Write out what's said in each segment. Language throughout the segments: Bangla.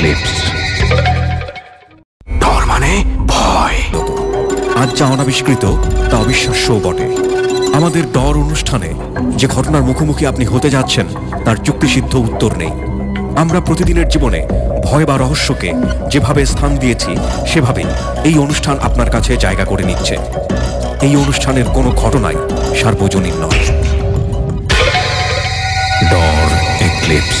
এক্লিপস ডর মানে ভয়। আজ যা অনাবিষ্কৃত, তা অবিশ্বাস্যও বটে। আমাদের ডর অনুষ্ঠানে যে ঘটনার মুখোমুখি আপনি হতে যাচ্ছেন, তার যুক্তিসিদ্ধ উত্তর নেই। আমরা প্রতিদিনের জীবনে ভয় বা রহস্যকে যেভাবে স্থান দিয়েছি, সেভাবেই এই অনুষ্ঠান আপনার কাছে জায়গা করে নিচ্ছে। এই অনুষ্ঠানের কোনো ঘটনাই সার্বজনীন নয়। ডর এক্লিপস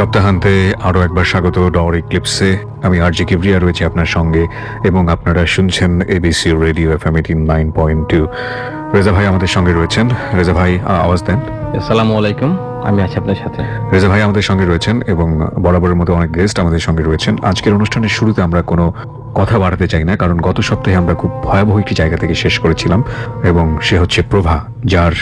সপ্তাহান্তে আরও একবার স্বাগত ডর ইক্লিপসে আমি আর জি কিবরিয়া রয়েছি আপনার সঙ্গে এবং আপনারা শুনছেন ABC radio F M eighty nine point two. Reza ভাই আমাদের সঙ্গে রয়েছেন। রেজা ভাই আওয়াজ দেন। আসসালামু আলাইকুম। আমি আছি আপনার সাথে। রেজা ভাই আমাদের সঙ্গে রয়েছেন এবং বরাবরের মতো অনেক গেস্ট আমাদের সঙ্গে রয়েছেন। আজকের অনুষ্ঠানের শুরুতে আমরা কোনো কথা বাড়াতে চাই না কারণ গত সপ্তাহে আমরা খুব ভয়াবহ একটি জায়গা থেকে শেষ করেছিলাম এবং সে হচ্ছে প্রভা যার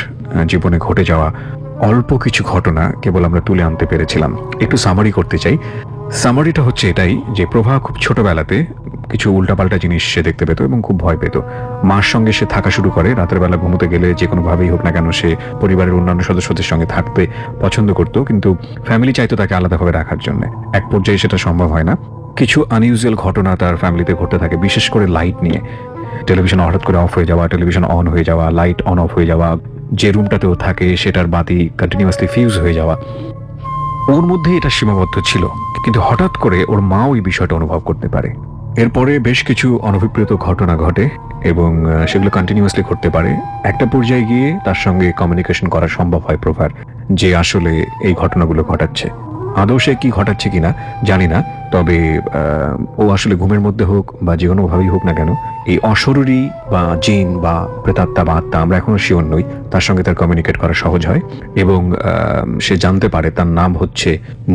জীবনে ঘটে যাওয়া অল্প কিছু ঘটনা কেবল আমরা তুলে আনতে পেরেছিলাম। একটু সামারি করতে চাই। সামারিটা হচ্ছে এটাই যে প্রভা খুব ছোটবেলাতে কিছু উল্টাপাল্টা জিনিস সে দেখতে পেত এবং খুব ভয় পেত। মার সঙ্গে সে থাকা শুরু করে, রাতের বেলা ঘুমোতে গেলে যে কোনোভাবেই হোক না কেন সে পরিবারের অন্যান্য সদস্যদের সঙ্গে থাকতে পছন্দ করত, কিন্তু ফ্যামিলি চাইতো তাকে আলাদাভাবে রাখার জন্য। এক পর্যায়ে সেটা সম্ভব হয় না। কিছু আনইউজুয়াল ঘটনা তার ফ্যামিলিতে ঘটতে থাকে, বিশেষ করে লাইট নিয়ে। টেলিভিশন হঠাৎ করে অফ হয়ে যাওয়া, টেলিভিশন অন হয়ে যাওয়া লাইট অন অফ হয়ে যাওয়া যে রুমটাতেও থাকে, সেটার বাতি কন্টিনিউয়াসলি ফিউজ হয়ে যাওয়া। ওর মধ্যে এটা সীমাবদ্ধ ছিল, কিন্তু হঠাৎ করে ওর মা ওই বিষয়টা অনুভব করতে পারে। এরপরে বেশ কিছু অনভিপ্রেত ঘটনা ঘটে এবং সেগুলো কন্টিনিউয়াসলি ঘটতে পারে। একটা পর্যায়ে গিয়ে তার সঙ্গে কমিউনিকেশন করা সম্ভব হয় প্রভার, যে আসলে এই ঘটনাগুলো ঘটাচ্ছে। আদৌ সে কি ঘটাচ্ছে কিনা, জানি না, তবে ও আসলে ঘুমের মধ্যে হোক বা যে কোনোভাবেই হোক না কেন, এই অশরীরী বা জিন বা প্রেতাত্মা বা আত্মা, আমরা এখনও শিওর নই, তার সঙ্গে তার কমিউনিকেট করা সহজ হয় এবং সে জানতে পারে তার নাম হচ্ছে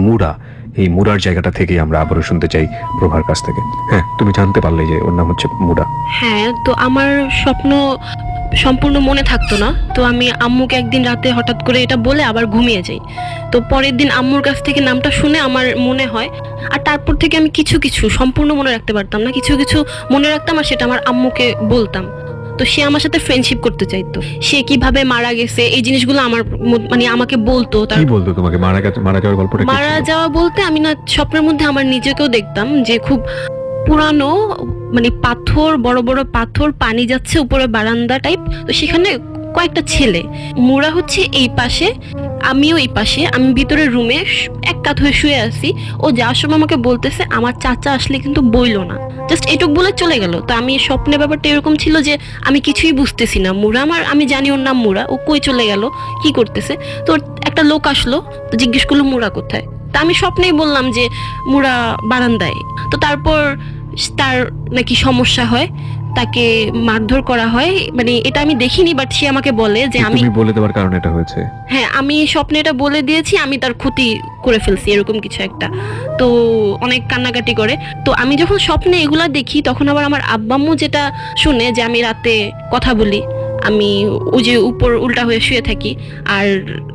মুরা। এই মুরার জায়গাটা থেকেই আমরা আবারও শুনতে চাই প্রভার কাছ থেকে। হ্যাঁ তুমি জানতে পারলে যে ওর নাম হচ্ছে মুরা। হ্যাঁ তো আমার স্বপ্ন সম্পূর্ণ মনে থাকতো না। তো আমি আম্মুকে একদিন রাতে হঠাৎ করে এটা বলে আবার ঘুমিয়ে যাই। তো পরের দিন আম্মুর কাছ থেকে নামটা শুনে আমার মনে হয় আর তারপর থেকে আমি কিছু কিছু সম্পূর্ণ মনে রাখতে পারতাম না কিছু কিছু মনে রাখতাম আর সেটা আমার আম্মুকে বলতাম। তো সে আমার সাথে ফ্রেন্ডশিপ করতে চাইতো। সে কীভাবে মারা গেছে এই জিনিসগুলো আমার মানে আমাকে বলতো তার কি বলতো তোমাকে? মারা মারা যাওয়ার গল্পটা মারা যাওয়া বলতে আমি না স্বপ্নের মধ্যে আমার নিজেকেও দেখতাম যে খুব পুরানো মানে পাথর, বড় বড় পাথর, পানি যাচ্ছে উপরে বারান্দা টাইপ তো সেখানে কয়েকটা ছেলে। মোরা হচ্ছে এই পাশে, আমিও এই পাশে, আমি ভিতরে রুমে এক কাত হয়ে শুয়ে আছি। ও যাওয়ার সময় আমাকে বলতেছে, আমার চাচা আসলে কিন্তু বইলো না। জাস্ট এটুক বলে চলে গেল। তো আমি স্বপ্নের ব্যাপারটা এরকম ছিল যে, আমি কিছুই বুঝতেছি না। মুরা আমার, আমি জানি ওর নাম মুরা, ও কই চলে গেল, কি করতেছে? তো একটা লোক আসলো, তো জিজ্ঞেস করল, মুরা কোথায়? তা আমি স্বপ্নেই বললাম যে মুরা বারান্দায়। তো তারপর তার নাকি সমস্যা হয় তাকে মারধর করা হয়। মানে এটা আমি দেখিনি বাট সে আমাকে বলে যে আমি তুমি বলে দেওয়ার কারণে এটা হয়েছে? হ্যাঁ আমি স্বপ্নে এটা বলে দিয়েছি আমি তার ক্ষতি করে ফেলছি এরকম কিছু একটা। তো অনেক কান্নাকাটি করে। তো আমি যখন স্বপ্নে এগুলা দেখি তখন আবার আমার আব্বাম্মু যেটা শুনে যে আমি রাতে কথা বলি আমি ওই যে উপর উল্টা হয়ে শুয়ে থাকি। আর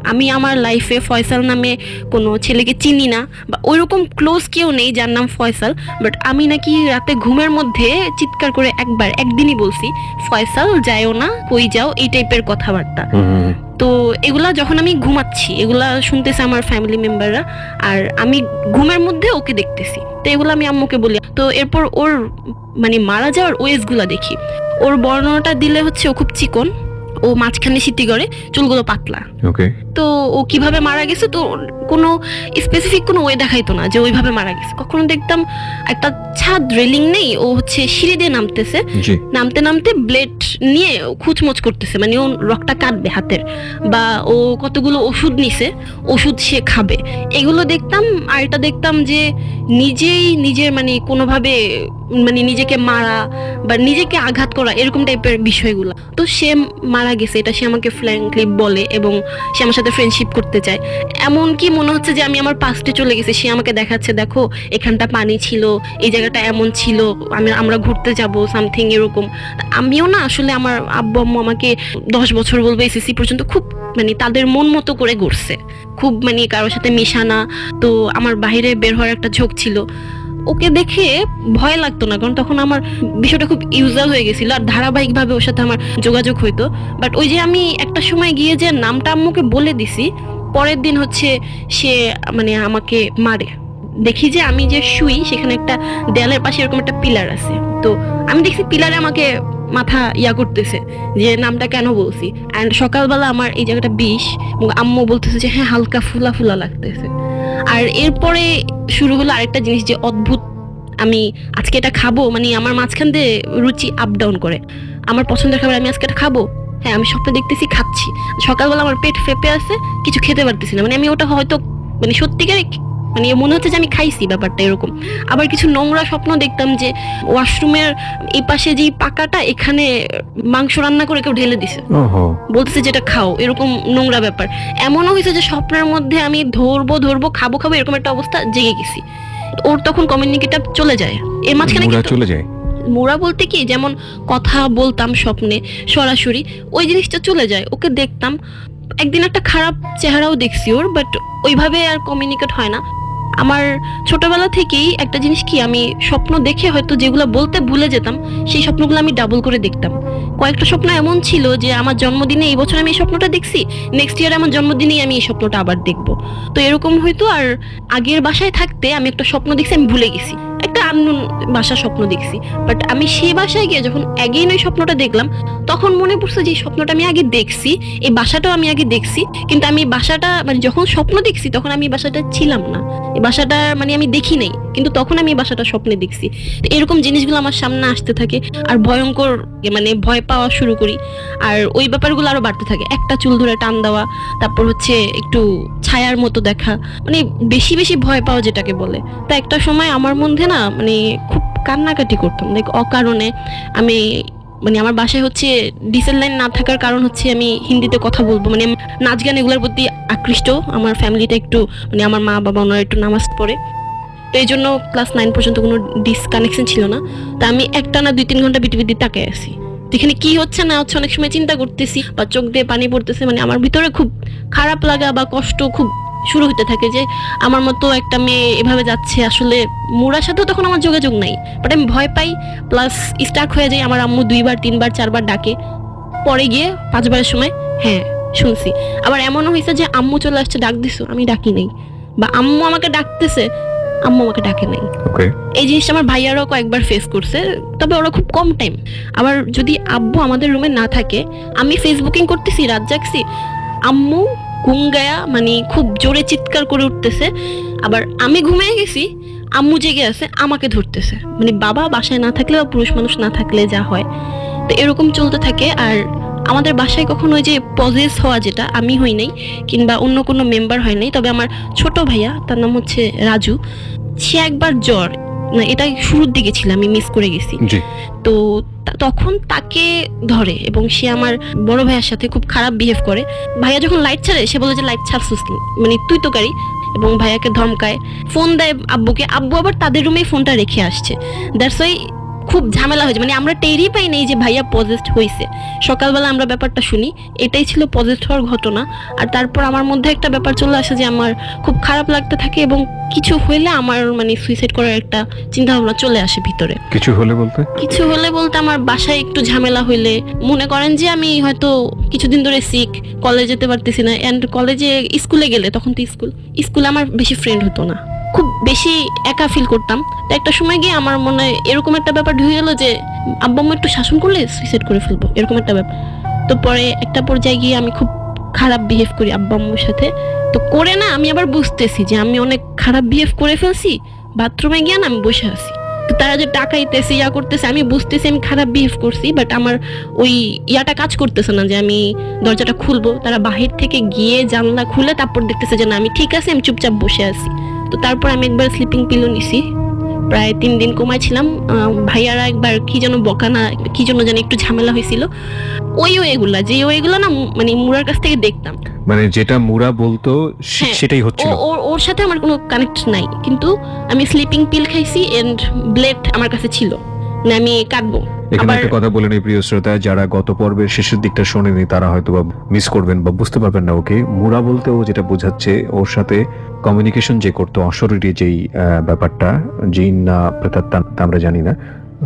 আমি আমার লাইফে ফয়সাল নামে কোনো ছেলেকে চিনি না বা ওইরকম ক্লোজ কেউ নেই যার নাম ফয়সাল। বাট আমি নাকি রাতে ঘুমের মধ্যে চিৎকার করে একবার, একদিনই বলছি, ফয়সাল, যায়ও না, কই যাও? এই টাইপের কথাবার্তা। তো এগুলা যখন আমি ঘুমাচ্ছি, এগুলা শুনতেছে আমার ফ্যামিলি মেম্বাররা আর আমি ঘুমের মধ্যে ওকে দেখতেছি। তো এগুলো আমি আম্মুকে বলি। তো এরপর ওর মানে মারা যাওয়ার ওয়েজগুলা দেখি। ওর বর্ণনাটা দিলে হচ্ছে ও খুব চিকন। ও মাঝখানে সিটি করে চুলগুলো পাতলা। ওকে তো ও কীভাবে মারা গেছে তো কোনো স্পেসিফিক কোনো ওয়ে দেখাইতো না যে ওইভাবে মারা গেছে। কখনো দেখতাম একটা ছাদ রেলিং নেই ও হচ্ছে সিঁড়ি দিয়ে নামতেছে। নামতে নামতে ব্লেড নিয়ে খুচমচ করতেছে মানে ও রকটা কাটবে হাতের। বা ও কতগুলো ওষুধ নিছে ওষুধ সে খাবে। এগুলো দেখতাম আর এটা দেখতাম যে নিজেই নিজের মানে কোনোভাবে মানে নিজেকে মারা বা নিজেকে আঘাত করা এরকম টাইপের বিষয়গুলো। তো সে মারা গেছে, এটা সে আমাকে ফ্র্যাঙ্কলি বলে এবং সে আমার সাথে ফ্রেন্ডশিপ করতে চায়। এমন কি মনে হচ্ছে যে আমি আমার পাস্টে চলে গেছি, সে আমাকে দেখাচ্ছে, দেখো, এখানটা পানি ছিল, এই জায়গাটা এমন ছিল, আমি, আমরা ঘুরতে যাব সামথিং এরকম। আমিও না, আসলে আমার আব্বু আম্মু আমাকে দশ বছর বলবে এসএসসি পর্যন্ত খুব মানে তাদের মন মতো করে গড়ছে। খুব মানে কারোর সাথে মিশানা তো আমার বাইরে বের হওয়ার একটা ঝোঁক ছিল। ওকে দেখে ভয় লাগতো না, কারণ তখন আমার বিষয়টা খুব ইউজার হয়ে গেছিল আর ধারাবাহিকভাবে ওর সাথে আমার যোগাযোগ হইতো। বাট ওই যে আমি একটা সময় গিয়ে যে নামটা আম্মুকে বলে দিছি, পরের দিন হচ্ছে সে মানে আমাকে মারে। দেখি যে আমি যে শুই, সেখানে একটা দেয়ালের পাশে এরকম একটা পিলার আছে। তো আমি দেখছি পিলারে আমাকে মাথা ইয়া করতেছে, যে নামটা কেন বলছি? অ্যান্ড সকালবেলা আমার এই জায়গাটা বিষ আম্মু বলতেছে যে হ্যাঁ হালকা ফুলা ফুলা লাগতেছে। আর এরপরে শুরু হলো আরেকটা জিনিস যে অদ্ভুত, আমি আজকে এটা খাব মানে আমার মাঝখান দিয়ে রুচি আপ ডাউন করে। আমার পছন্দের খাবার আমি আজকে এটা খাব? হ্যাঁ আমি স্বপ্ন দেখতেছি, খাচ্ছি। সকালবেলা আমার পেট ফেপে আছে, কিছু খেতে পারতেছি না। মানে আমি ওটা হয়তো মানে সত্যিকারে মানে মনে হচ্ছে যে আমি খাইছি ব্যাপারটা এরকম। আবার কিছু নোংরা স্বপ্ন দেখতাম যে ওয়াশরুমের এই পাশে যে পাকাটা এখানে মাংস রান্না করে কেউ ঢেলে দিছে। বলতেছে যেটা খাও এরকম নোংরা ব্যাপার। এমনও হয়েছে যে স্বপ্নের মধ্যে আমি ধরবো ধরবো খাব খাব এরকম একটা অবস্থা জেগে গেছি। ওর তখন কমিউনিকেটার চলে যায়। এর মাঝখানে চলে যায়। মোড়া বলতে কি? যেমন কথা বলতাম স্বপ্নে সরাসরি ওই জিনিসটা চলে যায়। ওকে দেখতাম। একদিন একটা খারাপ চেহারাও দেখছি ওর বাট ওইভাবে আর কমিউনিকেট হয় না। আমার ছোটবেলা থেকেই একটা জিনিস কি, আমি স্বপ্ন দেখে হয়তো যেগুলো বলতে ভুলে যেতাম, সেই স্বপ্নগুলো আমি ডাবল করে দেখতাম। কয়েকটা স্বপ্ন এমন ছিল যে, আমার জন্মদিনে এই বছর আমি এই স্বপ্নটা দেখছি নেক্সট ইয়ার আমার জন্মদিনেই আমি এই স্বপ্নটা আবার দেখব। তো এরকম হয়তো, আর আগের বাসায় থাকতে আমি একটা স্বপ্ন দেখছি, আমি ভুলে গেছি। একটা আননোন বাসা স্বপ্ন দেখছি। বাট আমি সেই বাসায় গিয়ে যখন অ্যাগেইন ওই স্বপ্নটা দেখলাম, তখন মনে পড়ছে যে স্বপ্নটা আমি আগে দেখছি, এই বাসাটাও আমি আগে দেখছি, কিন্তু আমি বাসাটা মানে যখন স্বপ্ন দেখছি, তখন আমি বাসাটা ছিলাম না। এই বাসাটা মানে আমি দেখি নাই, কিন্তু তখন আমি বাসাটা স্বপ্নে দেখছি। এরকম জিনিসগুলো আমার সামনে আসতে থাকে, আর ভয়ঙ্কর মানে ভয় পাওয়া শুরু করি। আর ওই ব্যাপারগুলো আরও বাড়তে থাকে। একটা চুল ধরে টান দেওয়া, তারপর হচ্ছে একটু ছায়ার মতো দেখা মানে বেশি বেশি ভয় পাওয়া যেটাকে বলে। তা একটা সময় আমার মধ্যে না মানে খুব কান্নাকাটি করতাম। লাইক অকারণে আমি মানে আমার বাসায় হচ্ছে ডিসেল লাইন না থাকার কারণ হচ্ছে আমি হিন্দিতে কথা বলব। মানে নাচ গান এগুলোর প্রতি আকৃষ্ট। আমার ফ্যামিলিটা একটু মানে আমার মা, বাবা, ওনারা একটু নামাজ পড়ে। তো এই জন্য ক্লাস নাইন পর্যন্ত কোনো ডিসকানেকশন ছিল না। তা আমি একটা না দুই তিন ঘণ্টা বিটি বিটি তাকায় আছি। যেখানে কি হচ্ছে না হচ্ছে অনেক সময় চিন্তা করতেছি বা চোখ দিয়ে পানি পড়তেছে। মানে আমার ভিতরে খুব খারাপ লাগা বা কষ্ট খুব শুরু হতে থাকে যে আমার মতো একটা মেয়ে এভাবে যাচ্ছে আসলে মোড়ার সাথেও তখন আমার যোগাযোগ নাই। বাট আমি ভয় পাই প্লাস স্টার্ট হয়ে যায় আমার আম্মু দুইবার তিনবার চারবার ডাকে। পরে গিয়ে পাঁচবারের সময় হ্যাঁ শুনছি। আবার এমনও হয়েছে যে আম্মু চলে আসছে ডাক দিছো আমি ডাকি নাই। বা আম্মু আমাকে ডাকতেছে আম্মু আমাকে ডাকে নাই। এই জিনিসটা আমার ভাইয়ারাও কয়েকবার ফেস করছে তবে ওরা খুব কম টাইম আবার যদি আব্বু আমাদের রুমে না থাকে আমি ফেসবুকিং করতেছি রাত জাগছি আম্মু ঘুম গায়া মানে খুব জোরে চিৎকার করে উঠতেছে। আবার আমি ঘুমিয়ে গেছি আম্মু জেগে আছে আমাকে ধরতেছে। মানে বাবা বাসায় না থাকলে বা পুরুষ মানুষ না থাকলে যা হয়। তো এরকম চলতে থাকে আর আমাদের বাসায় কখনো ওই যে পজেস হওয়া যেটা আমি হই নাই কিংবা অন্য কোনো মেম্বার হয় নাই। তবে আমার ছোট ভাইয়া তার নাম হচ্ছে রাজু সে একবার জ্বর না এটা শুরুর দিকে ছিল আমি মিস করে গেছি। তো তা- তখন তাকে ধরে এবং সে আমার বড় ভাইয়ের সাথে খুব খারাপ বিহেভ করে। ভাইয়া যখন লাইট ছাড়ে, সে বলে যে লাইট ছাড়ছিস? মানে তুই তো গাড়ি। এবং ভাইয়াকে ধমকায়। ফোন দেয় আব্বুকে। আব্বু আবার তাদের রুমেই ফোনটা রেখে আসছে। দ্যাটস ওয়াই খুব ঝামেলা হয়েছে। মানে আমরা টেরই পাই নাই যে ভাইয়া পজেস্ট হয়েছে সকালবেলা আমরা ব্যাপারটা শুনি এটাই ছিল পজেস্ট হওয়ার ঘটনা। আর তারপর আমার মধ্যে একটা ব্যাপার চলে আসে যে আমার খুব খারাপ লাগতে থাকে এবং কিছু হইলে আমার মানে সুইসাইড করার একটা চিন্তা ভাবনা চলে আসে ভিতরে। কিছু হলে বলতে? কিছু হলে বলতে আমার বাসায় একটু ঝামেলা হইলে মনে করেন যে আমি হয়তো কিছুদিন ধরে সিক কলেজ যেতে পারতেছি না। এন্ড কলেজে স্কুলে গেলে তখন তো স্কুল স্কুলে আমার বেশি ফ্রেন্ড হতো না। খুব বেশি একা ফিল করতাম। তো একটা সময় গিয়ে আমার মনে এরকম একটা ব্যাপার ঢুকে গেলো যে, আব্বা, আম্মু, একটু শাসন করলে সুইসাইড করে ফেলব? এরকম একটা ব্যাপার। তো পরে একটা পর্যায়ে গিয়ে আমি খুব খারাপ বিহেভ করি আব্বা সাথে। তো করে না, আমি আবার বুঝতেছি যে আমি অনেক খারাপ বিহেভ করে ফেলছি। বাথরুমে গিয়ে না আমি বসে আছি। তো তারা যে টাকা টাকাইতেছে ইয়া করতেছে, আমি বুঝতেছি আমি খারাপ বিহেভ করছি বাট আমার ওই ইয়াটা কাজ করতেছে না যে আমি দরজাটা খুলবো। তারা বাহির থেকে গিয়ে জানলা খুলে তারপর দেখতেছে যে না, আমি ঠিক আছে, আমি চুপচাপ বসে আছি। তো তারপর আমি একবার স্লিপিং পিলো নিছি। প্রায় তিন দিন কমাইছিলাম। ছিলাম ভাইয়ারা একবার কি যেন বকা না কি যেন যেন একটু ঝামেলা হয়েছিল। ওই ওয়েগুলা যে ওয়েগুলো না মানে মুরার কাছ থেকে দেখতাম। মানে যেটা মুরা বলতো হ্যাঁ। সেটাই হচ্ছিল। ওর ওর সাথে আমার কোনো কানেক্ট নাই। কিন্তু আমি স্লিপিং পিল খাইছি এন্ড ব্লেড আমার কাছে ছিল। আমি কাটবো এখানে একটা কথা বলে নিই প্রিয় শ্রোতা যারা গত পর্বের শেষের দিকটা শোনেনি তারা হয়তো বা মিস করবেন বা বুঝতে পারবেন না ওকে? মুরা বলতে ও যেটা বোঝাচ্ছে ওর সাথে কমিউনিকেশন যে করতো অশরীরী যেই ব্যাপারটা জিন না প্রেতাত্মা আমরা জানি না।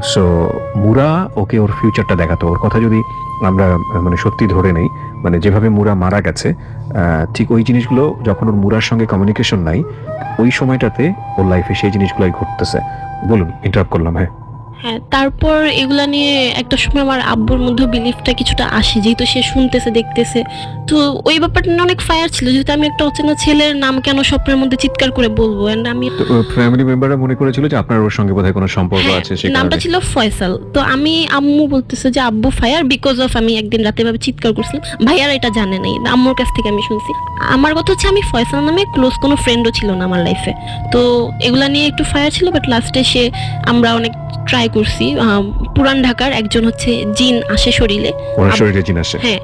সো মুরা ওকে ওর ফিউচারটা দেখাতো। ওর কথা যদি আমরা মানে সত্যি ধরে নেই মানে যেভাবে মুরা মারা গেছে ঠিক ওই জিনিসগুলো যখন ওর মুরার সঙ্গে কমিউনিকেশন নাই ওই সময়টাতে ওর লাইফে সেই জিনিসগুলোই ঘটতেছে। বলুন ইন্টারাপ্ট করলাম হ্যাঁ। হ্যাঁ তারপর এগুলা নিয়ে একটা সময় আমার আব্বুর মধ্যে বিলিফটা কিছুটা আসে যেহেতু সে শুনতেছে দেখতেছে। তো ওই ব্যাপারটা অনেক ফায়ার ছিল যেহেতু আমি একটা অচেনা ছেলের নাম কেন স্বপ্নের মধ্যে চিৎকার করে বলব? এন্ড আমি ফ্যামিলি মেম্বাররা মনে করেছিল যে আপনার ওর সঙ্গে বোধহয় কোনো সম্পর্ক হ্যাঁ, আছে সে নামটা ছিল ফয়সাল। তো আমি আম্মু বলতেছে যে আব্বু ফায়ার বিকজ অফ আমি একদিন রাতে ভাবে চিৎকার করছিলাম। ভাইয়ার এটা জানে নাই আম্মুর কাছ থেকে আমি শুনছি। আমার কথা হচ্ছে আমি ফয়সাল নামে ক্লোজ কোনো ফ্রেন্ডও ছিল না আমার লাইফে তো এগুলা নিয়ে একটু ফায়ার ছিল বাট লাস্টে সে আমরা অনেক ট্রাই করছি পুরান ঢাকার একজন হচ্ছে জিন আসে শরীরে। শরীরে জিন আসে? হ্যাঁ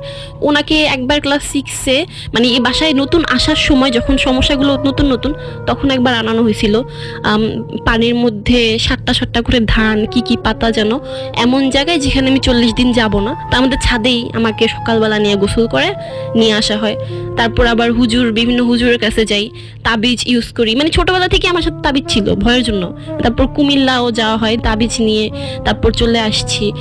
ওনাকে একবার ক্লাস সিক্সে মানে এই বাসায় নতুন আসার সময় যখন সমস্যাগুলো নতুন নতুন তখন একবার আনানো হয়েছিল। পানির মধ্যে সাতটা সাতটা করে ধান কি কি পাতা যেন এমন জায়গায় যেখানে আমি চল্লিশ দিন যাব না তা আমাদের ছাদেই আমাকে সকালবেলা নিয়ে গোসল করে নিয়ে আসা হয়। তারপর আবার হুজুর বিভিন্ন হুজুরের কাছে যাই তাবিজ ইউজ করি। মানে ছোটবেলা থেকে আমার সাথে তাবিজ ছিল ভয়ের জন্য। তারপর কুমিল্লাও যাওয়া হয় তাবিজ নিয়ে তারপর চলে আসছি।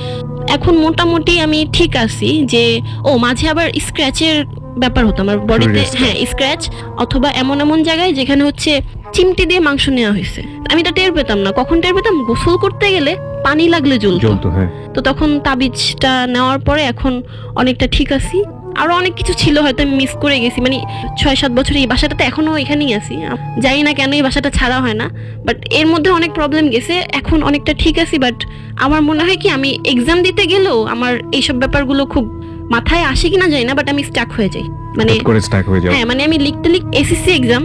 এখন মোটামুটি আমি ঠিক আছি যে ও মাঝে আবার স্ক্র্যাচের ব্যাপার হতো আমার বডিতে হ্যাঁ স্ক্র্যাচ অথবা এমন এমন জায়গায় যেখানে হচ্ছে চিমটি দিয়ে মাংস নেওয়া হয়েছে। আমি তো টের পেতাম না। কখন টের পেতাম? গোসল করতে গেলে পানি লাগলে জ্বলতো। জ্বলতো হ্যাঁ। তো তখন তাবিজটা নেওয়ার পরে এখন অনেকটা ঠিক আছি। আরও অনেক কিছু ছিল হয়তো আমি মিস করে গেছি। মানে ছয় সাত বছর এই বাসাটাতে এখনও এখানেই আছি। জানি না কেন এই বাসাটা ছাড়া হয় না। বাট এর মধ্যে অনেক প্রবলেম গেছে। এখন অনেকটা ঠিক আছি বাট আমার মনে হয় কি আমি এক্সাম দিতে গেলেও আমার এইসব ব্যাপারগুলো খুব মাথায় আসে কিনা জানি না বাট আমি স্টাক হয়ে যাই। মানে হয়ে হ্যাঁ মানে আমি লিখতে লিখতে এসএসসি এক্সাম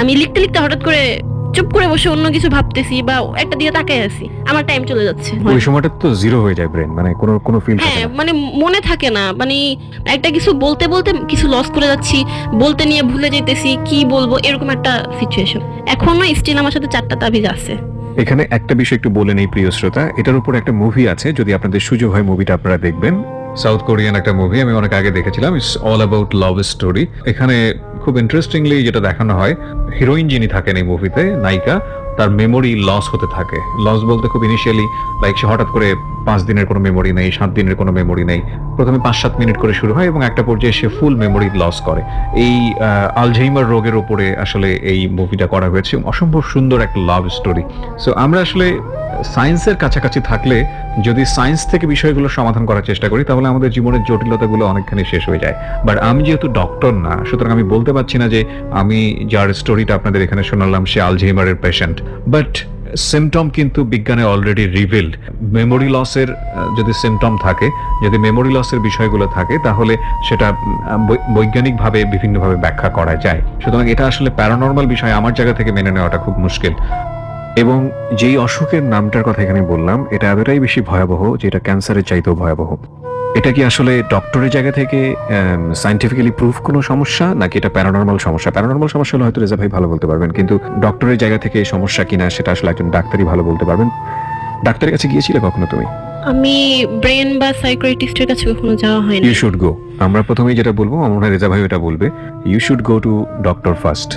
আমি লিখতে লিখতে হঠাৎ করে চুপ করে বসে অন্য কিছু ভাবতেছি বা একটা দিকে তাকাই আছি। আমার টাইম চলে যাচ্ছে। ওই সময়টা তো জিরো হয়ে যায় ব্রেন মানে কোনো কোনো ফিল হ্যাঁ মানে মনে থাকে না মানে একটা কিছু বলতে বলতে কিছু লস করে যাচ্ছি বলতে নিয়ে ভুলে যেতেছি কি বলব এরকম একটা সিচুয়েশন এখনও স্টিল আমার সাথে চারটা তাবিজ আছে। এখানে একটা বিষয় একটু বলে নেই প্রিয় শ্রোতা। এটার উপর একটা মুভি আছে যদি আপনাদের সুযোগ হয় মুভিটা আপনারা দেখবেন। সাউথ কোরিয়ান একটা মুভি আমি অনেক আগে দেখেছিলাম it's all about love story এখানে খুব ইন্টারেস্টিংলি যেটা দেখানো হয় হিরোইন যিনি থাকেন এই মুভিতে নায়িকা তার মেমোরি লস হতে থাকে। লস বলতে খুব ইনিশিয়ালি লাইক সে হঠাৎ করে পাঁচ দিনের কোনো মেমোরি নেই, সাত দিনের কোনো মেমোরি নেই। প্রথমে পাঁচ সাত মিনিট করে শুরু হয় এবং একটা পর্যায়ে সে ফুল মেমোরি লস করে। এই আলঝেইমার রোগের ওপরে আসলে এই মুভিটা করা হয়েছে অসম্ভব সুন্দর একটা লাভ স্টোরি সো আমরা আসলে সায়েন্সের কাছাকাছি থাকলে যদি সায়েন্স থেকে বিষয়গুলো সমাধান করার চেষ্টা করি, তাহলে আমাদের জীবনের জটিলতাগুলো অনেকখানি শেষ হয়ে যায়। বাট আমি যেহেতু ডক্টর না, সুতরাং আমি বলতে পারছি না যে আমি যার স্টোরিটা আপনাদের এখানে শোনালাম, সে আলঝেইমারের পেশেন্ট বাট সিমটম কিন্তু বিজ্ঞানে অলরেডি রিভিলড মেমোরি লসের যদি সিমটম থাকে, যদি মেমোরি লসের বিষয়গুলো থাকে, তাহলে সেটা বৈজ্ঞানিকভাবে বিভিন্নভাবে ব্যাখ্যা করা যায়। সুতরাং এটা আসলে প্যারানর্মাল বিষয় আমার জায়গা থেকে মেনে নেওয়াটা খুব মুশকিল। এবং যেই অসুখের নামটার কথা এখানে বললাম এটা এতটাই বেশি ভয়াবহ যে এটা ক্যান্সারের চাইতেও ভয়াবহ। এটা কি আসলে ডক্টরের জায়গা থেকে সাইন্টিফিক্যালি প্রুফ কোনো সমস্যা নাকি এটা প্যারানর্মাল সমস্যা? প্যারানর্মাল সমস্যা হলে হয়তো রেজা ভাই ভালো বলতে পারবেন কিন্তু ডক্টরের জায়গা থেকে সমস্যা কিনা সেটা আসলে একজন ডাক্তারই ভালো বলতে পারবেন। ডাক্তারের কাছে গিয়েছিলে কখনো তুমি? আমি ব্রেন বা সাইকোলজিস্টের কাছে কখনো যাওয়া হয়নি। ইউ শুড গো আমরা প্রথমেই যেটা বলব আমার মনে হয় রেজা ভাই এটা বলবে you should go to doctor first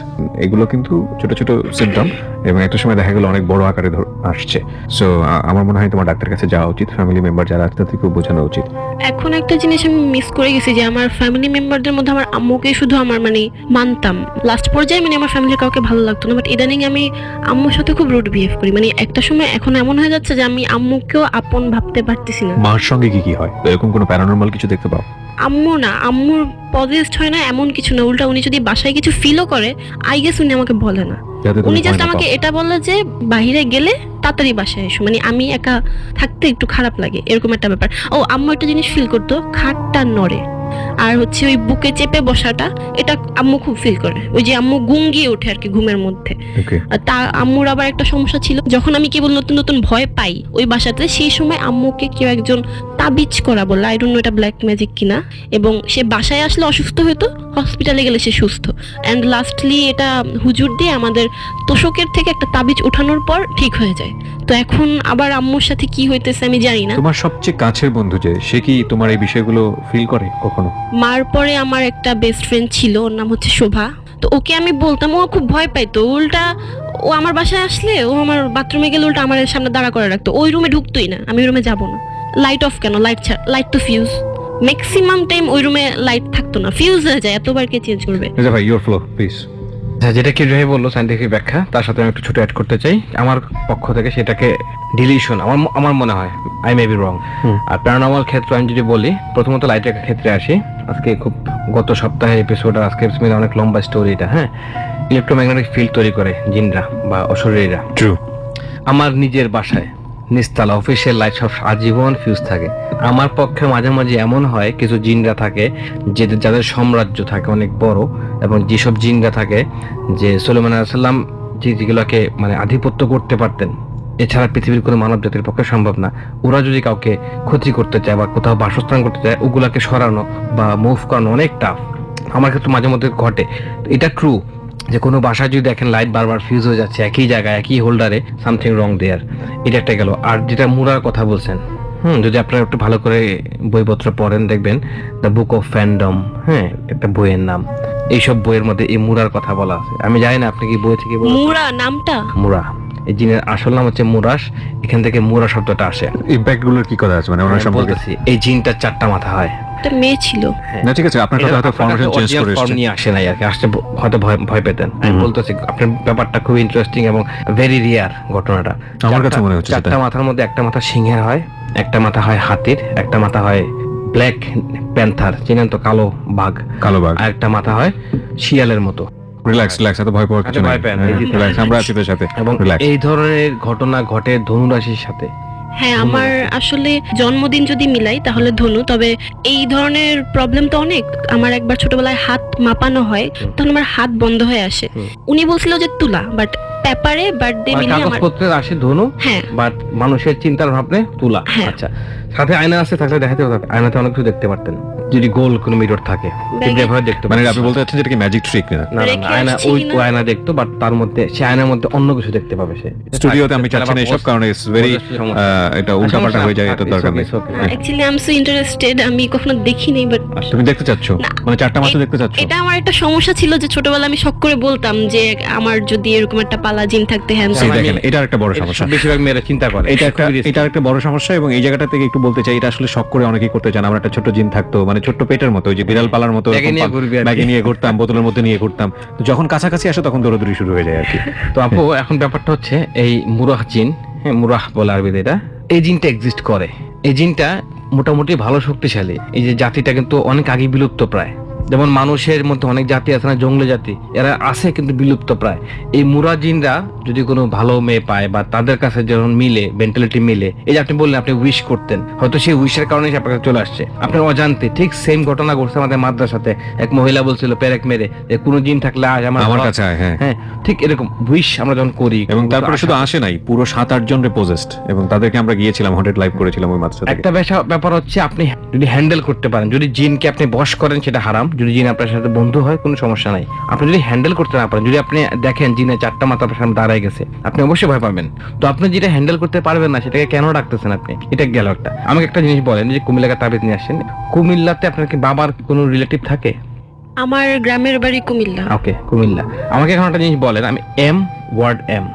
এগুলো কিন্তু ছোট ছোট সিমটম এবং একটা সময় দেখা গেল অনেক বড় আকারে আসছে। সো আমার মনে হয় তোমার ডাক্তারের কাছে যাওয়া উচিত ফ্যামিলি মেম্বার যারা আছে তাদেরকেও বোঝানো উচিত। এখন একটা জিনিস আমি মিস করে গেছি যে আমার ফ্যামিলি মেম্বারদের মধ্যে আমার আম্মুকে শুধু আমার মানে মানতাম। লাস্ট পর্যায়ে মানে আমার ফ্যামিলির কাউকে ভালো লাগতো না বাট ইদানিং আমি আম্মুর সাথে খুব রুড বিহেভ করি। মানে একটা সময় এখন এমন হয়ে যাচ্ছে যে আমি আম্মুকেও আপন ভাবতে পারতেছি না। মার সঙ্গে কি কি হয়? এরকম কোনো প্যারানর্মাল কিছু দেখতে পাও? আম্মু না আম্মুর পজেস্ট হয় না এমন কিছু না উল্টা উনি যদি বাসায় কিছু ফিলও করে আই গেস উনি আমাকে বলে না। উনি জাস্ট আমাকে এটা বলল যে বাইরে গেলে তাড়াতাড়ি বাসায় এসো। মানে আমি একা থাকতে একটু খারাপ লাগে এরকম একটা ব্যাপার। ও আম্মু একটা জিনিস ফিল করতো খাটটা নড়ে। আর হচ্ছে ওই বুকে চেপে বসাটা এটা আম্মু খুব ফিল করে। ওই যে আম্মু গুঙ্গিয়ে ওঠে আর কি ঘুমের মধ্যে। তা আম্মুর আবার একটা সমস্যা ছিল যখন আমি কেবল নতুন নতুন ভয় পাই ওই বাসাতে সেই সময় আম্মুকে কেউ একজন তাবিজ করা বলল আই ডোন্ট নো এটা ব্ল্যাক ম্যাজিক কিনা এবং সে বাসায় আসলে অসুস্থ হতো হসপিটালে গেলে সে সুস্থ। অ্যান্ড লাস্টলি এটা হুজুর দিয়ে আমাদের তোষকের থেকে একটা তাবিজ ওঠানোর পর ঠিক হয়ে যায়। তো এখন আবার আম্মুর সাথে কি হইতেছে আমি জানি না। তোমার সবচেয়ে কাছের বন্ধু যে সে কি তোমার এই বিষয়গুলো ফিল করে কখনো? মার পরে আমার একটা বেস্ট ফ্রেন্ড ছিল ওর নাম হচ্ছে শোভা। তো ওকে আমি বলতাম ও খুব ভয় পাইতো। উল্টা ও আমার বাসায় আসলে ও আমার বাথরুমে গেলে উল্টা আমার সামনে দাঁড়া করে রাখতো। ওই রুমে ঢুকতোই না আমি রুমে যাব না। লাইট অফ কেন? লাইট লাইট তো ফিউজ ম্যাক্সিমাম টাইম ওই রুমে লাইট থাকতো না। ফিউজ হয়ে যায় এতবার কে চেঞ্জ করবে? ভাই ইউর ফ্লো প্লিজ আচ্ছা যেটা কি ভাই বলল সাইন্টিফিক ব্যাখ্যা তার সাথে আমি একটু ছোট অ্যাড করতে চাই। আমার পক্ষ থেকে সেটাকে ডিলিশন আমার আমার মনে হয় আই মে বি রং আর প্যারানর্মাল ক্ষেত্রে আমি যদি বলি প্রথমত লাইটের ক্ষেত্রে আসি। আজকে খুব গত সপ্তাহের এপিসোড আর আজকে অনেক লম্বা স্টোরি এটা হ্যাঁ? ইলেকট্রোম্যাগনেটিক ফিল্ড তৈরি করে জিনরা বা অশরীরীরা। ট্রু আমার নিজের বাসায় নিস্তালা অফিসিয়াল লাইট সব আজীবন ফিউজ থাকে। আমার পক্ষে মাঝে মাঝে এমন হয়, কিছু জিনরা থাকে যে যাদের সাম্রাজ্য থাকে অনেক বড় এবং যেসব জিনরা থাকে যে সুলেমান আলাইসাল্লাম যেগুলোকে মানে আধিপত্য করতে পারতেন, এছাড়া পৃথিবীর কোনো মানব জাতির পক্ষে সম্ভব না। ওরা যদি কাউকে ক্ষতি করতে চায় বা কোথাও বাসস্থান করতে চায়, ওগুলাকে সরানো বা মুভ করানো অনেক টাফ আমার ক্ষেত্রে মাঝে মধ্যে ঘটে। এটা ট্রু যে কোনো বাসায় যদি দেখেন লাইট বারবার ফিউজ হয়ে যাচ্ছে একই জায়গায় একই হোল্ডারে সামথিং রং দেয়ার এটা একটা গেল। আর যেটা মুরার কথা বলছেন হুম যদি আপনারা একটু ভালো করে বইপত্র পড়েন দেখবেন দ্য বুক অফ ফ্যান্ডম হ্যাঁ একটা বইয়ের নাম। এইসব বইয়ের মধ্যে এই মুরার কথা বলা আছে। আমি জানি না আপনি কি বই থেকে? মুরা নামটা? মুরা। এই জিনের আসল নাম হচ্ছে মুরাস এখান থেকে মুরা শব্দটা আসে। ইম্প্যাক্টগুলোর কি কথা আছে? মানে ওনার সম্পর্কে বলতেছি এই জিনটার চারটা মাথা হয়। একটা মেয়ে ছিল। না ঠিক আছে আপনার কথা হয়তো ফর্মেশন চেঞ্জ করে ফর্ম এসেছে। নিয়ে আসে নাই আর কি আসতে হয়তো ভয় ভয় পেতেন। আমি বলতেছি আপনার ব্যাপারটা খুব ইন্টারেস্টিং এবং ভেরি রিয়ার ঘটনাটা। আমার কাছে মনে হচ্ছে চারটা মাথার মধ্যে একটা মাথা সিংহের হয় একটা মাথা হয় হাতির একটা মাথা হয় ব্ল্যাক প্যান্থার চিনেন তো কালো বাঘ। কালো বাঘ। আর একটা মাথা হয় শিয়ালের মতো। রিল্যাক্স রিল্যাক্স এত ভয় পাওয়ার কিছু আচ্ছা, নাই। রিল্যাক্স আমরা আছি তোর সাথে এবং এই ধরনের ঘটনা ঘটে ধনুরাশির সাথে। হ্যাঁ আমার আসলে জন্মদিন যদি মিলাই তাহলে ধনু তবে এই ধরনের প্রবলেম তো অনেক। আমার একবার ছোটবেলায় হাত মাপানো হয় তখন আমার হাত বন্ধ হয়ে আসে। উনি বলছিল যে তুলা বাট পেপারে বার্থডে মানে মিলে আমার। কাগজপত্রের আসে ধনু হ্যাঁ। বাট মানুষের চিন্তার ভাবনে তুলা। হ্যাঁ। আচ্ছা সাথে আয়না আছে থাকলে দেখাতে হতো আয়নাতে অনেক কিছু দেখতে পারতেন। যদি গোল কোনো মিরর থাকে। এভাবে দেখতে মানে আপনি বলতে চাচ্ছেন যেটা কি ম্যাজিক ট্রিক না? না আয়না ওই আয়না দেখতো বাট তার মধ্যে সে আয়নার মধ্যে অন্য কিছু দেখতে পাবে সে। স্টুডিওতে আমি চাচ্ছি না এসব কারণে ইটস ভেরি এটা উল্টাপাল্টা হয়ে যায় এটা দরকার নেই। Actually I am so interested আমি কখনো দেখিনি বাট তুমি দেখতে চাচ্ছ? মানে চারটা মাত্র দেখতে চাচ্ছ? এটা আমার একটা সমস্যা ছিল যে ছোটবেলায় আমি শখ করে বলতাম যে আমার যদি এরকম একটা পালা জিন থাকতে হ্যাঁ দেখেন এটা একটা বড় সমস্যা। বেশিরভাগ মেয়েরা চিন্তা করে। এটা একটা এটা একটা বড় সমস্যা এবং এই জায়গাটা থেকে একটু বলতে চাই এটা আসলে শখ করে অনেকেই করতে চান আমার একটা ছোট জিন থাকতো মানে ছোট্ট পেটের মতো ওই যে বিড়াল পালার মতো ব্যাগে নিয়ে। ব্যাগে ঘুরতাম বোতলের মধ্যে নিয়ে ঘুরতাম। তো যখন কাছাকাছি আসে তখন দৌড়াদৌড়ি শুরু হয়ে যায় আর কি। তো আপু এখন ব্যাপারটা হচ্ছে এই মুরাহ জিন হ্যাঁ মুরাহ বলে আরবিতে এটা এই জিনটা এক্সিস্ট করে। এই জিনটা মোটামুটি ভালো শক্তিশালী। এই যে জাতিটা কিন্তু অনেক আগে বিলুপ্ত প্রায়। যেমন মানুষের মধ্যে অনেক জাতি আছে না জঙ্গলে জাতি এরা আছে কিন্তু বিলুপ্ত প্রায়। এই মুরা জিনরা যদি কোনো ভালো মেয়ে পায় বা তাদের কাছে যখন মিলে মেন্টালিটি মিলে এই যে আপনি বললেন আপনি উইশ করতেন হয়তো সেই উইশের কারণে আপনার কাছে চলে আসছে। আপনার অজান্তে ঠিক সেম ঘটনা ঘটছে আমাদের মাদ্রাসাতে। এক মহিলা বলছিল পেরেক মেরে যে কোনো জিন থাকলে আজ আমার আমার কাছে হ্যাঁ। হ্যাঁ ঠিক এরকম উইশ আমরা যখন করি এবং তারপরে শুধু আসে নাই পুরো সাত আট জন রিপোজেস্ট এবং তাদেরকে আমরা গিয়েছিলাম হন্টেড লাইভ করেছিলাম ওই থেকে একটা ব্যাপার হচ্ছে আপনি যদি হ্যান্ডেল করতে পারেন যদি জিনকে আপনি বশ করেন সেটা হারাম যদি জিন আপনার সাথে বন্ধু হয় কোনো সমস্যা নাই। আপনি যদি হ্যান্ডেল করতে না পারেন যদি আপনি দেখেন জিনে চারটা মাথা আপনার সামনে দাঁড়ায় গেছে আপনি অবশ্যই ভয় পাবেন। তো আপনি যেটা হ্যান্ডেল করতে পারবেন না সেটাকে কেন রাখতেছেন আপনি? এটা গেল একটা। আমাকে একটা জিনিস বলেন যে কুমিল্লাকে তাবিজ নিয়ে আসেন কুমিল্লাতে আপনার কি বাবার কোনো রিলেটিভ থাকে? আমার গ্রামের বাড়ি কুমিল্লা। ওকে কুমিল্লা। আমাকে এখন একটা জিনিস বলেন আমি M word M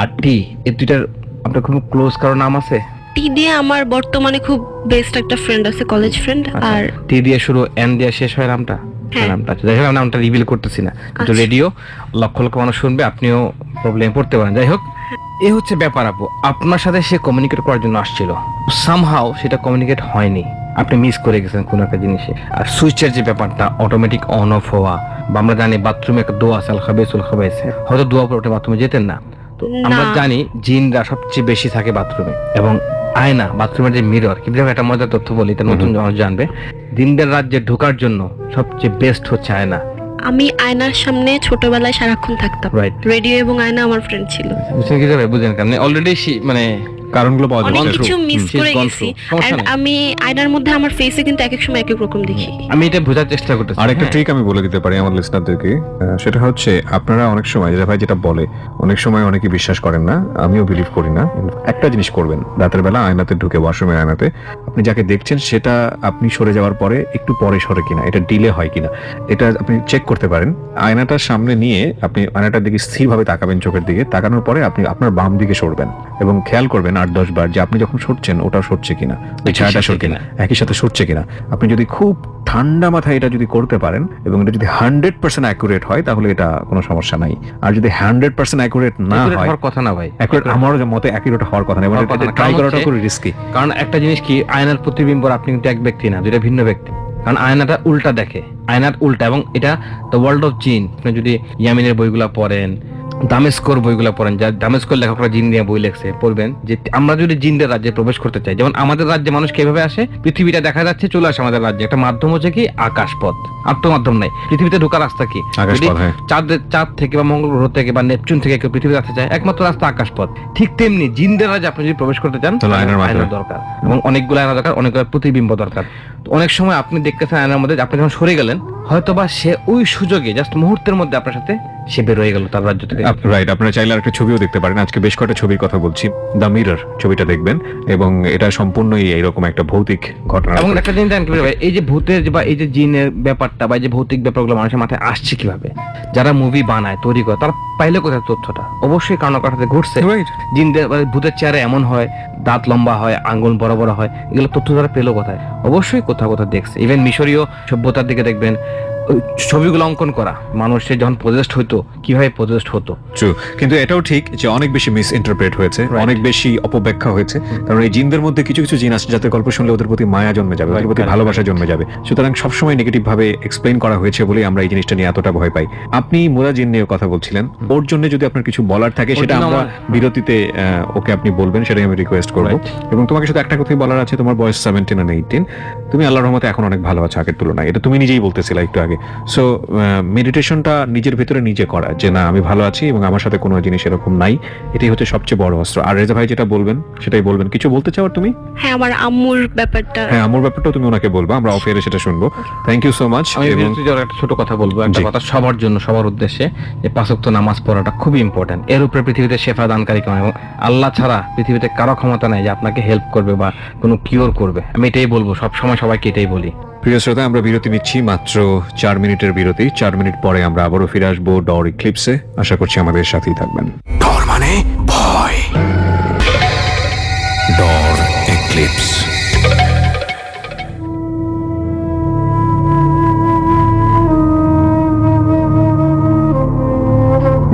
R T এই দুইটার আপনার কোনো ক্লোজ কারও নাম আছে? টি দিয়ে আমার বর্তমানে খুব বেস্ট একটা ফ্রেন্ড আছে কলেজ ফ্রেন্ড আচ্ছা। আর টি দিয়ে শুরু এন দিয়ে শেষ হয় নামটা? হ্যাঁ। নামটা। আচ্ছা, যাই হোক আমি নামটা রিভিল করতেছি না। কিন্তু আচ্ছা। রেডিও লক্ষ লক্ষ মানুষ শুনবে আপনিও প্রবলেম পড়তে পারেন। যাই হোক এ হচ্ছে ব্যাপার আপু আপনার সাথে সে কমিউনিকেট করার জন্য আসছিল। সামহাও সেটা কমিউনিকেট হয়নি। আপনি মিস করে গেছেন কোন একটা জিনিসে। আর সুইচের যে ব্যাপারটা অটোমেটিক অন অফ হওয়া বা আমরা জানি বাথরুমে একটা দোয়া আছে আল খাবেস উল হয়তো দোয়া পরে ওটা বাথরুমে যেতেন না। তো আমরা না। জানি জিনরা সবচেয়ে বেশি থাকে বাথরুমে এবং আয়না বাথরুমের যে মিরর কি একটা মজার তথ্য বলি তা নতুন মানুষ জানবে। দিনদের রাজ্যে ঢোকার জন্য সবচেয়ে বেস্ট হচ্ছে আয়না। আমি আয়নার সামনে ছোটবেলায় সারাক্ষণ থাকতাম। রেডিও এবং আয়না আমার ফ্রেন্ড ছিল। বুঝছেন কি করে বুঝেন কারণ অলরেডি মানে কারণগুলো পাওয়া অনেক কিছু মিস করে গেছি। আমি আয়নার মধ্যে আমার ফেসে কিন্তু এক এক সময় এক এক রকম দেখি। আমি এটা বোঝার চেষ্টা করতেছি। আর একটা। ট্রিক আমি বলে দিতে পারি আমার লিসনারদেরকে সেটা হচ্ছে আপনারা অনেক সময় যেটা ভাই যেটা বলে অনেক সময় অনেকে বিশ্বাস করেন না আমিও বিলিভ করি না। একটা জিনিস করবেন রাতের বেলা আয়নাতে ঢুকে ওয়াশরুমের আয়নাতে আপনি যাকে দেখছেন সেটা আপনি সরে যাওয়ার পরে একটু পরে সরে কিনা এটা ডিলে হয় কিনা এটা আপনি চেক করতে পারেন। আয়নাটার সামনে নিয়ে আপনি আয়নাটার দিকে স্থিরভাবে তাকাবেন চোখের দিকে তাকানোর পরে আপনি আপনার বাম দিকে সরবেন এবং খেয়াল করবেন আট দশ বার যে আপনি যখন সরছেন ওটা সরছে কিনা ওই ছায়াটা সরছে কিনা। একই সাথে সরছে কিনা। আপনি যদি খুব ঠান্ডা মাথায় এটা যদি করতে পারেন এবং এটা যদি হান্ড্রেড পার্সেন্ট অ্যাকুরেট হয় তাহলে এটা কোনো সমস্যা নাই। আর যদি হান্ড্রেড পার্সেন্ট অ্যাকুরেট না হয় হওয়ার কথা না ভাই। আমার মতে অ্যাকুরেট হওয়ার কথা না হওয়ার কথা না, ট্রাই করাটা খুব রিস্কি কারণ একটা জিনিস কি আয়নার প্রতিবিম্ব আপনি কিন্তু এক ব্যক্তি না দুইটা ভিন্ন ব্যক্তি। কারণ আয়নাটা উল্টা দেখে আয়নার উল্টা এবং এটা দ্য ওয়ার্ল্ড অফ জিন আপনি যদি ইয়ামিনের বইগুলা পড়েন দামেস্কোর বইগুলো পড়েন যা দামেস্কোর লেখকরা জিন বই লেখছে পড়বেন যে আমরা যদি জিনদের রাজ্যে প্রবেশ করতে চাই যেমন আমাদের রাজ্যে মানুষ কীভাবে আসে? পৃথিবীটা দেখা যাচ্ছে চলে আসে আমাদের রাজ্যে একটা মাধ্যম হচ্ছে কি? আকাশপথ আর তো মাধ্যম নাই। পৃথিবীতে ঢোকার রাস্তা কি? হ্যাঁ। চাঁদের চাঁদ থেকে বা মঙ্গল গ্রহ থেকে বা নেপচুন থেকে কেউ পৃথিবীতে আসতে চায় একমাত্র রাস্তা আকাশপথ। ঠিক তেমনি জিনদের রাজ্যে আপনি যদি প্রবেশ করতে চান আয়নার দরকার এবং অনেকগুলো আয়না দরকার অনেকগুলো প্রতিবিম্ব দরকার। অনেক সময় আপনি দেখতেছেন আয়নার মধ্যে আপনি যখন সরে গেলেন হয়তো বা সে ওই সুযোগে জাস্ট মুহূর্তের মধ্যে আপনার সাথে সে বের হয়ে গেল তার রাজ্য থেকে। রাইট আপনারা চাইলে আরেকটা ছবিও দেখতে পারেন। আজকে বেশ কয়েকটা ছবির কথা বলছি। দ্য মিরর ছবিটা দেখবেন এবং এটা সম্পূর্ণই এইরকম একটা ভৌতিক ঘটনা। এবং একটা জিনিস জানেন কীভাবে? এই যে ভূতের বা এই যে জিনের ব্যাপারটা বা এই যে ভৌতিক ব্যাপারগুলো মানুষের মাথায় আসছে কীভাবে? যারা মুভি বানায় তৈরি করে তারা পাইলে কোথায় তথ্যটা? অবশ্যই কারণ ঘুরছে। Right. জিনদের ভূতের চেয়ারে এমন হয় দাঁত লম্বা হয় আঙ্গুল বড় বড় হয় এগুলো তথ্য তারা পেল কোথায়? অবশ্যই কোথাও কোথাও দেখছে। ইভেন মিশরীয় সভ্যতার দিকে দেখবেন ছবিগুলো অঙ্কন করা মানুষের যখন পজেস্ট হতো কীভাবে পজেস্ট হতো? ট্রু কিন্তু এটাও ঠিক যে অনেক বেশি মিস ইন্টারপ্রেট হয়েছে অনেক বেশি অপব্যাখ্যা হয়েছে। কারণ এই জিনদের মধ্যে কিছু কিছু জিন আছে যাদের গল্প শুনলে ওদের প্রতি মায়া জন্মে যাবে ওদের প্রতি ভালোবাসা জন্মে যাবে। সুতরাং সবসময় নেগেটিভ ভাবে এক্সপ্লেইন করা হয়েছে বলেই আমরা এই জিনিসটা নিয়ে এতটা ভয় পাই। আপনি মোরা জিন নিয়ে কথা বলছিলেন। ওর জন্য যদি আপনার কিছু বলার থাকে সেটা আমরা বিরতিতে ওকে আপনি বলবেন সেটাই আমি রিকোয়েস্ট করব। এবং তোমাকে শুধু একটা কথাই বলার আছে তোমার বয়স সেভেন্টিন আর এইটিন তুমি আল্লাহর রহমতে এখন অনেক ভালো আছো আগের তুলনায়। এটা তুমি নিজেই বলতেছিলে একটু আগে। সো মেডিটেশনটা নিজের ভেতরে নিজে করা যে না আমি ভালো আছি এবং আমার সাথে কোনো জিনিস এরকম নাই এটাই হচ্ছে সবচেয়ে বড় অস্ত্র। আর রেজা ভাই যেটা বলবেন সেটাই বলবেন। কিছু বলতে চাও তুমি? হ্যাঁ আমার আম্মুর ব্যাপারটা। হ্যাঁ আমার ব্যাপারটাও তুমি ওনাকে বলবা আমরা অফ এয়ারে সেটা শুনব। থ্যাংক ইউ সো মাচ আমি একটা ছোট কথা বলব একটা কথা সবার জন্য সবার উদ্দেশ্যে যে পাঁচক্ত নামাজ পড়াটা খুবই ইম্পর্টেন্ট এর উপরে পৃথিবীতে শেফা দানকারী কেমন এবং আল্লাহ ছাড়া পৃথিবীতে কারও ক্ষমতা নাই যে আপনাকে হেল্প করবে বা কোনো কিওর করবে। আমি এটাই বলব সব সময় সবাইকে এটাই বলি। প্রিয় শ্রোতা, আমরা বিরতি নিচ্ছি। মাত্র চার মিনিটের বিরতি। চার মিনিট পরে আমরা আবারও ফিরে আসব ডর ইক্লিপসে আশা করছি আমাদের সাথেই থাকবেন। ডর মানে ভয়। ডর এক্লিপস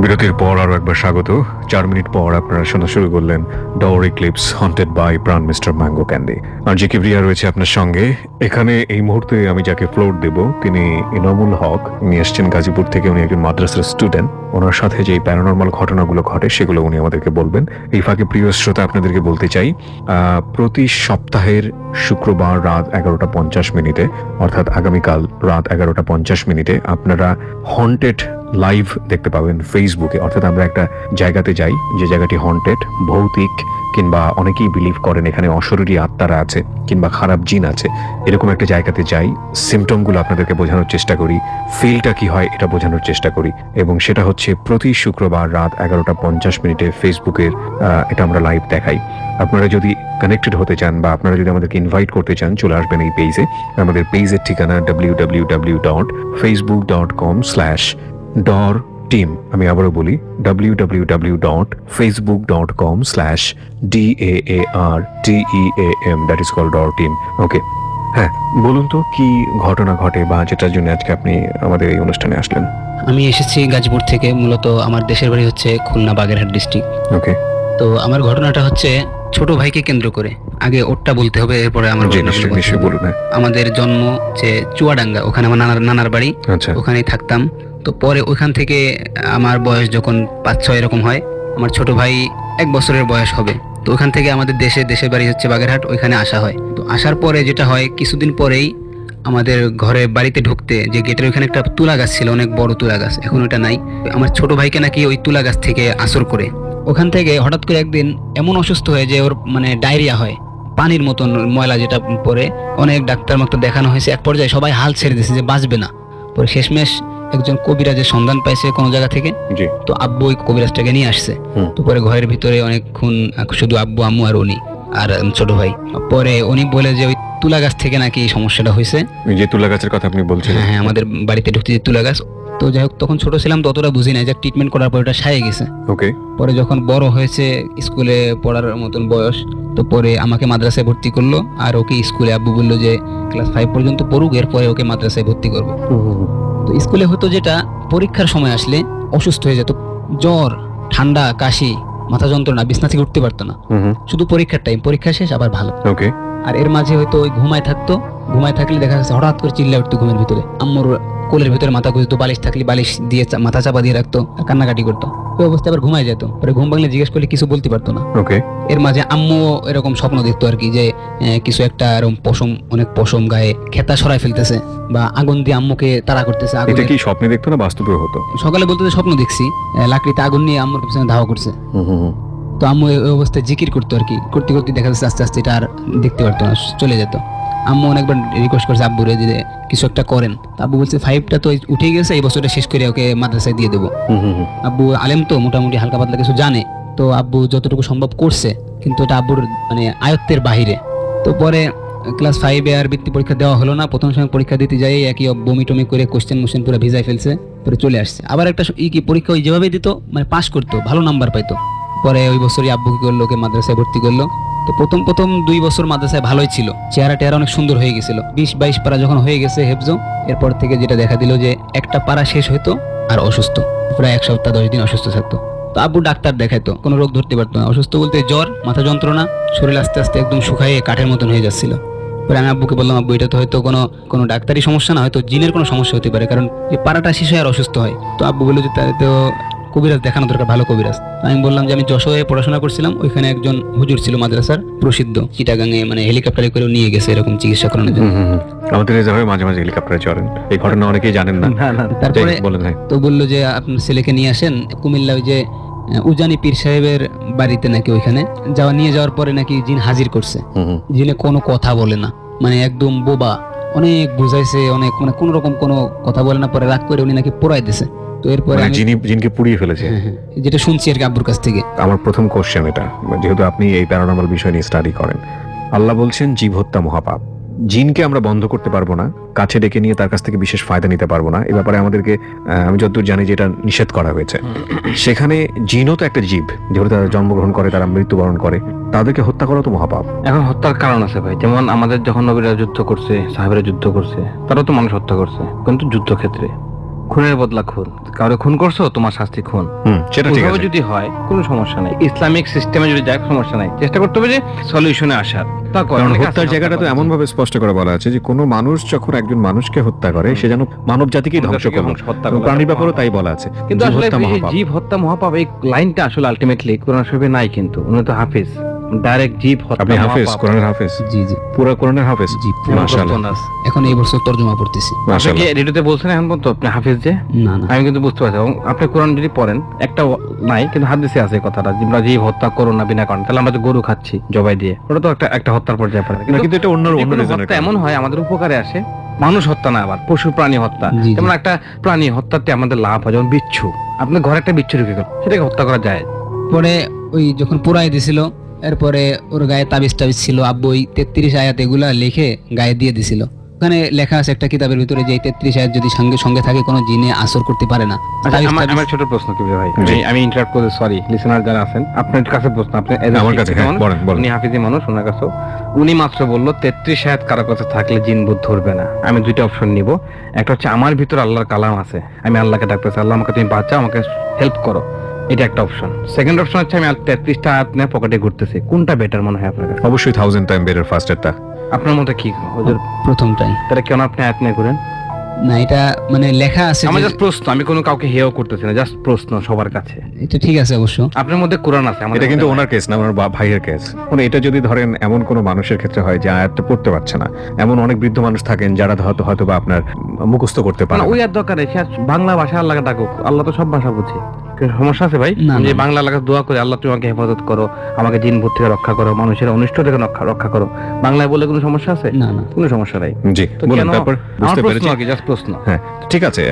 বিরতির পর আরও একবার স্বাগত। চার মিনিট পর আপনারা শোনা শুরু করলেন Dor Eclipse haunted by Pran Mister Mango Candy আর যে কিবরিয়া রয়েছে আপনার সঙ্গে। এখানে এই মুহূর্তে আমি যাকে ফ্লোর দেব, তিনি ইনামুল হক। উনি এসছেন গাজীপুর থেকে, উনি একজন মাদ্রাসার স্টুডেন্ট ওনার সাথে যে প্যারানর্মাল ঘটনাগুলো ঘটে, সেগুলো উনি আমাদেরকে বলবেন। এই ফাঁকে প্রিয় শ্রোতা, আপনাদেরকে বলতে চাই প্রতি সপ্তাহের শুক্রবার রাত এগারোটা পঞ্চাশ মিনিটে, অর্থাৎ আগামীকাল রাত এগারোটা পঞ্চাশ মিনিটে, আপনারা হন্টেড লাইভ দেখতে পাবেন ফেসবুকে অর্থাৎ আমরা একটা জায়গাতে যাই, যে জায়গাটি হন্টেড ভৌতিক, কিংবা অনেকেই বিলিভ করেন এখানে অশরীরী আত্মারা আছে, কিংবা খারাপ জিন আছে। এরকম একটা জায়গাতে যাই সিমটমগুলো আপনাদেরকে বোঝানোর চেষ্টা করি ফিলটা কি হয় এটা বোঝানোর চেষ্টা করি, এবং সেটা হচ্ছে প্রতি শুক্রবার রাত এগারোটা পঞ্চাশ মিনিটে ফেসবুকের এটা আমরা লাইভ দেখাই। আপনারা যদি কানেক্টেড হতে চান বা আপনারা যদি আমাদেরকে ইনভাইট করতে চান, চলে আসবেন এই পেজে আমাদের পেজের ঠিকানা W W W dot Facebook dot com slash Dor team আমি আবারও বলি W W W dot Facebook dot com slash D A A R T E A M that is call Dor team okay হ্যাঁ বলুন তো কি ঘটনা ঘটে বা যেটার জন্য আজকে আপনি আমাদের এই অনুষ্ঠানে আসলেন? আমি এসেছি গাজীপুর থেকে মূলত আমার দেশের বাড়ি হচ্ছে খুলনা বাগেরহাট ডিস্ট্রিক্ট ওকে তো আমার ঘটনাটা হচ্ছে ছোট ভাইকে কেন্দ্র করে। আগে ওরটা বলতে হবে এরপরে আমার হ্যাঁ। আমাদের জন্ম যে চুয়াডাঙ্গা ওখানে আমার নানার নানার বাড়ি আচ্ছা। ওখানেই থাকতাম। তো পরে ওখান থেকে আমার বয়স যখন পাঁচ, ছয় এরকম হয়, আমার ছোট ভাই এক বছরের বয়স হবে। তো ওখান থেকে আমাদের দেশে, দেশের বাড়ি হচ্ছে বাগেরহাট, ওইখানে আসা হয়। তো আসার পরে যেটা হয়, কিছুদিন পরেই আমাদের ঘরে বাড়িতে ঢুকতে যে গেটের ওইখানে একটা তুলা গাছ ছিল, অনেক বড় তুলা গাছ, এখন ওটা নাই। আমার ছোট ভাইকে নাকি ওই তুলা গাছ থেকে আসর করে। ওখান থেকে হঠাৎ করে একদিন এমন অসুস্থ হয়ে যে ওর মানে ডায়রিয়া হয়, পানির মতন ময়লা যেটা পরে অনেক ডাক্তার মাক্তার দেখানো হয়েছে, এক পর্যায়ে সবাই হাল ছেড়ে দিয়েছে যে বাঁচবে না। পরে শেষমেশ একজন কবিরাজের সন্ধান পাইছে কোনো জায়গা থেকে। তো আব্বু ওই কবিরাজটাকে নিয়ে আসছে। তো পরে ঘরের ভিতরে অনেকক্ষণ শুধু আব্বু আম্মু আর উনি আর ছোট ভাই। পরে উনি বলে যে ওই তুলা গাছ থেকে নাকি এই সমস্যাটা হয়েছে যে তুলা গাছের কথা আপনি বলছেন হ্যাঁ হ্যাঁ আমাদের বাড়িতে ঢুকতে যে তুলা গাছ তো যাই হোক তখন ছোট ছিলাম তো অতটা বুঝি নাই। যে ট্রিটমেন্ট করার পর ওটা সায়ে গেছে। ওকে পরে যখন বড় হয়েছে স্কুলে পড়ার মতন বয়স তো পরে আমাকে মাদ্রাসায় ভর্তি করল। আর ওকে স্কুলে আব্বু বলল যে ক্লাস ফাইভ পর্যন্ত পড়ুক এরপরে ওকে মাদ্রাসায় ভর্তি করব। তো স্কুলে হতো যেটা পরীক্ষার সময় আসলে অসুস্থ হয়ে যেত। জ্বর ঠান্ডা কাশি মাথা যন্ত্রণা বিছনা থেকে উঠতে পারতো না। শুধু পরীক্ষার টাইম পরীক্ষা শেষ আবার ভালো। ওকে আর এর মাঝে হয়তো ওই ঘুমায় থাকতো। ঘুমায় থাকলে দেখা যাচ্ছে হঠাৎ করে চিল্লা উঠতো ঘুমের ভিতরে। আম্মুর কোলের ভিতরে মাথা গুজতো বালিশ থাকলে বালিশ দিয়ে মাথা চাপা দিয়ে রাখতো আর কান্নাকাটি করতো। ওই অবস্থায় আবার ঘুমায় যেত। পরে ঘুম ভাঙলে জিজ্ঞেস করলে কিছু বলতে পারতো না। ওকে এর মাঝে আম্মু এরকম স্বপ্ন দেখতো আর কি যে কিছু একটা এরকম পশম অনেক পশম গায়ে খেতা সরাই ফেলতেছে বা আগুন দিয়ে আম্মুকে তাড়া করতেছে আগুন এটা কি স্বপ্নে দেখতো না বাস্তবে হতো? সকালে বলতে যে স্বপ্ন দেখছি লাকড়িতে আগুন নিয়ে আম্মুর পিছনে ধাওয়া করছে। তো আম্মু এই অবস্থায় জিকির করতো আর কি করতে করতে দেখা যাচ্ছে আস্তে আস্তে এটা আর দেখতে পারতো না চলে যেত। আম্মু অনেকবার রিকোয়েস্ট করছে আব্বুরে যে কিছু একটা করেন। আব্বু বলছে ফাইভটা তো উঠে গেছে এই বছরটা শেষ করে ওকে মাদ্রাসায় দিয়ে দেবো। আব্বু আলেম তো মোটামুটি হালকা পাতলা কিছু জানে। তো আব্বু যতটুকু সম্ভব করছে কিন্তু এটা আব্বুর মানে আয়ত্তের বাহিরে। তো পরে ক্লাস ফাইভে আর বৃত্তি পরীক্ষা দেওয়া হলো না। প্রথম সময় পরীক্ষা দিতে যাই একই বমি টমি করে কোশ্চেন মোশ্চেন পুরো ভিজাই ফেলছে পরে চলে আসছে। আবার একটা ই কি পরীক্ষা ওই যেভাবে দিত মানে পাস করতো ভালো নাম্বার পাইতো। পরে ওই বছরই আব্বু কি করল, ওকে মাদ্রাসায় ভর্তি করল। তো প্রথম প্রথম দুই বছর মাদ্রাসায় ভালোই ছিল। চেহারা টেহারা অনেক সুন্দর হয়ে গেছিল। বিশ বাইশ পারা যখন হয়ে গেছে হেফজো, এরপর থেকে যেটা দেখা দিল যে একটা পারা শেষ হইতো আর অসুস্থ। প্রায় এক সপ্তাহ, দশ দিন অসুস্থ থাকতো। তো আব্বু ডাক্তার দেখাইতো, কোনো রোগ ধরতে পারতো না। অসুস্থ বলতে জ্বর, মাথা যন্ত্রণা, শরীর আস্তে আস্তে একদম শুকাইয়ে কাঠের মতন হয়ে যাচ্ছিল। পরে আমি আব্বুকে বললাম, আব্বু, এটা তো হয়তো কোনো কোনো ডাক্তারি সমস্যা না, হয়তো জিনের কোনো সমস্যা হতে পারে, কারণ এই পাড়াটা হয়ে আর অসুস্থ হয়। তো আব্বু বলল যে, তাহলে তো কবিরাজ দেখানো দরকার ভালো কবিরাজ। আমি বললাম যে আমি যশোরে পড়াশোনা করছিলাম ওইখানে একজন হুজুর ছিল মাদ্রাসার প্রসিদ্ধ। চিটাগাঙে মানে হেলিকপ্টারে করে নিয়ে গেছে এরকম চিকিৎসা করানোর জন্য। আমাদের মাঝে মাঝে হেলিকপ্টারে চড়েন। এই ঘটনা অনেকেই জানেন না। তারপরে তো বলল যে আপনার ছেলেকে নিয়ে আসেন কুমিল্লা ওই যে উজানি পীর সাহেবের বাড়িতে নাকি ওইখানে। যাওয়া নিয়ে যাওয়ার পরে নাকি জিন হাজির করছে। জিনে কোনো কথা বলে না। মানে একদম বোবা। অনেক বুঝাইছে অনেক মানে কোনো রকম কোনো কথা বলে না। পরে রাগ করে উনি নাকি পোড়াই দিছে। তো এরপরে মানে যিনি পুড়িয়ে ফেলেছে। হ্যাঁ, হ্যাঁ, যেটা শুনছি আর কি আব্বুর কাছ থেকে। আমার প্রথম কোশ্চেন এটা যেহেতু আপনি এই প্যারানর্মাল বিষয় নিয়ে স্টাডি করেন। আল্লাহ বলছেন জীব হত্যা মহাপাপ। জিনকে আমরা বন্ধ করতে পারব না কাছে ডেকে নিয়ে তার কাছ থেকে বিশেষ ফায়দা নিতে পারব না। এ ব্যাপারে আমাদেরকে আমি যতদূর জানি যে এটা নিষেধ করা হয়েছে। সেখানে জিনও তো একটা জীব যেহেতু তারা জন্মগ্রহণ করে তারা মৃত্যুবরণ করে। তাদেরকে হত্যা করা তো মহাপাপ। এখন হত্যার কারণ আছে ভাই। যেমন আমাদের যখন নবীরা যুদ্ধ করছে সাহেবরা যুদ্ধ করছে তারাও তো মানুষ হত্যা করছে কিন্তু যুদ্ধক্ষেত্রে। খুনের বদলা খুন। কাউরে খুন করছ তোমার শাস্তি খুন। সেটা ঠিক আছে। যদি হয় কোনো সমস্যা নাই। ইসলামিক সিস্টেমে যদি যায় সমস্যা নাই। চেষ্টা করতে হবে যে সলিউশনে আসার। তা কারণ হত্যার জায়গাটা তো এমন ভাবে স্পষ্ট করে বলা আছে যে কোনো মানুষ যখন একজন মানুষকে হত্যা করে সে যেন মানব জাতিকেই ধ্বংস করল করে। প্রাণীর ব্যাপারও তাই বলা আছে। কিন্তু আসলে। জীব হত্যা মহাপাপ এই লাইনটা আসলে আলটিমেটলি কোরআন শরীফে নাই কিন্তু। উনি তো হাফিজ। ডাইরেক্ট হত্যা আপনি হাফেজ কোরআনের হাফেজ? জি জি। পুরো কোরআনের হাফেজ? জি মাশাআল্লাহ। এখন এই বছর তর্জমা পড়তেছি। আপনি মাশাআল্লাহ রেডিওতে বলছেন এখন পর্যন্ত আপনি হাফিজ যে? না না। আমি কিন্তু বুঝতে পারছি। আপনি কোরআন যদি পড়েন একটা নাই কিন্তু হাদিসে আছে কথাটা যে আমরা জীব হত্যা করো না বিনা কারণে তাহলে আমরা তো গরু খাচ্ছি জবাই দিয়ে। ওটা তো একটা একটা হত্যার পর্যায়ে পড়ে। কিন্তু কিন্তু এটা অন্য অন্য। এমন হয় আমাদের উপকারে আসে। মানুষ হত্যা না আবার পশু প্রাণী হত্যা। যেমন একটা প্রাণী হত্যাতে আমাদের লাভ হয় যেমন বিচ্ছু। আপনার ঘরে একটা বিচ্ছু গেল সেটাকে হত্যা করা যায়। পরে ওই যখন পোড়াই দিছিল এরপরে ওর গায়ে তাবিজ টাবিজ ছিল আব্বু ওই তেত্রিশ আয়াত এগুলা লিখে গায়ে দিয়ে দিছিল। ওখানে লেখা আছে একটা কিতাবের ভিতরে যে তেত্রিশ আয়াত যদি সঙ্গে সঙ্গে থাকে কোনো জিনে আসর করতে পারে না। আচ্ছা, আমার ছোট প্রশ্ন কি ভাই? আমি- ইন্টারাপ্ট করে সরি লিসেনার যারা আছেন আপনার কাছে প্রশ্ন আপনি আমার কাছে হ্যাঁ উনি হাফিজি মানুষ ওনার কাছেও। উনি মাত্র বলল তেত্রিশ আয়াত কারও কাছে থাকলে জিন বুধ ধরবে না। আমি দুইটা অপশন নিব। একটা হচ্ছে আমার ভিতর আল্লাহর কালাম আছে। আমি আল্লাহকে ডাকতেছি আল্লাহ আমাকে তুমি বাঁচাও আমাকে হেল্প করো। এটা একটা অপশন সেকেন্ড অপশন হচ্ছে আমি তেত্রিশটা আয়াত নিয়ে পকেটে ঘুরতেছি। কোনটা বেটার মনে হয় আপনার কাছে? অবশ্যই থাউজেন্ড টাইম বেটার ফার্স্টেরটা আপনার মতে কি? হুজুর প্রথমটাই তাহলে কেন আপনি আয়াত নিয়ে ঘুরেন? না এটা মানে লেখা আছে আমার জাস্ট প্রশ্ন আমি কোনো কাউকে হেয় করতেছি না জাস্ট প্রশ্ন সবার কাছে। এটা ঠিক আছে অবশ্য। আপনার মধ্যে কোরআন আছে এটা কিন্তু ওনার কেস না ওনার ভাইয়ের কেস মানে এটা যদি ধরেন এমন কোনো মানুষের ক্ষেত্রে হয় যে আয়াতটা পড়তে পারছে না এমন অনেক বৃদ্ধ মানুষ থাকেন যারা হয়তো হয়তো বা আপনার মুখস্থ করতে পারে না। ওই আর দরকার নেই বাংলা ভাষা আল্লাহকে ডাকুক আল্লাহ তো সব ভাষা বুঝে। সমস্যা আছে ভাই? যে বাংলা এলাকায় দোয়া করে আল্লাহ তুমি আমাকে হেফাজত করো আমাকে জিন ভূত থেকে রক্ষা করো মানুষের অনিষ্ট থেকে রক্ষা রক্ষা করো। বাংলায় বলে কোনো সমস্যা আছে? না না। কোনো সমস্যা নাই। জি বলুন তারপর বুঝতে পেরেছি। জাস্ট প্রশ্ন। হ্যাঁ ঠিক আছে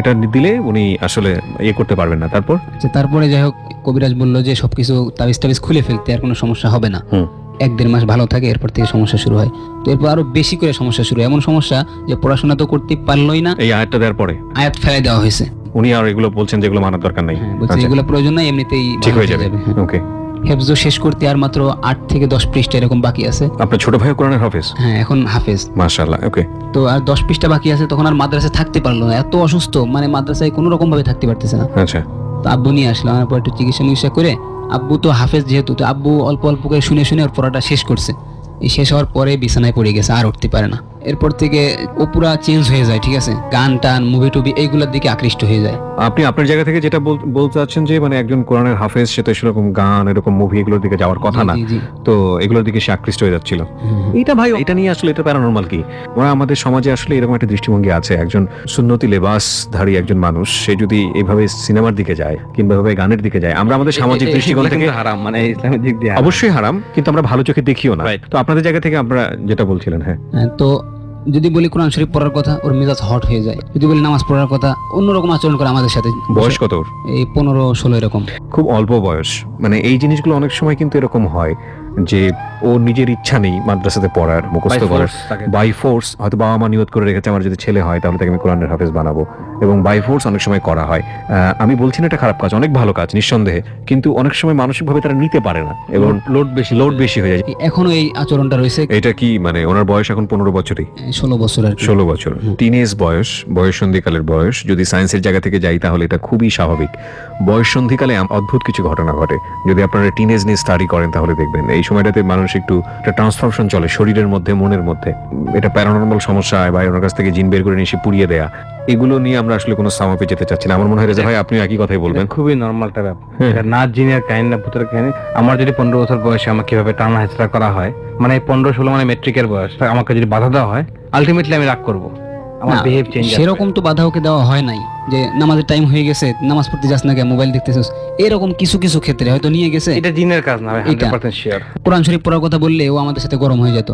এটা দিলে উনি আসলে ইয়ে করতে পারবেন না। তারপর? আচ্ছা তারপরে যাই হোক কবিরাজ বলল যে সবকিছু তাবিজ টাবিজ খুলে ফেলতে আর কোনো সমস্যা হবে না। এক দেড় মাস ভালো থাকে এরপর থেকে সমস্যা শুরু হয়। তো এরপর আরও বেশি করে সমস্যা শুরু হয়। এমন সমস্যা যে পড়াশোনা তো করতে পারলোই না। এই আয়াতটা দেওয়ার পরে। আয়াত ফেলে দেওয়া হয়েছে। উনি আর এগুলো বলছেন যেগুলো মানার দরকার নাই। হ্যাঁ, বলছে আচ্ছা, এগুলো প্রয়োজন নাই এমনিতেই ঠিক হয়ে যাবে। হ্যাঁ। ওকে হেফজ শেষ করতে আর মাত্র আট থেকে দশ পৃষ্ঠা এরকম বাকি আছে। আপনার ছোট ভাই কোরআনের হাফেজ? হ্যাঁ এখন হাফেজ। মাশাআল্লাহ ওকে তো আর দশ পৃষ্ঠা বাকি আছে তখন আর মাদ্রাসায় থাকতে পারল না এত অসুস্থ মানে মাদ্রাসায় কোনো রকম ভাবে থাকতে পারতেছে না। আচ্ছা। তো আব্বু নিয়ে আসলো আমার পর একটু চিকিৎসা মিকিৎসা করে আব্বু তো হাফেজ যেহেতু তো আব্বু অল্প অল্প করে শুনে শুনে ওর পড়াটা শেষ করছে। এই শেষ হওয়ার পরে বিছানায় পড়ে গেছে আর উঠতে পারে না। এরপর থেকে ও পুরা চেঞ্জ হয়ে যায় ঠিক আছে? গান টান মুভি টুভি এইগুলোর দিকে আকৃষ্ট হয়ে যায়। আপনি আপনার জায়গা থেকে যেটা বলতে চাচ্ছেন যে মানে একজন কোরআনের হাফেজ সে তো সেরকম গান এরকম মুভি এগুলোর দিকে যাওয়ার কথা না। তো এগুলোর দিকে সে আকৃষ্ট হয়ে যাচ্ছিল। এটা ভাই এটা নিয়ে আসলে এটা প্যারানর্মাল কি? ওরা আমাদের সমাজে আসলে এরকম একটা দৃষ্টিভঙ্গি আছে। একজন সুন্নতি লেবাসধারী একজন মানুষ সে যদি এইভাবে সিনেমার দিকে যায় কিংবা এভাবে গানের দিকে যায় আমরা আমাদের সামাজিক দৃষ্টিকোণ থেকে হারাম মানে ইসলামের দিক দিয়ে অবশ্যই হারাম কিন্তু আমরা ভালো চোখে দেখিও না. তো আপনাদের জায়গা থেকে আমরা যেটা বলছিলেন হ্যাঁ। হ্যাঁ, তো যদি বলি কোরআন শরীফ পড়ার কথা ওর মেজাজ হট হয়ে যায়। যদি বলি নামাজ পড়ার কথা অন্যরকম আচরণ করে আমাদের সাথে। বয়স কত এই পনেরো ষোলো এরকম। খুব অল্প বয়স। মানে এই জিনিসগুলো অনেক সময় কিন্তু এরকম হয়। যে ও নিজের ইচ্ছা নেই মাদ্রাসাতে পড়ার মুখস্থ করার। বাই ফোর্স হয়তো বাবা মা নিয়ত করে রেখেছে আমার যদি ছেলে হয় তাহলে তাকে আমি কোরআনের হাফেজ বানাবো। এবং বাই ফোর্স অনেক সময় করা হয়। আমি বলছি না এটা খারাপ কাজ অনেক ভালো কাজ নিঃসন্দেহে। কিন্তু অনেক সময় মানসিকভাবে তারা নিতে পারে না এবং লোড বেশি লোড বেশি হয়ে যায়। এখনও এই আচরণটা রয়েছে? এটা কি মানে ওনার বয়স এখন পনেরো বছরই? ষোলো বছর ষোলো বছর। টিনেজ বয়স বয়স সন্ধিকালের বয়স। যদি সায়েন্সের জায়গা থেকে যাই তাহলে এটা খুবই স্বাভাবিক। বয়স সন্ধিকালে অদ্ভুত কিছু ঘটনা ঘটে। যদি আপনারা টিনেজ নিয়ে স্টাডি করেন তাহলে দেখবেন এই সময়টাতে মানুষ একটু একটা ট্রান্সফরমেশন চলে শরীরের মধ্যে মনের মধ্যে। এটা প্যারানর্মাল সমস্যা বা ওনার কাছ থেকে জিন বের করে নিয়ে এসে পুড়িয়ে দেয়া। এগুলো নিয়ে আমরা আসলে কোনো সামাপে যেতে চাচ্ছি না। আমার মনে হয় রেজা ভাই আপনি একই কথাই বলবেন। খুবই নর্মালটা ব্যাপার। হ্যাঁ। না জিনের কাহিনী না ভূতের কাহিনী। আমার যদি পনেরো বছর বয়সে আমাকে কীভাবে টানা হেঁচড়া করা হয় মানে পনেরো ষোলো মানে মেট্রিকের বয়স আমাকে যদি বাধা দেওয়া হয় আলটিমেটলি আমি রাগ করব। আমার বিহেভ চেঞ্জ সেরকম তো বাধা ওকে দেওয়া হয় নাই যে নামাজের টাইম হয়ে গেছে নামাজ পড়তে যাস না মোবাইল মোবাইল দেখতেছিস এরকম কিছু কিছু ক্ষেত্রে হয়তো নিয়ে গেছে। এটা দিনের কাজ না শিওর কোরআন শরীফ পড়ার কথা বললে ও আমাদের সাথে গরম হয়ে যেত।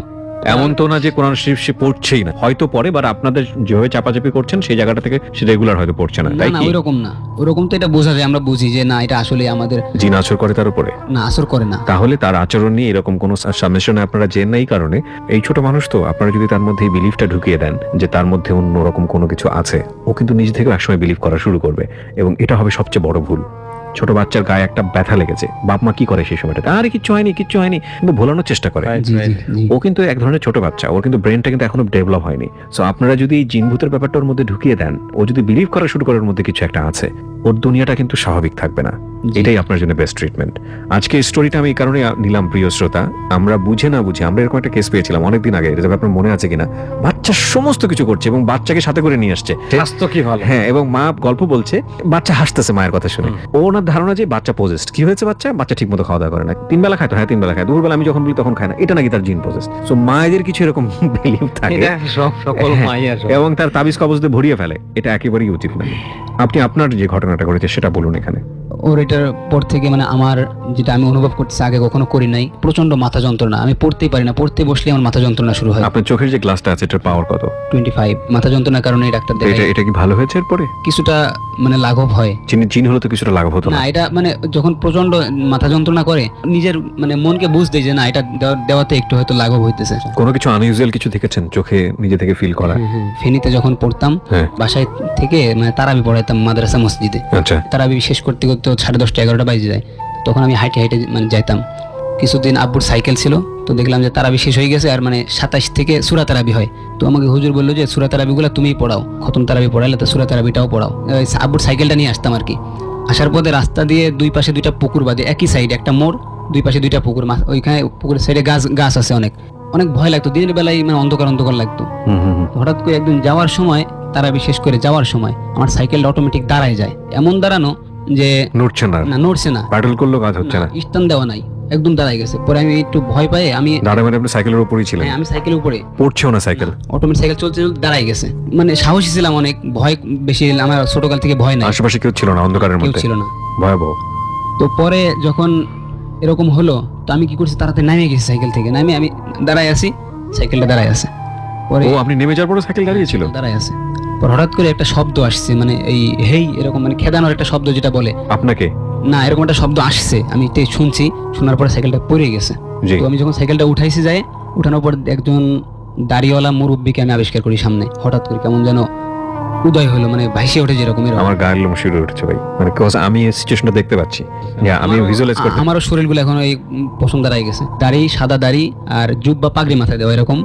এমন তো না যে কোরআন শরীফ সে পড়ছেই না। হয়তো পড়ে বাট আপনাদের যেভাবে চাপাচাপি করছেন সেই জায়গাটা থেকে সে রেগুলার হয়তো পড়ছে না তাই না কি? ওইরকম না। ওরকম তো এটা বোঝা যায় আমরা বুঝি যে না এটা আসলে আমাদের জিন আছর করে তার উপরে। না আসর করে না। তাহলে তার আচরণ নিয়ে এরকম কোনো সাবমিশনে আপনারা জেন না এই কারণে এই ছোট মানুষ তো আপনারা যদি তার মধ্যে এই বিলিফটা ঢুকিয়ে দেন যে তার মধ্যে অন্যরকম কোনো কিছু আছে ও কিন্তু নিজে থেকে একসময় বিলিভ করা শুরু করবে এবং এটা হবে সবচেয়ে বড় ভুল। ছোট বাচ্চার গায়ে একটা ব্যথা লেগেছে। বাপ মা কি করে সেই সময়টাতে? আরে কিচ্ছু হয়নি কিচ্ছু হয়নি। কিন্তু ভোলানোর চেষ্টা করে। ও কিন্তু এক ধরনের ছোট বাচ্চা। ওর কিন্তু ব্রেনটা কিন্তু এখনও ডেভেলপ হয়নি। সো আপনারা যদি এই জিনভূতের ব্যাপারটা ওর মধ্যে ঢুকিয়ে দেন ও যদি বিলিভ করা শুরু করে ওর মধ্যে কিছু একটা আছে ওর দুনিয়াটা কিন্তু স্বাভাবিক থাকবে না। এটাই আপনার জন্য বেস্ট ট্রিটমেন্ট আজকে স্টোরিটা আমি এই কারণে নিলাম প্রিয় শ্রোতা। আমরা বুঝে না বুঝে আমরা এরকম একটা কেস পেয়েছিলাম অনেকদিন আগে। এটা আপনার মনে আছে কিনা? বাচ্চা সমস্ত কিছু করছে এবং বাচ্চাকে সাথে করে নিয়ে আসছে। স্বাস্থ্য কি ভালো? হ্যাঁ এবং মা গল্প বলছে বাচ্চা হাসতেছে মায়ের কথা শুনে। ও ওনার ধারণা যে বাচ্চা পজেস্ট কি হয়েছে বাচ্চা? বাচ্চা ঠিক মতো খাওয়া দাওয়া করে না তিন বেলা খায় তো হ্যাঁ তিন বেলা খায়। দুপুরবেলা আমি যখন বলি তখন খায় না। এটা নাকি তার জিন পজেস্ট সো মায়েদের কিছু এরকম বিলিভ থাকে। এটা সব সকল হ্যাঁ, এবং তার তাবিজ কবজতে ভরিয়ে ফেলে। এটা একেবারেই উচিত না আপনি আপনার যে ঘটনাটা ঘটেছে সেটা বলুন এখানে। ওর এটার পর থেকে মানে আমার যেটা আমি অনুভব করতেছি আগে কখনো করি নাই। প্রচণ্ড মাথা যন্ত্রণা। আমি পড়তেই পারি না। পড়তে বসলে আমার মাথা যন্ত্রণা শুরু হয়। আপনার চোখের যে গ্লাসটা আছে এটার পাওয়ার কত? Twenty five. মাথা যন্ত্রণার কারণে ডাক্তার এটা দেখাই এটা কি ভালো হয়েছে এরপরে? কিছুটা মানে লাঘব হয়। চিনি জিন হলে তো কিছুটা লাঘব হতো না। না এটা মানে যখন প্রচণ্ড মাথা যন্ত্রণা করে নিজের মানে মনকে বুঝতে যে না এটা দেওয়া- দেওয়াতে একটু হয়তো লাঘব হইতেছে। কোনো কিছু আনইউজুয়াল কিছু দেখেছেন? চোখে নিজে থেকে ফিল করা? ফেনীতে যখন পড়তাম হ্যাঁ। বাসায় থেকে মানে তারাবি পড়াইতাম মাদ্রাসা মসজিদে। আচ্ছা। তারাবি শেষ করতে করতে সাড়ে দশটা এগারোটা বাজে যায়। তখন আমি হাইটে হাইটে মানে যাইতাম। কিছুদিন আব্বুর সাইকেল ছিল তো দেখলাম যে তারাবি শেষ হয়ে গেছে আর মানে সাতাশ থেকে সুরা তারাবি হয়। তো আমাকে হুজুর বলল যে সুরা তারাবিগুলো তুমিই পড়াও খতম তারাবি পড়াইলে তো সুরা তারাবিটাও পড়াও। আব্বুর সাইকেলটা নিয়ে আসতাম আর কি। আসার পথে রাস্তা দিয়ে দুই পাশে দুইটা পুকুর বাদে একই সাইড একটা মোড় দুই পাশে দুইটা পুকুর ওইখানে পুকুরের সাইডে গাছ গাছ আছে অনেক। অনেক ভয় লাগতো দিনের বেলায় মানে অন্ধকার অন্ধকার লাগতো। হুম হুম হুম। হঠাৎ করে একদিন যাওয়ার সময় তারা বিশেষ করে যাওয়ার সময় আমার সাইকেলটা অটোমেটিক দাঁড়ায় যায়। এমন দাঁড়ানো যে নড়ছে না। না নড়ছে না। প্যাডেল করলেও কাজ হচ্ছে না। স্টান দেওয়া নাই। একদম দাঁড়ায় গেছে। পরে আমি একটু ভয় পাই আমি দাঁড়া মানে আপনি সাইকেলের উপরেই ছিলেন? হ্যাঁ, আমি সাইকেলের উপরে। পড়ছেও না সাইকেল? অটোমেটিক সাইকেল চলতে চলতে দাঁড়ায় গেছে। মানে সাহসী ছিলাম অনেক ভয় বেশি আমার ছোটকাল থেকে ভয় নাই। আশেপাশে কেউ ছিল না অন্ধকারের কেউ মধ্যে? ছিল না। ভয়াবহ। তো পরে যখন এরকম হলো তো আমি কি করছি তাড়াতাড়ি নামিয়ে গেছি সাইকেল থেকে। নামিয়ে আমি দাঁড়ায় আছি সাইকেলটা দাঁড়ায় আছে। পরে ও আপনি নেমে যাওয়ার পরে সাইকেল দাঁড়িয়ে ছিল? দাঁড়ায় আছে। পর হঠাৎ করে একটা শব্দ আসছে মানে এই হেই এরকম মানে খেদানোর একটা শব্দ যেটা বলে। আপনাকে? না এরকম একটা শব্দ আসছে। আমি শুনছি শোনার পরে সাইকেলটা পড়ে গেছে। তো আমি যখন সাইকেলটা উঠাইছি যাই উঠানোর পর একজন দাড়িওয়ালা মুরব্বীকে আমি আবিষ্কার করি সামনে। হঠাৎ করে কেমন যেন উদয় হলো মানে ভাইসে ওঠে যেরকম আমার গায়ের লোম শুরু উঠছে ভাই। মানে cause আমি সিচুয়েশনটা দেখতে পাচ্ছি। আমি ভিজুয়ালাইজ করতে আমারও শরীরগুলো এখন ওই পছন্দ দাঁড়ায় গেছে। দাড়ি সাদা দাড়ি আর জুব বা পাগড়ি মাথায় দেওয়া এরকম।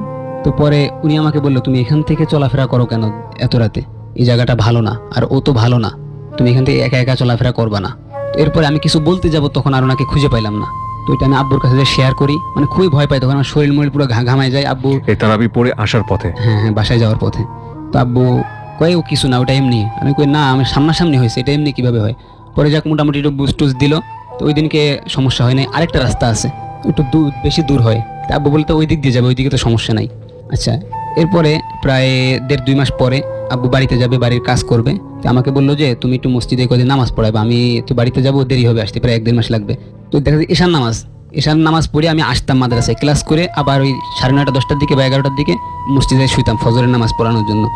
তো পরে উনি আমাকে বলল তুমি এখান থেকে চলাফেরা করো কেন এত রাতে? এই জায়গাটা ভালো না আর ও তো ভালো না। তুমি এখান থেকে একা একা চলাফেরা করবা না। তো এরপরে আমি কিছু বলতে যাব তখন আর ওনাকে খুঁজে পাইলাম না। তো এটা আমি আব্বুর কাছে শেয়ার করি মানে খুবই ভয় পাই তখন আমার শরীর মরিল পুরো ঘা- ঘামায় যায়। আব্বু এই তারাবি পড়ে আসার পথে। হ্যাঁ হ্যাঁ বাসায় যাওয়ার পথে। তো আব্বু কয়ে ও কিছু না ওটা এমনি। আমি কই না আমি সামনাসামনি হয়েছে এটা এমনি কীভাবে হয়? পরে যাক মোটামুটি একটু বুস টুস দিল। তো ওই দিনকে সমস্যা হয় নাই আরেকটা রাস্তা আছে একটু দূর বেশি দূর হয়। তা আব্বু বলতে ওই দিক দিয়ে যাবে ওই দিকে তো সমস্যা নাই। আচ্ছা এরপরে প্রায় দেড় দুই মাস পরে আব্বু বাড়িতে যাবে বাড়ির কাজ করবে। তো আমাকে বলল যে তুমি একটু মসজিদে কদিন নামাজ পড়াবে আমি তো বাড়িতে যাব দেরি হবে আসতে প্রায় এক দেড় মাস লাগবে। তো দেখা যায় এশার নামাজ এশার নামাজ পড়ে আমি আসতাম মাদ্রাসায়। ক্লাস করে আবার ওই সাড়ে নয়টা দশটার দিকে বা এগারোটার দিকে মসজিদে শুইতাম ফজরের নামাজ পড়ানোর জন্য।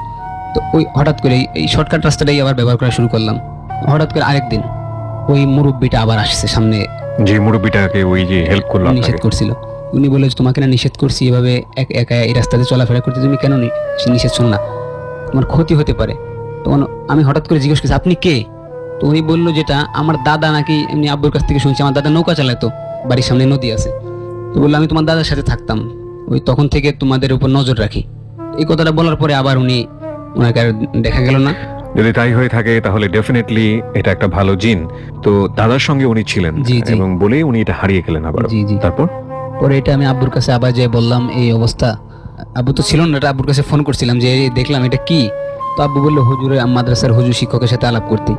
তো ওই হঠাৎ করে এই- শর্টকাট রাস্তাটাই আবার ব্যবহার করা শুরু করলাম। হঠাৎ করে আরেকদিন ওই মুরব্বিটা আবার আসছে সামনে। যে মুরব্বীটাকে ওই যে হেল্প করল নিষেধ করছিল। উনি বলে তোমাকে না নিষেধ করছি এভাবে এক- একা এই রাস্তাতে চলাফেরা করতে তুমি কেন নিষেধ শোনো না। তোমার ক্ষতি হতে পারে। তখন আমি হঠাৎ করে জিজ্ঞেস করছি আপনি কে? তো উনি বলল যেটা আমার দাদা নাকি এমনি আব্বুর কাছ থেকে শুনছি আমার দাদা নৌকা চালাতো বাড়ির সামনে নদী আছে। তো বলল আমি তোমার দাদার সাথে থাকতাম ওই তখন থেকে তোমাদের উপর নজর রাখি। এই কথাটা বলার পরে আবার উনি ওনাকে আর দেখা গেল না। যদি তাই হয়ে থাকে তাহলে ডেফিনেটলি এটা একটা ভালো জিন। তো দাদার সঙ্গে উনি ছিলেন। এবং বলেই উনি এটা হারিয়ে গেলেন আবার। জি, জি। তারপর? পরে এটা আমি আব্বুর কাছে আবার যে বললাম এই অবস্থা আব্বু তো ছিল না এটা আব্বুর কাছে ফোন করছিলাম যে দেখলাম এটা কি? তো আব্বু বলল হুজুরে মাদ্রাসার হুজুর শিক্ষকের সাথে আলাপ করতে।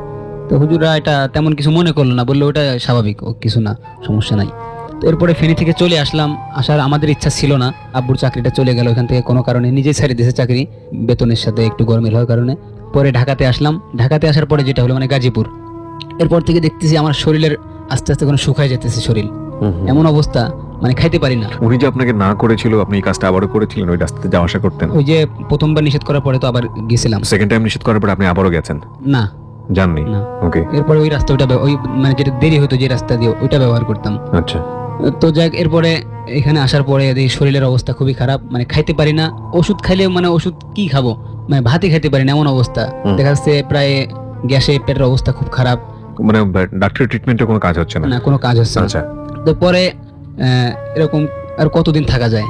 তো হুজুরা এটা তেমন কিছু মনে করল না বলল ওটা স্বাভাবিক ও কিছু না সমস্যা নাই। তো এরপরে ফেনী থেকে চলে আসলাম আসার আমাদের ইচ্ছা ছিল না আব্বুর চাকরিটা চলে গেল এখান থেকে কোনো কারণে নিজেই ছেড়ে দিয়েছে চাকরি বেতনের সাথে একটু গরমিল হওয়ার কারণে। পরে ঢাকাতে আসলাম ঢাকাতে আসার পরে যেটা হলো মানে গাজীপুর। এরপর থেকে দেখতেছি আমার শরীরের আস্তে আস্তে কোনো শুকায় যেতেছে শরীর। এমন অবস্থা মানে খাইতে পারি না। উনি যে আপনাকে না করেছিল আপনি এই কাজটা আবারও করেছিলেন ওই রাস্তাতে যাওয়া আসা করতেন। ওই যে প্রথমবার নিষেধ করার পরে তো আবার গেছিলাম। সেকেন্ড টাইম নিষেধ করার পরে আপনি আবারও গেছেন? না। জাননি না। ওকে এরপরে ওই রাস্তা ওইটা ওই মানে যেটা দেরি হতো যে রাস্তা দিয়ে ওইটা ব্যবহার করতাম। আচ্ছা। তো যাক এরপরে এখানে আসার পরে শরীরের অবস্থা খুবই খারাপ। মানে খাইতে পারি না। ওষুধ খাইলে মানে ওষুধ কি খাব? মানে ভাতই খাইতে পারি না এমন অবস্থা। দেখা যাচ্ছে প্রায় গ্যাসে পেটের অবস্থা খুব খারাপ। মানে ডাক্তারের ট্রিটমেন্টে কোনো কাজ হচ্ছে না? না কোনো কাজ হচ্ছে না। আচ্ছা। তো পরে এরকম আর কতদিন থাকা যায়?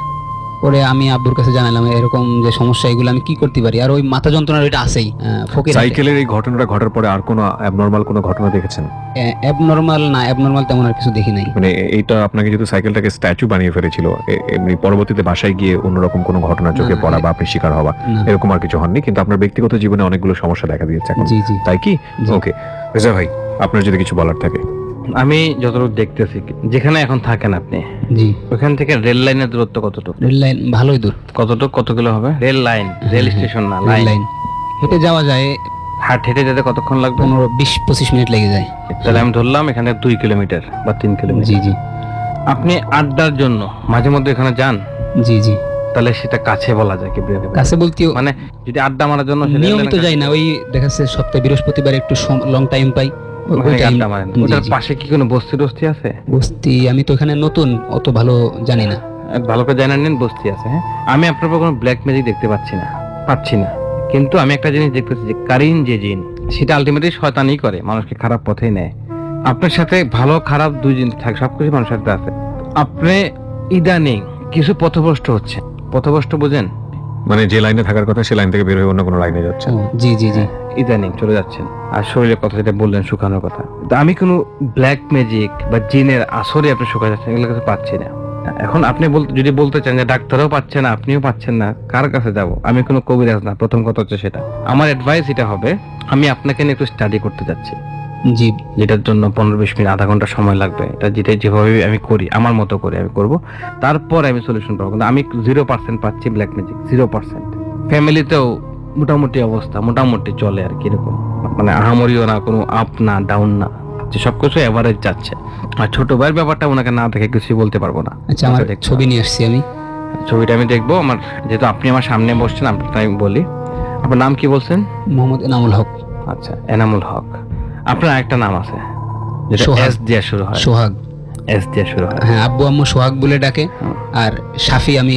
পরে আমি আব্বুর কাছে জানালাম এরকম যে সমস্যা এগুলো আমি কি করতে পারি? আর ওই মাথা যন্ত্রণার ওইটা আছেই ফকির সাইকেলের এই ঘটনাটা ঘটার পরে আর কোনো অ্যাবনর্মাল কোনো ঘটনা দেখেছেন? অ্যাবনর্মাল না অ্যাবনর্মাল তেমন আর কিছু দেখি নাই। মানে এইটা আপনাকে যেহেতু সাইকেলটাকে স্ট্যাচু বানিয়ে ফেলেছিল এমনি পরবর্তীতে বাসায় গিয়ে অন্যরকম কোনো ঘটনা চোখে পড়া বা আপনি শিকার হওয়া এরকম আর কিছু হননি? কিন্তু আপনার ব্যক্তিগত জীবনে অনেকগুলো সমস্যা দেখা দিয়েছে এখন। তাই কি? ওকে রেজা ভাই আপনার যদি কিছু বলার থাকে। আমি যতটুকু দেখতেছি যেখানে এখন থাকেন আপনি জি। ওখান থেকে রেল লাইনের দূরত্ব কতটুকু? রেল লাইন ভালোই দূর। কতটুকু কত কিলো হবে? রেল লাইন রেল হ্যাঁ, স্টেশন না লাইন? লাইন। হেঁটে যাওয়া যায়। হাট হেঁটে যেতে কতক্ষণ লাগবে? পনেরো বিশ পঁচিশ মিনিট লেগে যায়। তাহলে আমি ধরলাম এখানে দুই কিলোমিটার বা তিন কিলোমিটার। জি জি। আপনি আড্ডার জন্য মাঝে মধ্যে এখানে যান? জি জি। তাহলে সেটা কাছে বলা যায় কি কাছে বলতে মানে যদি আড্ডা মারার জন্য নিয়মিত যাই না ওই দেখা যাচ্ছে সপ্তাহে বৃহস্পতিবার একটু লং টাইম পাই। জি, ওটার পাশে কি কোনো বস্তি টস্তি আছে? বস্তি আমি তো এখানে নতুন অত ভালো জানি না। ভালো করে জানান নেন বস্তি আছে হ্যাঁ? আমি আপনার কোনো ব্ল্যাক ম্যাজিক দেখতে পাচ্ছি না পাচ্ছি না। কিন্তু আমি একটা জিনিস দেখতেছি যে কারিন যে জিন সেটা আলটিমেটলি শয়তানি করে মানুষকে খারাপ পথেই নেয়। আপনার সাথে ভালো খারাপ দুই জিনিস থাকে সবকিছু মানুষের সাথে আছে। আপনি ইদানিং কিছু পথভ্রষ্ট হচ্ছে পথভ্রষ্ট বুঝেন? মানে যে লাইনে থাকার কথা সে লাইন থেকে বের হয়ে অন্য কোনো লাইনে যাচ্ছে জি জি জি। ইদানিং চলে যাচ্ছেন। আর শরীরের কথা যেটা বললেন, শুকানোর কথা। তো আমি কোনো ব্ল্যাক ম্যাজিক বা জিনের আসরে আপনি শুকা যাচ্ছেন এগুলো কাছে পাচ্ছি না। এখন আপনি যদি বলতে চান যে ডাক্তারও পাচ্ছেন না আপনিও পাচ্ছেন না, কার কাছে যাব? আমি কোনো কবিরাজ না, প্রথম কথা হচ্ছে সেটা। আমার অ্যাডভাইস এটা হবে, আমি আপনাকে নিয়ে একটু স্টাডি করতে যাচ্ছি। জি, যেটার জন্য পনেরো বিশ মিনিট, আধা ঘণ্টা সময় লাগবে। এটা যেটা যেভাবে আমি করি, আমার মতো করে আমি করব। তারপর আমি সলিউশন পাবো। কিন্তু আমি জিরো পার্সেন্ট পাচ্ছি ব্ল্যাক ম্যাজিক জিরো পার্সেন্ট ফ্যামিলিতেও মোটামুটি অবস্থা মোটামুটি চলে আর কি এরকম। মানে আহামরিও না কোনো আপ না ডাউন না। যাচ্ছে সবকিছু এভারেজ যাচ্ছে। আর ছোট ভাইয়ের ব্যাপারটা ওনাকে না দেখে কিছুই বলতে পারব না। আচ্ছা আমার ছবি নিয়ে আসছি আমি। ছবিটা আমি দেখব। আমার যেহেতু আপনি আমার সামনে বসছেন আপনার আমি বলি। আপনার নাম কি বলছেন? মোহাম্মদ এনামুল হক। আচ্ছা এনামুল হক। আপনার একটা নাম আছে যেটা এস দিয়ে শুরু হয়। সোহাগ। এস দিয়ে শুরু হয়। হ্যাঁ আব্বু আম্মু সোহাগ বলে ডাকে। আর শাফি আমি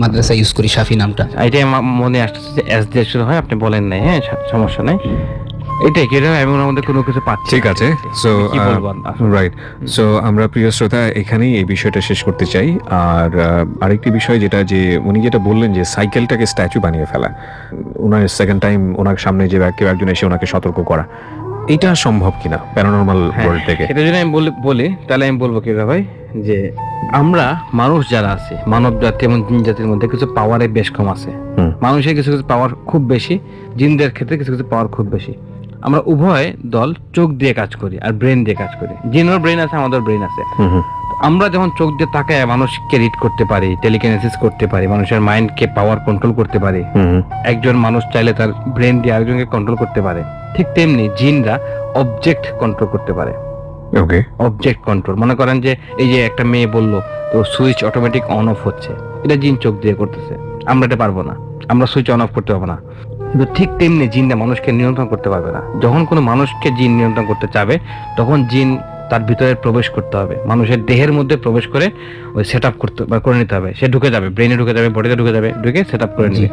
মাদ্রাসা ইউজ করি শাফি নামটা। এটাই মনে আসতেছে যে এস দিয়ে শুরু হয় আপনি বলেন নাই হ্যাঁ সমস্যা নাই। এটাই কি আমি ওনার মধ্যে কোনো কিছু পাচ্ছি? ঠিক আছে সো কি বলব আর? রাইট সো আমরা প্রিয় শ্রোতা এখানেই এই বিষয়টা শেষ করতে চাই। আর আরেকটি বিষয় যেটা যে উনি যেটা বললেন যে সাইকেলটাকে স্ট্যাচু বানিয়ে ফেলা। ওনার সেকেন্ড টাইম ওনার সামনে যে কেউ একজন এসে ওনাকে সতর্ক করা। এটা সম্ভব কিনা? প্যারানর্মাল হ্যাঁ, ওয়ার্ল্ড থেকে। সেটা যদি আমি বলি তাহলে আমি বলব কি ভাই যে আমরা মানুষ যারা আছে মানব জাতি এবং জিন জাতির মধ্যে কিছু পাওয়ারে বেশ কম আছে। মানুষের কিছু কিছু পাওয়ার খুব বেশি জিনদের ক্ষেত্রে কিছু কিছু পাওয়ার খুব বেশি। আমরা উভয় দল চোখ দিয়ে কাজ করি আর ব্রেন দিয়ে কাজ করি। জিনের ব্রেন আছে আমাদের ব্রেন আছে। আমরা যখন চোখ দিয়ে তাকায় মানুষকে রিড করতে পারি টেলিকেনেসিস করতে পারি মানুষের মাইন্ডকে পাওয়ার কন্ট্রোল করতে পারি একজন মানুষ চাইলে তার ব্রেন দিয়ে আরেকজনকে কন্ট্রোল করতে পারে। ঠিক তেমনি জিনরা অবজেক্ট কন্ট্রোল করতে পারে। ওকে অবজেক্ট কন্ট্রোল মনে করেন যে এই যে একটা মেয়ে বলল তো সুইচ অটোমেটিক অন অফ হচ্ছে। এটা জিন চোখ দিয়ে করতেছে। আমরা এটা পারব না। আমরা সুইচ অন অফ করতে পারব না। কিন্তু ঠিক তেমনি জিনটা মানুষকে নিয়ন্ত্রণ করতে পারবে না। যখন কোনো মানুষকে জিন নিয়ন্ত্রণ করতে চাবে তখন জিন তার ভিতরে প্রবেশ করতে হবে। মানুষের দেহের মধ্যে প্রবেশ করে ওই সেট আপ করতে বা করে নিতে হবে। সে ঢুকে যাবে ব্রেনে ঢুকে যাবে বডিতে ঢুকে যাবে ঢুকে সেট আপ করে নিবে।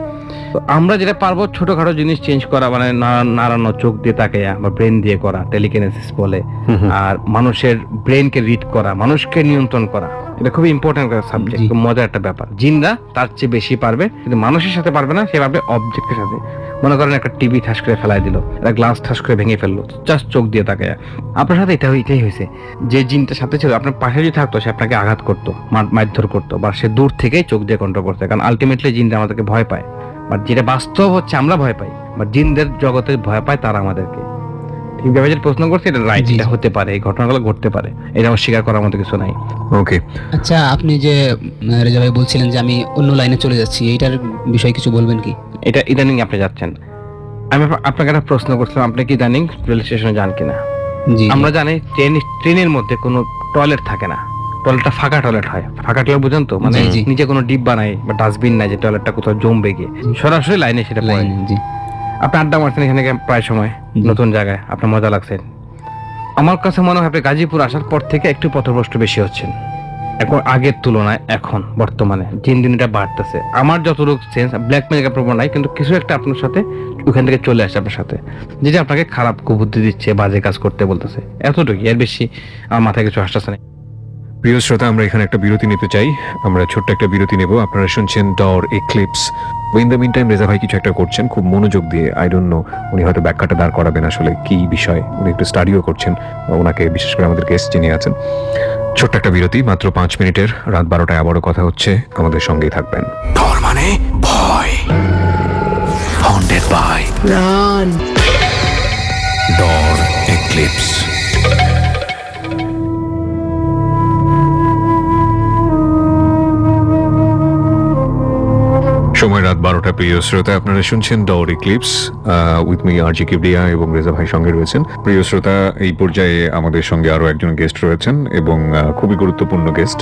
তো আমরা যেটা পারব ছোটখাটো জিনিস চেঞ্জ করা মানে নাড়া- নাড়ানো চোখ দিয়ে তাকাইয়া বা ব্রেন দিয়ে করা টেলিকেনেসিস বলে। আর মানুষের ব্রেনকে রিড করা মানুষকে নিয়ন্ত্রণ করা। এটা খুবই ইম্পর্টেন্ট একটা সাবজেক্ট খুব মজার একটা ব্যাপার। জিনরা তার চেয়ে বেশি পারবে কিন্তু মানুষের সাথে পারবে না সে পারবে অবজেক্টের সাথে। মনে করেন একটা টিভি ঠাস করে ফেলাই দিল একটা গ্লাস ঠাস করে ভেঙে ফেলল জাস্ট চোখ দিয়ে তাকে আপনার সাথে এটা এটাই হয়েছে যে জিনটার সাথে ছিল আপনার পাশে যদি থাকতো সে আপনাকে আঘাত করতো মারধর করতো বা সে দূর থেকেই চোখ দিয়ে কন্ট্রোল করতো কারণ আলটিমেটলি জিনটা আমাদেরকে ভয় পায়। বাট যেটা বাস্তব হচ্ছে আমরা ভয় পাই। বাট জিনদের জগতে ভয় পায় তারা আমাদেরকে। ঠিকভাবে যেটা প্রশ্ন করছে এটা রাইট এটা হতে পারে এই ঘটনাগুলো ঘটতে পারে। এটা অস্বীকার করার মতো কিছু নাই। ওকে আচ্ছা আপনি যে রেজা ভাই বলছিলেন যে আমি অন্য লাইনে চলে যাচ্ছি এইটার বিষয়ে কিছু বলবেন কি? এটা ইদানিং আপনি যাচ্ছেন। আমি আপনাকে একটা প্রশ্ন করছিলাম আপনি কি ইদানিং রেল স্টেশনে যান কিনা? জি। আমরা জানি ট্রেন ট্রেনের মধ্যে কোনো টয়লেট থাকে না। টয়লেটটা ফাঁকা টয়লেট হয়। ফাঁকা টয়লেট বুঝেন তো? মানে। নিচে কোনো ডিব্বা নাই বা ডাস্টবিন নাই যে টয়লেটটা কোথাও জমবে গিয়ে সরাসরি লাইনে সেটা পড়ে। জি। আপনি আড্ডা মারছেন এখানে প্রায় সময় নতুন জায়গায়। আপনার মজা লাগছে। আমার কাছে মনে হয় আপনি গাজীপুর আসার পর থেকে একটু পথভ্রষ্ট বেশি হচ্ছেন। এখন আগের তুলনায় এখন বর্তমানে দিন দিন এটা বাড়তেছে। আমার যতটুকু সেন্স ব্ল্যাক প্রবণ নাই কিন্তু কিছু একটা আপনার সাথে ওখান থেকে চলে আসে আপনার সাথে। যেটা আপনাকে খারাপ কুবুদ্ধি দিচ্ছে বাজে কাজ করতে বলতেছে। এতটুকু এর বেশি আমার মাথায় কিছু আসতেছে না। প্রিয় শ্রোতা আমরা এখানে একটা বিরতি নিতে চাই। আমরা ছোট্ট একটা বিরতি নেব। আপনারা শুনছেন Dor Eclipse in the mean time Reza ভাই কিছু একটা করছেন। খুব মনোযোগ দিয়ে আই ডোন্ট নো উনি হয়তো ব্যাখ্যাটা দাঁড় করাবেন আসলে কি বিষয়। উনি একটু স্টাডিও করছেন। ওনাকে বিশেষ করে আমাদের গেস্ট যিনি আছেন। ছোট্ট একটা বিরতি মাত্র পাঁচ মিনিটের। রাত বারোটায় আবারও কথা হচ্ছে। আমাদের সঙ্গেই থাকবেন। ডর মানে ভয়। হন্টেড বাই ডর এক্লিপস সময় রাত বারোটা, প্রিয় শ্রোতা, আপনারা শুনছেন Dor Eclipse with me R G Kibria এবং রেজা ভাই সঙ্গে রয়েছেন। প্রিয় শ্রোতা, এই পর্যায়ে আমাদের সঙ্গে আরও একজন গেস্ট রয়েছেন এবং খুবই গুরুত্বপূর্ণ গেস্ট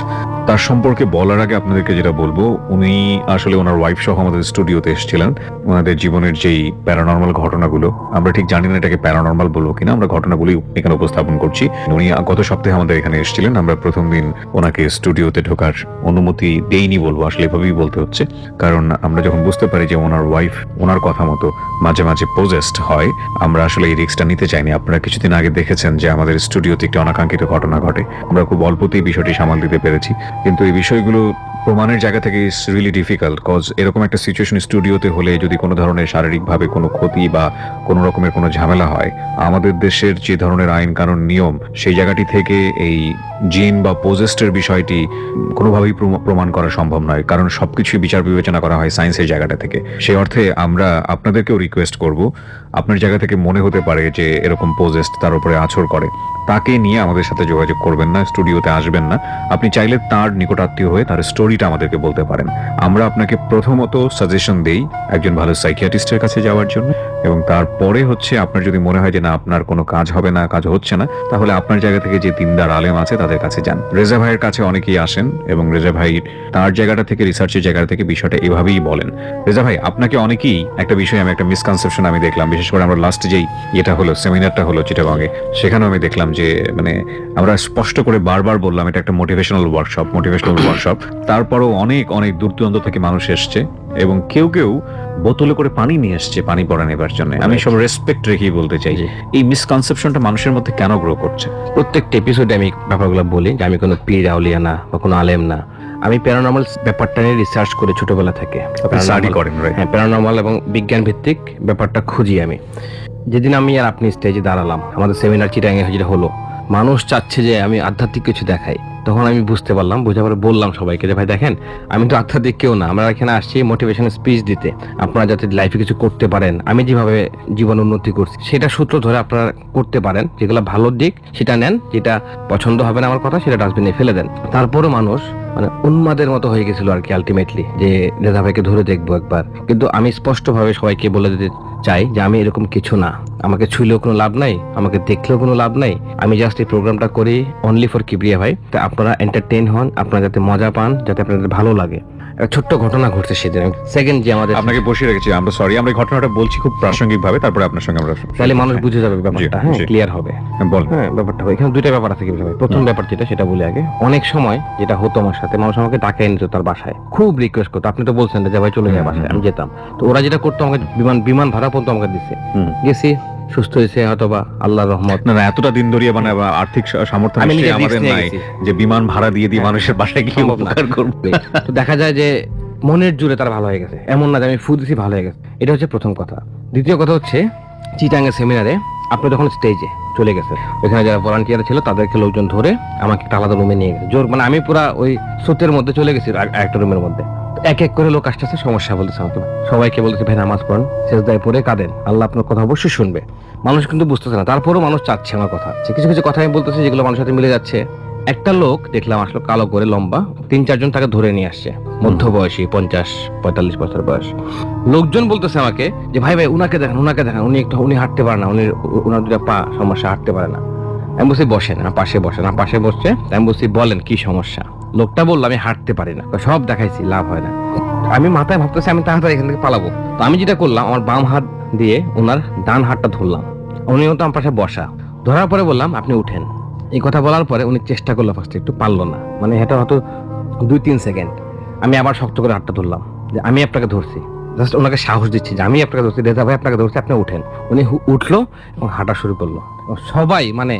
তার সম্পর্কে বলার আগে আপনাদেরকে যেটা বলব, উনি আসলে ওনার ওয়াইফ সহ আমাদের স্টুডিওতে এসেছিলেন। ওনাদের জীবনের যেই প্যারানর্মাল ঘটনাগুলো, আমরা ঠিক জানি না এটাকে প্যারানর্মাল বলব কিনা, আমরা ঘটনাগুলি এখানে উপস্থাপন করছি। উনি গত সপ্তাহে আমাদের এখানে এসেছিলেন, আমরা প্রথম দিন ওনাকে স্টুডিওতে ঢোকার অনুমতি দেইনি বলব, আসলে এভাবেই বলতে হচ্ছে। কারণ আমরা যখন বুঝতে পারি যে ওনার ওয়াইফ ওনার কথা মতো মাঝে মাঝে পোজেস্ট হয়, আমরা আসলে এই রিস্কটা নিতে চাইনি। আপনারা কিছুদিন আগে দেখেছেন যে আমাদের স্টুডিওতে একটি অনাকাঙ্ক্ষিত ঘটনা ঘটে। আমরা খুব অল্পতেই বিষয়টি সামাল দিতে পেরেছি। কিন্তু এই বিষয়গুলো প্রমাণের জায়গা থেকে ইটস রিয়েলি ডিফিকাল্ট কজ এরকম একটা সিচুয়েশন স্টুডিওতে হলে যদি কোনো ধরনের শারীরিকভাবে কোনো ক্ষতি বা কোনো রকমের কোনো ঝামেলা হয়, আমাদের দেশের যে ধরনের আইন কানুন নিয়ম, সেই জায়গাটি থেকে এই জিন বা পোজেস্টের বিষয়টি কোনোভাবেই প্রমাণ করা সম্ভব নয়। কারণ সবকিছুই বিচার বিবেচনা করা হয় সায়েন্সের জায়গাটা থেকে। সেই অর্থে আমরা আপনাদেরকেও রিকোয়েস্ট করব, আপনার জায়গা থেকে মনে হতে পারে যে এরকম পোজেস্ট তার উপরে আছর করে। তাকে নিয়ে আমাদের সাথে যোগাযোগ করবেন না স্টুডিওতে আসবেন না। আপনি চাইলে তার নিকটাত্মীয় হয়ে তার স্টোরি স্টোরিটা আমাদেরকে বলতে পারেন। আমরা আপনাকে প্রথমত সাজেশন দেই একজন ভালো সাইকিয়াট্রিস্টের কাছে যাওয়ার জন্য এবং তারপরে হচ্ছে আপনার যদি মনে হয় যে না, আপনার কোনো কাজ হবে না, কাজ হচ্ছে না, তাহলে আপনার জায়গা থেকে যে দিনদার আলেম আছে তাদের কাছে যান। রেজা ভাইয়ের কাছে অনেকেই আসেন এবং রেজা ভাই তার জায়গাটা থেকে রিসার্চের জায়গা থেকে বিষয়টা এভাবেই বলেন। রেজা ভাই, আপনাকে অনেকেই একটা বিষয় আমি একটা মিসকনসেপশন আমি দেখলাম, বিশেষ করে আমরা লাস্ট যেই এটা হলো সেমিনারটা হলো চিটাগঙ্গে সেখানেও আমি দেখলাম যে মানে আমরা স্পষ্ট করে বারবার বললাম, এটা একটা মোটিভেশনাল ওয়ার্কশপ মোটিভেশনাল ওয়ার্কশপ তারপরও অনেক অনেক দূর দূরান্ত থেকে মানুষ এসছে এবং কেউ কেউ বোতলে করে পানি নিয়ে এসছে পানি পড়া নেবার জন্য। আমি সব রেসপেক্ট রেখেই বলতে চাই। এই মিসকনসেপশনটা মানুষের মধ্যে কেন গ্রো করছে? প্রত্যেকটা এপিসোডে আমি ব্যাপারগুলো বলি যে আমি কোনো পীর আউলিয়া না বা কোনো আলেম না। আমি প্যারানর্মাল ব্যাপারটা নিয়ে রিসার্চ করে ছোটবেলা থেকে। হ্যাঁ প্যারানর্মাল এবং বিজ্ঞান ভিত্তিক ব্যাপারটা খুঁজি আমি। যেদিন আমি আর আপনি স্টেজে দাঁড়ালাম আমাদের সেমিনার চিটাঙ্গে যেটা হলো। মানুষ চাচ্ছে যে আমি আধ্যাত্মিক কিছু দেখাই। তখন আমি বুঝতে পারলাম, বুঝে পরে বললাম সবাইকে যে, ভাই, দেখেন, আমি তো আধ্যাত্মিক কেউ না। আমরা এখানে আসছি মোটিভেশন স্পিচ দিতে। আপনারা যাতে লাইফে কিছু করতে পারেন, আমি যেভাবে জীবন উন্নতি করছি, সেটা সূত্র ধরে আপনারা করতে পারেন। যেগুলো ভালো দিক, সেটা নেন। যেটা পছন্দ হবে না আমার কথা, সেটা ডাস্টবিনে ফেলে দেন। তারপরও মানুষ মানে উন্মাদের মতো হয়ে গেছিল আর কি আলটিমেটলি যে রেজা ভাইকে ধরে দেখব একবার। কিন্তু আমি স্পষ্টভাবে সবাইকে বলে দিতে চাই যে, আমি এরকম কিছু না। আমাকে ছুইলেও কোনো লাভ নাই, আমাকে দেখলেও কোনো লাভ নাই। আমি জাস্ট এই প্রোগ্রামটা করি অনলি ফর কিবরিয়া ভাই। তা আপনারা এন্টারটেইন হন আপনারা যাতে মজা পান যাতে আপনাদের ভালো লাগে। একটা ছোট্ট ঘটনা ঘটছে সেদিন। সেকেন্ড যে আমাদের আপনাকে বসিয়ে রেখেছি আমরা সরি আমরা ঘটনাটা বলছি খুব প্রাসঙ্গিক ভাবে তারপরে আপনার সঙ্গে আমরা তাহলে মানুষ বুঝে যাবে ব্যাপারটা। হ্যাঁ ক্লিয়ার হবে। বল হ্যাঁ ব্যাপারটা এখানে দুইটা ব্যাপার আছে কীভাবে প্রথম ব্যাপার যেটা সেটা বলি আগে। অনেক সময় যেটা হতো আমার সাথে মানুষ আমাকে ডাকে নিত তার বাসায়। খুব রিকোয়েস্ট করতো। আপনি তো বলছেন যে ভাই চলে যায় বাসায় আমি যেতাম। তো ওরা যেটা করতো আমাকে বিমান বিমান ভাড়া পর্যন্ত আমাকে দিচ্ছে গেছি। সুস্থ হয়েছে হয়তো বা আল্লাহর রহমত। না না এতটা দিন ধরিয়ে মানে আর্থিক সামর্থ্য আমাদের নাই যে বিমান ভাড়া দিয়ে দিয়ে হ্যাঁ। মানুষের বাসায় গিয়ে উপকার করবে। তো দেখা যায় যে মনের জুড়ে তার ভালো হয়ে গেছে। এমন না যে আমি ফু দিছি ভালো হয়ে গেছে। এটা হচ্ছে প্রথম কথা। দ্বিতীয় কথা হচ্ছে চিটাঙ্গের সেমিনারে আপনি যখন স্টেজে চলে গেছে ওইখানে যারা ভলান্টিয়ার ছিল তাদেরকে লোকজন ধরে আমাকে একটা আলাদা রুমে নিয়ে গেছে। জোর মানে আমি পুরা ওই স্রোতের মধ্যে চলে গেছি একটা রুমের মধ্যে। এক এক করে লোক আসতেছে, সমস্যা বলতেছে আমাকে। সবাইকে বলতেছে, ভাই, নামাজ পড়েন শেষ দায় পড়ে কাঁদেন। আল্লাহ আপনার কথা অবশ্যই শুনবে। মানুষ কিন্তু বুঝতেছে না। তারপরেও মানুষ চাচ্ছে আমার কথা। কিছু কিছু কথা আমি বলতেছি যেগুলো মানুষের সাথে মিলে যাচ্ছে। একটা লোক দেখলাম আসলো কালো করে, লম্বা, তিন, চারজন তাকে ধরে নিয়ে আসছে। মধ্যবয়সী, পঞ্চাশ, পঁয়তাল্লিশ বছর বয়স। লোকজন বলতেছে আমাকে যে, ভাই ভাই, উনাকে দেখেন উনাকে দেখেন। উনি একটু, উনি হাঁটতে পারে না। উনি, উনার দুটা পা সমস্যা, হাঁটতে পারে না। আমি বলছি বসেন না, পাশে বসেন না, পাশে বসছে। আমি বলছি বলেন, কি সমস্যা? লোকটা বলল, আমি হাঁটতে পারি না। সব দেখাইছি, লাভ হয় না। আমি মাথায় ভাবতেছি, আমি তাড়াতাড়ি এখান থেকে পালাবো। তো আমি যেটা করলাম, আমার বাম হাত দিয়ে ওনার ডান হাতটা ধরলাম। উনিও তো আমার পাশে বসা। ধরার পরে বললাম, আপনি উঠেন। এই কথা বলার পরে উনি চেষ্টা করল ফার্স্টে একটু পারল না। মানে এটা হয়তো দুই তিন সেকেন্ড আমি আবার শক্ত করে হাতটা ধরলাম, যে আমি আপনাকে ধরছি। জাস্ট ওনাকে সাহস দিচ্ছি যে আমি আপনাকে ধরছি রেজা ভাই আপনাকে ধরছি, আপনি উঠেন। উনি উঠল এবং হাঁটা শুরু করল। সবাই মানে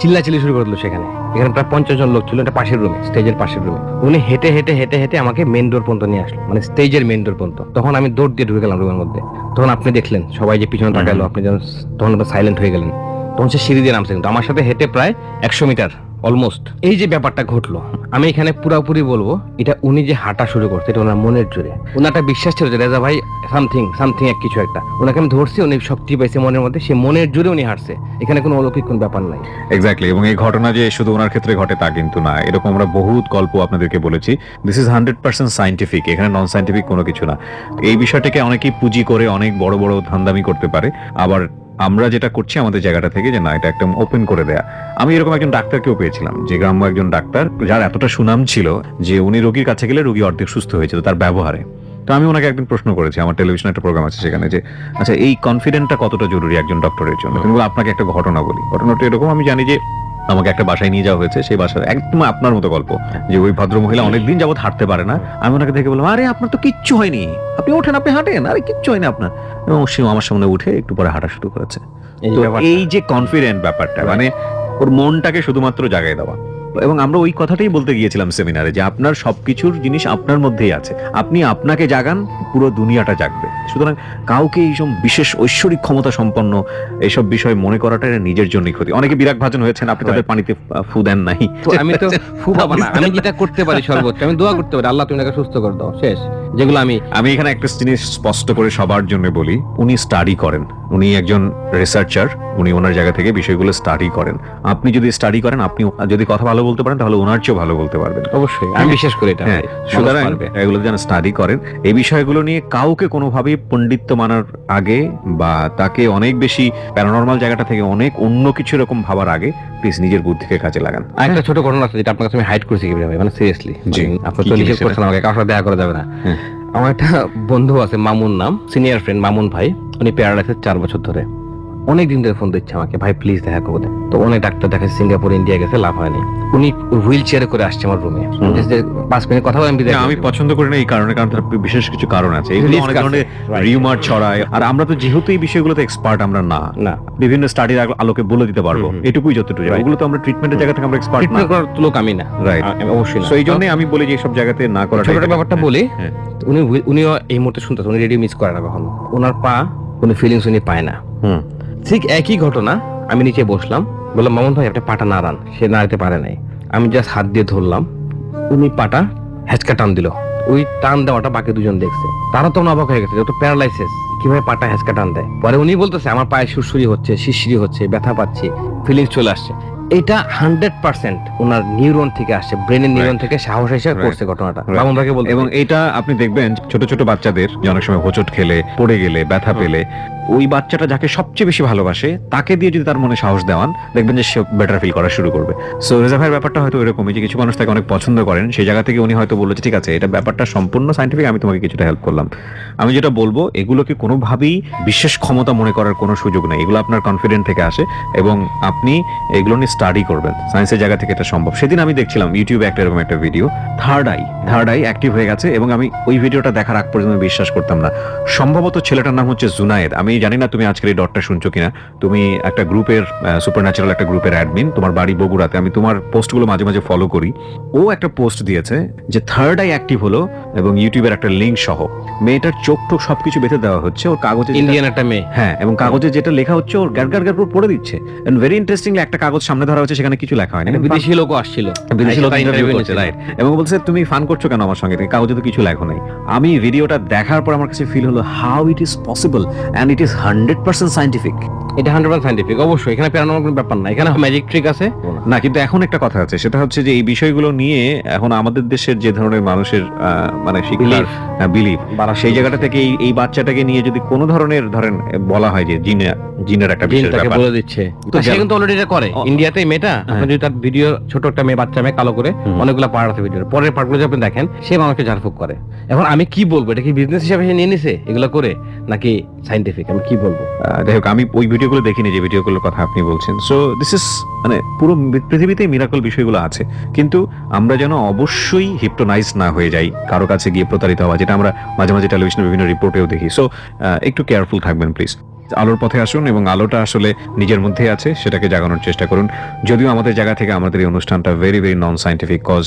চিল্লাচিল্লি শুরু করে দিল সেখানে। এখানে প্রায় পঞ্চাশ জন লোক ছিল, এটা পাশের রুমে স্টেজের পাশের রুমে উনি হেঁটে হেঁটে হেঁটে হেঁটে আমাকে মেন ডোর পর্যন্ত নিয়ে আসলো মানে স্টেজের মেন ডোর পর্যন্ত। তখন আমি দৌড় দিয়ে ঢুকে গেলাম রুমের মধ্যে। তখন আপনি দেখলেন, সবাই যে পিছনে তাকালো, আপনি যখন তখন সাইলেন্ট হয়ে গেলেন। তখন সে সিঁড়ি দিয়ে নামছে কিন্তু। আমার সাথে হেঁটে প্রায় একশো মিটার অলমোস্ট এই যে ব্যাপারটা ঘটলো, আমি এখানে পুরাপুরি বলব, এটা উনি যে হাঁটা শুরু করছে, এটা ওনার মনের জোরে। ওনার একটা বিশ্বাস ছিল যে, রেজা ভাই সামথিং সামথিং এক কিছু একটা। ওনাকে আমি ধরছি, উনি শক্তি পাইছে মনের মধ্যে, সে মনের জোরে উনি হাঁটছে। এখানে কোনো অলৌকিক কোনো ব্যাপার নাই। এক্স্যাক্টলি এবং এই ঘটনা যে শুধু ওনার ক্ষেত্রে ঘটে তা কিন্তু না। এরকম আমরা বহুত গল্প আপনাদেরকে বলেছি। This is hundred percent scientific এখানে নন সাইন্টিফিক কোনো কিছু না। এই বিষয়টাকে অনেকেই পুঁজি করে অনেক বড় বড় ধান্দামি করতে পারে, আবার আমরা যেটা করছি আমাদের জায়গাটা থেকে যে না, এটা একদম ওপেন করে দেয়া। আমি এরকম একজন ডাক্তারকেও পেয়েছিলাম, যে গ্রাম্য একজন ডাক্তার, যার এতটা সুনাম ছিল যে উনি রোগীর কাছে গেলে রোগী অর্ধেক সুস্থ হয়েছিল তার ব্যবহারে। তো আমি ওনাকে একদিন প্রশ্ন করেছি, আমার টেলিভিশনে একটা প্রোগ্রাম আছে সেখানে যে আচ্ছা এই কনফিডেন্টটা কতটা জরুরি একজন ডক্টরের জন্য? কিন্তু আপনাকে একটা ঘটনা বলি। ঘটনাটা এরকম, আমি জানি যে আমাকে একটা বাসায় নিয়ে যাওয়া হয়েছে। সেই বাসায় একদম আপনার মতো গল্প। যে ওই ভদ্র মহিলা অনেকদিন যাবত হাঁটতে পারে না। আমি ওনাকে দেখে বললাম আরে আপনার তো কিচ্ছু হয়নি। আপনি ওঠেন আপনি হাঁটেন। আরে কিচ্ছু হয়নি আপনার। এবং সে আমার সামনে উঠে একটু পরে হাঁটা শুরু করেছে। এই যে এই যে কনফিডেন্ট ব্যাপারটা মানে ওর মনটাকে শুধুমাত্র জাগায় দেওয়া। এবং আমরা ওই কথাটাই বলতে গিয়েছিলাম সেমিনারে যে আপনার সবকিছুর জিনিস আপনার মধ্যেই আছে। আপনি আপনাকে জাগান পুরো দুনিয়াটা জাগবে। সুতরাং কাউকে এইসব বিশেষ ঐশ্বরিক ক্ষমতা সম্পন্ন এইসব বিষয় মনে করাটা এটা নিজের জন্যই ক্ষতি। অনেকে বিরাগ ভাজন হয়েছেন আপনি তাদের পানিতে ফু দেন নাই। আমি তো ফু বাবা না। আমি যেটা করতে পারি সর্বোচ্চ আমি দোয়া করতে পারি আল্লাহ তুমি তাকে সুস্থ করে দাও শেষ। যেগুলো আমি আমি এখানে একটা জিনিস স্পষ্ট করে সবার জন্য বলি। উনি স্টাডি করেন। উনি একজন রিসার্চার উনি ওনার জায়গা থেকে বিষয়গুলো স্টাডি করেন। আপনি যদি স্টাডি করেন আপনি যদি কথা ভালো বলতে পারেন তাহলে ওনার চেয়েও ভালো বলতে পারবেন। অবশ্যই আমি বিশ্বাস করি এটা। হ্যাঁ সুতরাং এগুলো যেন স্টাডি করেন। এই বিষয়গুলো নিয়ে কাউকে কোনোভাবেই পণ্ডিত্য মানার আগে বা তাকে অনেক বেশি প্যারানর্মাল জায়গাটা থেকে অনেক অন্য কিছু এরকম ভাবার আগে প্লিজ নিজের বুদ্ধিকে কাজে লাগান। আর একটা ছোট ঘটনা আছে যেটা আপনার কাছে আমি হাইড করেছি মানে সিরিয়াসলি জি। আপনি তো কি নিষেধ সেটা? করছেন আমাকে কারোর দেখা করা যাবে না। হ্যাঁ। আমার একটা বন্ধু আছে মামুন নাম সিনিয়র ফ্রেন্ড মামুন ভাই। উনি প্যারালাইসিস চার বছর ধরে। অনেক দিন ধরে ফোন দিচ্ছে আমাকে ভাই প্লিজ দেখা করব তো অনেক ডাক্তার দেখাচ্ছে সিঙ্গাপুর ইন্ডিয়া গেছে লাভ হয়নি উনি হুইল চেয়ারে করে আসছে আমার রুমে পাঁচ মিনিট কথা বলে আমি। পছন্দ করি না এই কারণে কারণ তার বিশেষ কিছু কারণ আছে। এগুলো অনেক ধরনের রিউমার ছড়ায়। আর আমরা তো যেহেতু এই বিষয়গুলোতে এক্সপার্ট আমরা না। না। বিভিন্ন স্টাডির আলোকে বলে দিতে পারব। এটুকুই যতটুকু. ওগুলো তো আমরা ট্রিটমেন্টের জায়গা থেকে আমরা এক্সপার্ট না। করার লোক আমি না। রাইট অবশ্যই না। সো এই জন্যই আমি বলি যে সব জায়গাতে না করা ছোট ব্যাপারটা বলি হ্যাঁ। উনি উনিও এই মুহূর্তে শুনতেছে উনি রেডিও মিস করে না কখনো। ওনার পা কোনো ফিলিংস উনি পায় না। হুম। ঠিক একই ঘটনা আমি নিচে বসলাম। বললাম মামুন ভাই আপনি পাটা নাড়ান সে নাড়াতে পারে নাই। আমি জাস্ট হাত দিয়ে ধরলাম। উনি পাটা হ্যাচকা টান দিল। ওই টান দেওয়াটা বাকি দুজন দেখছে। তারা তো অবাক হয়ে গেছে যত প্যারালাইসিস কীভাবে পাটা হ্যাচকা টান দেয়? পরে উনি বলতেছে আমার পায়ে সুরসুরি হচ্ছে শিরশিরি হচ্ছে ব্যথা পাচ্ছি ফিলিংস চলে আসছে। এটা হান্ড্রেড পার্সেন্ট ওনার নিউরন থেকে আসছে ব্রেনের নিউরন থেকে সাহস Right. করছে ঘটনাটা. মামুন ভাইকে বলতে এবং এটা আপনি দেখবেন ছোট ছোট বাচ্চাদের অনেক সময় হোঁচট খেলে পড়ে গেলে ব্যথা পেলে ওই বাচ্চাটা যাকে সবচেয়ে বেশি ভালোবাসে, তাকে দিয়ে যদি তার মনে সাহস দেওয়ান, দেখবেন যে সে বেটার ফিল করা শুরু করবে। সো রেজা ভাইয়ের ব্যাপারটা হয়তো এরকমই যে কিছু মানুষ তাকে অনেক পছন্দ করেন, সেই জায়গা থেকে উনি হয়তো বলল ঠিক আছে, এটা ব্যাপারটা সম্পূর্ণ সাইন্টিফিক আমি তোমাকে কিছুটা হেল্প করলাম। আমি যেটা বলব, এগুলোকে কোনোভাবেই বিশেষ ক্ষমতা মনে করার কোনো সুযোগ নেই। এগুলো আপনার কনফিডেন্ট থেকে আসে এবং আপনি এগুলো নিয়ে স্টাডি করবেন। সায়েন্সের জায়গা থেকে এটা সম্ভব। সেদিন আমি দেখছিলাম ইউটিউবে একটা এরকম একটা video third eye third eye active হয়ে গেছে এবং আমি ওই ভিডিওটা দেখার আগ পর্যন্ত বিশ্বাস করতাম না। সম্ভবত ছেলেটার নাম হচ্ছে জুনায়েদ। আমি জানি না তুমি আজকের এই ডটটা শুনছো কিনা। তুমি একটা গ্রুপের সুপার ন্যাচারাল একটা গ্রুপের অ্যাডমিন তোমার বাড়ি বগুড়াতে। আমি তোমার পোস্টগুলো মাঝে মাঝে ফলো করি। ও একটা পোস্ট দিয়েছে যে থার্ড আই অ্যাক্টিভ হলো এবং ইউটিউবের একটা লিঙ্ক সহ। মেয়েটার চোখ টোক সবকিছু বেঁধে দেওয়া হচ্ছে ওর কাগজে ইন্ডিয়ান একটা মেয়ে। হ্যাঁ এবং কাগজে যেটা লেখা হচ্ছে ওর গার গার করে পড়ে দিচ্ছে। এন্ড ভেরি ইন্টারেস্টিংলি একটা কাগজ সামনে ধরা হচ্ছে সেখানে কিছু লেখা হয়নি। বিদেশি লোকও আসছিল। বিদেশি লোক ইন্টারভিউ করছে রাইট এবং বলছে তুমি ফান করছ কেন আমার সঙ্গে? কাগজে তো কিছু লেখো নাই। আমি ভিডিওটা দেখার পর আমার কাছে ফিল হলো how it is possible and it is hundred percent scientific এটা হান্ড্রেড পার্সেন্ট সাইন্টিফিক অবশ্যই। এখানে প্যারানর্মাল কোনো ব্যাপার না। এখানে ম্যাজিক ট্রিক আছে। না। কিন্তু এখন একটা কথা আছে। সেটা হচ্ছে যে এই বিষয়গুলো নিয়ে এখন আমাদের দেশের যে ধরনের মানুষের মানে শিক্ষার বিলিভ বাড়া সেই জায়গাটা থেকে এই এই বাচ্চাটাকে নিয়ে যদি কোনো ধরনের ধরেন বলা হয় যে জিনে জিনের একটা বিশেষ জিনটাকে ব্যাপার। বলে দিচ্ছে। তো সে কিন্তু অলরেডি এটা করে। ইন্ডিয়াতে মেয়েটা আপনি যদি তার ভিডিও ছোট একটা মেয়ে বাচ্চা মেয়ে কালো করে অনেকগুলো পার্ট আছে ভিডিও পরের পার্টগুলো যদি আপনি দেখেন সে মানুষকে ঝাড়ফুঁক করে। এখন আমি কি বলব? এটা কি বিজনেস হিসাবে সে নিয়ে নিছে? এগুলো করে? নাকি সাইন্টিফিক আমি কি বলব? যাই হোক, আমি ওই ভিডিওগুলো দেখিনি, যে ভিডিওগুলোর কথা আপনি বলছেন। সো দিস ইজ মানে পুরো পৃথিবীতে মিরাকল বিষয়গুলো আছে। কিন্তু আমরা যেন অবশ্যই হিপ্টোনাইজ না হয়ে যাই, কারও কাছে গিয়ে প্রতারিত হওয়া, যেটা আমরা মাঝে মাঝে টেলিভিশনের বিভিন্ন রিপোর্টেও দেখি। সো একটু কেয়ারফুল থাকবেন প্লিজ আলোর পথে আসুন এবং আলোটা আসলে নিজের মধ্যে আছে, সেটাকে জাগানোর চেষ্টা করুন। যদিও আমাদের জায়গা থেকে আমাদের এই অনুষ্ঠানটা very very non scientific cause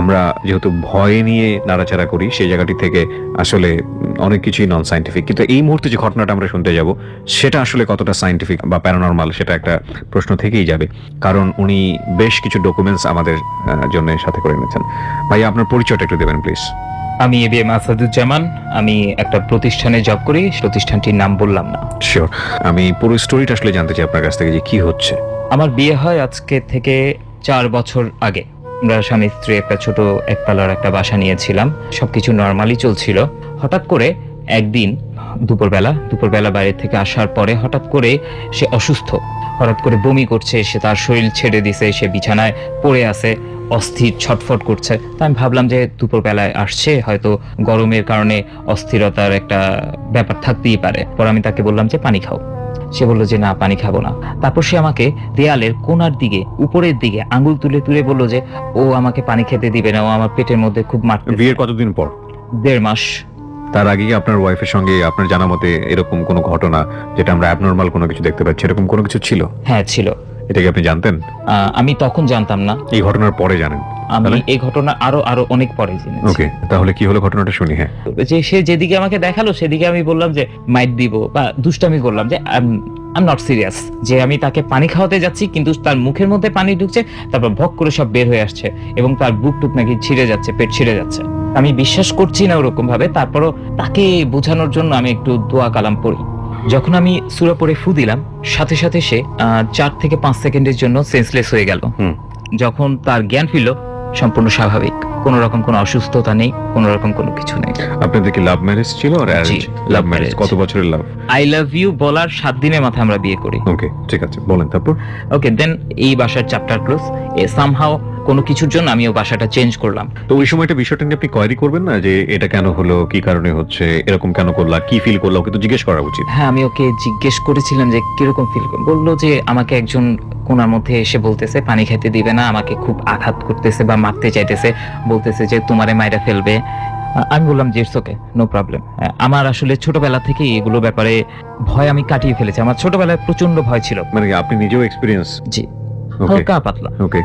আমরা যেহেতু ভয় নিয়ে নাড়াচাড়া করি, সেই জায়গাটি থেকে আসলে অনেক কিছুই নন সাইন্টিফিক কিন্তু এই মুহূর্তে যে ঘটনাটা আমরা শুনতে যাব, সেটা আসলে কতটা সাইন্টিফিক বা প্যারানর্মাল সেটা একটা প্রশ্ন থেকেই যাবে। কারণ উনি বেশ কিছু ডকুমেন্টস আমাদের জন্য সাথে করে এনেছেন। ভাই আপনার পরিচয়টা একটু দেবেন প্লিজ আমি এ বি এম আসাদুজ্জামান আমি একটা প্রতিষ্ঠানে জব করি প্রতিষ্ঠানটির নাম বললাম না। শিওর আমি পুরো স্টোরিটা আসলে জানতে চাই আপনার কাছ থেকে যে কি হচ্ছে। আমার বিয়ে হয় আজকে থেকে চার বছর আগে। আমরা স্বামী স্ত্রী একটা ছোট একতলার একটা বাসা নিয়েছিলাম। সবকিছু নর্মালি চলছিল। হঠাৎ করে একদিন দুপুরবেলা দুপুরবেলা বাইরে থেকে আসার পরে হঠাৎ করে সে অসুস্থ। হঠাৎ করে বমি করছে সে তার শরীর ছেড়ে দিছে সে বিছানায় পড়ে আছে। অস্থির ছটফট করছে। তা আমি ভাবলাম যে দুপুরবেলায় আসছে হয়তো গরমের কারণে অস্থিরতার একটা ব্যাপার থাকতেই পারে। পর আমি তাকে বললাম যে পানি খাও। সে বলল যে না পানি খাব না। তারপর সে আমাকে দেয়ালের কোনার দিকে উপরের দিকে আঙ্গুল তুলে তুলে বলল যে ও আমাকে পানি খেতে দিবে না ও আমার পেটের মধ্যে খুব মারতে বিয়ের কতদিন পর? দেড় মাস। তার আগে আপনার ওয়াইফের সঙ্গে আপনার জানা মতে এরকম কোনো ঘটনা যেটা আমরা অ্যাবনর্মাল কোনো কিছু দেখতে পাচ্ছি এরকম কোনো কিছু ছিল? হ্যাঁ ছিল। এটা কি আপনি জানতেন? আহ, আমি তখন জানতাম না। এই ঘটনার পরে জানেন। আমি এই ঘটনা আরও আরও অনেক পরে জেনেছি। ওকে তাহলে কি হলো ঘটনাটা শুনি হ্যাঁ। যে সে যেদিকে আমাকে দেখাল সেদিকে আমি বললাম যে মাইট দিব বা দুষ্টামি করলাম যে আই এম নট সিরিয়াস যে আমি তাকে পানি খাওয়াতে যাচ্ছি কিন্তু তার মুখের মধ্যে পানি ঢুকছে তারপর ভক করে সব বের হয়ে আসছে এবং তার বুক টুক নাকি ছিঁড়ে যাচ্ছে পেট ছিঁড়ে যাচ্ছে। আমি বিশ্বাস করছি না ওরকম ভাবে তারপরও তাকে বোঝানোর জন্য আমি একটু দোয়া কালাম পড়ি যখন আমি সুরা পরে ফু দিলাম সাথে সাথে সে চার থেকে পাঁচ সেকেন্ডের জন্য সেন্সলেস হয়ে গেল। হুম। যখন তার জ্ঞান ফিরল সম্পূর্ণ স্বাভাবিক। কোনো রকম কোনো অসুস্থতা নেই কোনো রকম কোনো কিছু নেই। আপনাদের কি লাভ ম্যারেজ ছিল আর অ্যারেঞ্জ লাভ ম্যারেজ কত বছরের লাভ আই লাভ ইউ বলার সাত দিনের মাথায় আমরা বিয়ে করি। ওকে ঠিক আছে বলেন তারপর। ওকে দেন এই বাসার চ্যাপ্টার ক্লোজ এ সামহাও কোনো কিছুর জন্য আমি ও বাসাটা চেঞ্জ করলাম। তো ওই সময়টা বিষয়টা নিয়ে আপনি কোয়ারি করবেন না যে এটা কেন হলো কি কারণে হচ্ছে এরকম কেন করলা কি ফিল করলা ওকে তো জিজ্ঞেস করা উচিত। হ্যাঁ আমি ওকে জিজ্ঞেস করেছিলাম যে কীরকম ফিল বলল যে আমাকে একজন কোনার মধ্যে এসে বলতেছে পানি খেতে দিবে না আমাকে খুব আঘাত করতেছে বা মারতে চাইতেছে বলতেছে যে তোমারে মাইরা ফেলবে। আমি বললাম যে ওকে নো প্রবলেম আমার আসলে ছোটবেলা থেকে এগুলো ব্যাপারে ভয় আমি কাটিয়ে ফেলেছি। আমার ছোটবেলায় প্রচণ্ড ভয় ছিল। মানে আপনি নিজেও এক্সপিরিয়েন্স জি ওকে হালকা পাতলা। ওকে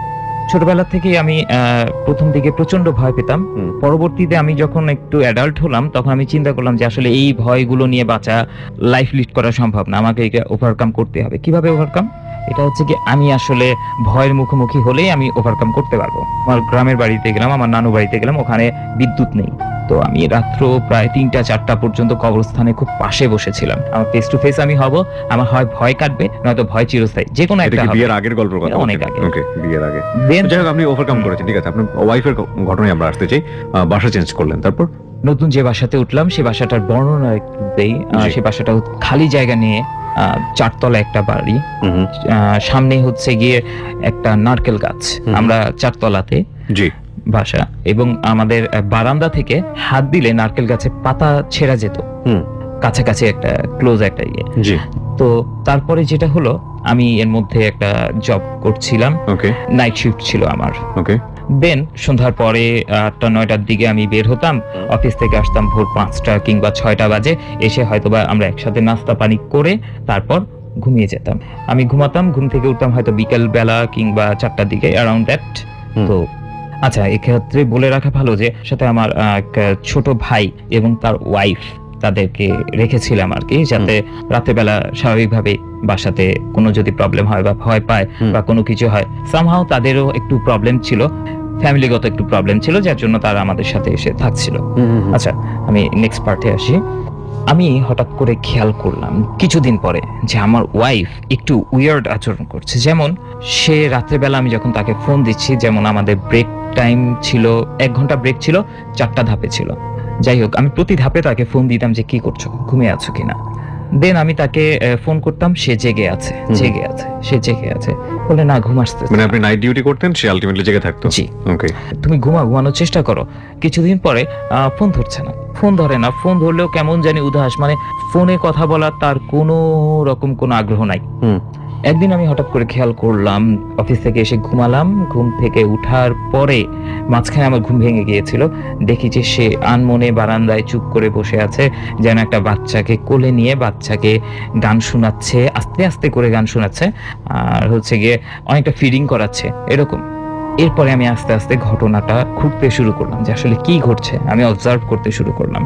ছোটবেলা থেকে আমি আহ, প্রথম দিকে প্রচণ্ড ভয় পেতাম। পরবর্তীতে আমি যখন একটু অ্যাডাল্ট হলাম তখন আমি চিন্তা করলাম যে আসলে এই ভয়গুলো নিয়ে বাঁচা লাইফ লিড করা সম্ভব না। আমাকে এটা ওভারকাম করতে হবে। কীভাবে ওভারকাম এটা হচ্ছে কি আমি আসলে ভয়ের মুখোমুখি হলেই আমি ওভারকাম করতে পারব। আমার গ্রামের বাড়িতে গেলাম আমার নানু বাড়িতে গেলাম ওখানে বিদ্যুৎ নেই। তো আমি রাত্র প্রায় তিনটা চারটা পর্যন্ত কবরস্থানে খুব পাশে বসেছিলাম। আমার ফেস টু ফেস আমি হব আমার হয় ভয় কাটবে নয়তো ভয় চিরস্থায়ী। যে কোনো একটা বিয়ের আগের গল্পের কথা? অনেক আগে। ওকে বিয়ের আগে। Then যাই হোক আপনি ওভারকাম করেছেন ঠিক আছে। আপনার ওয়াইফের ঘটনায় আমরা আসতে চাই। বাসা চেঞ্জ করলেন তারপর? নতুন যে বাসাতে উঠলাম সে বাসাটার বর্ণনা একটু দেই। সে বাসাটা খালি জায়গা নিয়ে চারতলা একটা বাড়ি। সামনে হচ্ছে গিয়ে একটা নারকেল গাছ। আমরা চারতলাতে জি। বাসা। এবং আমাদের বারান্দা থেকে হাত দিলে নারকেল গাছে পাতা ছেঁড়া যেত। হুম। কাছাকাছি একটা ক্লোজ একটা ইয়ে। জি। তো তারপরে যেটা হলো আমি এর মধ্যে একটা জব করছিলাম। ওকে নাইট শিফট ছিল আমার। ওকে দেন সন্ধ্যার পরে আটটা নয়টার দিকে আমি বের হতাম। অফিস থেকে আসতাম ভোর পাঁচটা কিংবা ছয়টা বাজে। এসে হয়তোবা আমরা একসাথে নাস্তা পানি করে তারপর ঘুমিয়ে যেতাম। আমি ঘুমাতাম ঘুম থেকে উঠতাম হয়তো বিকেল বেলা কিংবা চারটার দিকে অ্যারাউন্ড দ্যাট তো আচ্ছা এক্ষেত্রে বলে রাখা ভালো যে সাথে আমার এক ছোট ভাই এবং তার ওয়াইফ তাদেরকে রেখেছিলাম আর কি যাতে রাতের বেলা স্বাভাবিকভাবে বাসাতে কোনো যদি প্রবলেম হয় বা ভয় পায় বা কোনো কিছু হয় সামহাও তাদেরও একটু প্রবলেম ছিল ফ্যামিলিগত একটু প্রবলেম ছিল যার জন্য তারা আমাদের সাথে এসে থাকছিল। আচ্ছা আমি নেক্সট পার্টে আসি। আমি হঠাৎ করে খেয়াল করলাম কিছুদিন পরে যে আমার ওয়াইফ একটু উইয়ার্ড আচরণ করছে। যেমন সে রাত্রেবেলা আমি যখন তাকে ফোন দিচ্ছি যেমন আমাদের ব্রেক টাইম ছিল এক ঘণ্টা ব্রেক ছিল চারটা ধাপে ছিল। যাই হোক আমি প্রতি ধাপে তাকে ফোন দিতাম যে কি করছ? ঘুমিয়ে আছো কিনা? দেন আমি তাকে ফোন করতাম সে জেগে আছে জেগে আছে সে জেগে আছে। বলে না ঘুম আসতে মানে আপনি নাইট ডিউটি করতেন সে আলটিমেটলি জেগে থাকতো? জি। ওকে তুমি ঘুমা ঘুমানোর চেষ্টা করো। কিছুদিন পরে ফোন ধরছে না। ফোন ধরে না ফোন ধরলেও কেমন জানি উদাস। মানে ফোনে কথা বলার তার কোনো রকম কোনো আগ্রহ নাই। হুম। একদিন আমি হঠাৎ করে খেয়াল করলাম, অফিস থেকে এসে ঘুমালাম। ঘুম থেকে উঠার পরে মাঝখানে আমার ঘুম ভেঙে গিয়েছিল। দেখি যে সে আনমনে বারান্দায় চুপ করে বসে আছে, যেন একটা বাচ্চাকে কোলে নিয়ে বাচ্চাকে গান শোনাচ্ছে, আস্তে আস্তে করে গান শোনাচ্ছে, আর হচ্ছে গিয়ে অনেকটা ফিডিং করাচ্ছে, এরকম। এরপরে আমি আস্তে আস্তে ঘটনাটা খুঁজতে শুরু করলাম, যে আসলে কি ঘটছে, আমি অবজার্ভ করতে শুরু করলাম।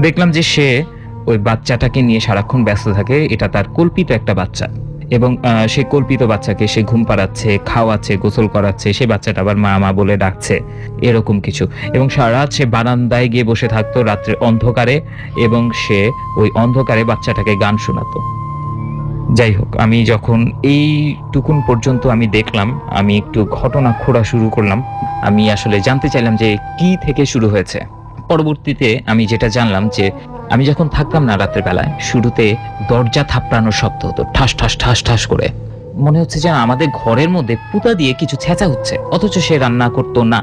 দেখলাম যে সে ওই বাচ্চাটাকে নিয়ে সারাক্ষণ ব্যস্ত থাকে, এটা তার কল্পিত একটা বাচ্চা। এবং সে কল্পিত বাচ্চাকে সে ঘুম পাড়াচ্ছে, খাওয়াচ্ছে, গোসল করাচ্ছে, সে বাচ্চাটা আবার মা মা বলে ডাকছে, এরকম কিছু। এবং সারা রাত সে বারান্দায় গিয়ে বসে থাকতো রাত্রে অন্ধকারে এবং সে ওই অন্ধকারে বাচ্চাটাকে গান শোনাতো। যাই হোক, আমি যখন এইটুকুন পর্যন্ত আমি দেখলাম, আমি একটু ঘটনা খোঁড়া শুরু করলাম, আমি আসলে জানতে চাইলাম যে কি থেকে শুরু হয়েছে। পরবর্তীতে আমি যেটা জানলাম যে আমি যখন থাকতাম না রাতের বেলায় শুরুতে দরজা থাপড়ানোর শব্দ হতো, ঠাস ঠাস ঠাস ঠাস করে। মনে হচ্ছে যে আমাদের ঘরের মধ্যে পুতা দিয়ে কিছু ছেঁচা হচ্ছে। অথচ সে রান্না করতো না।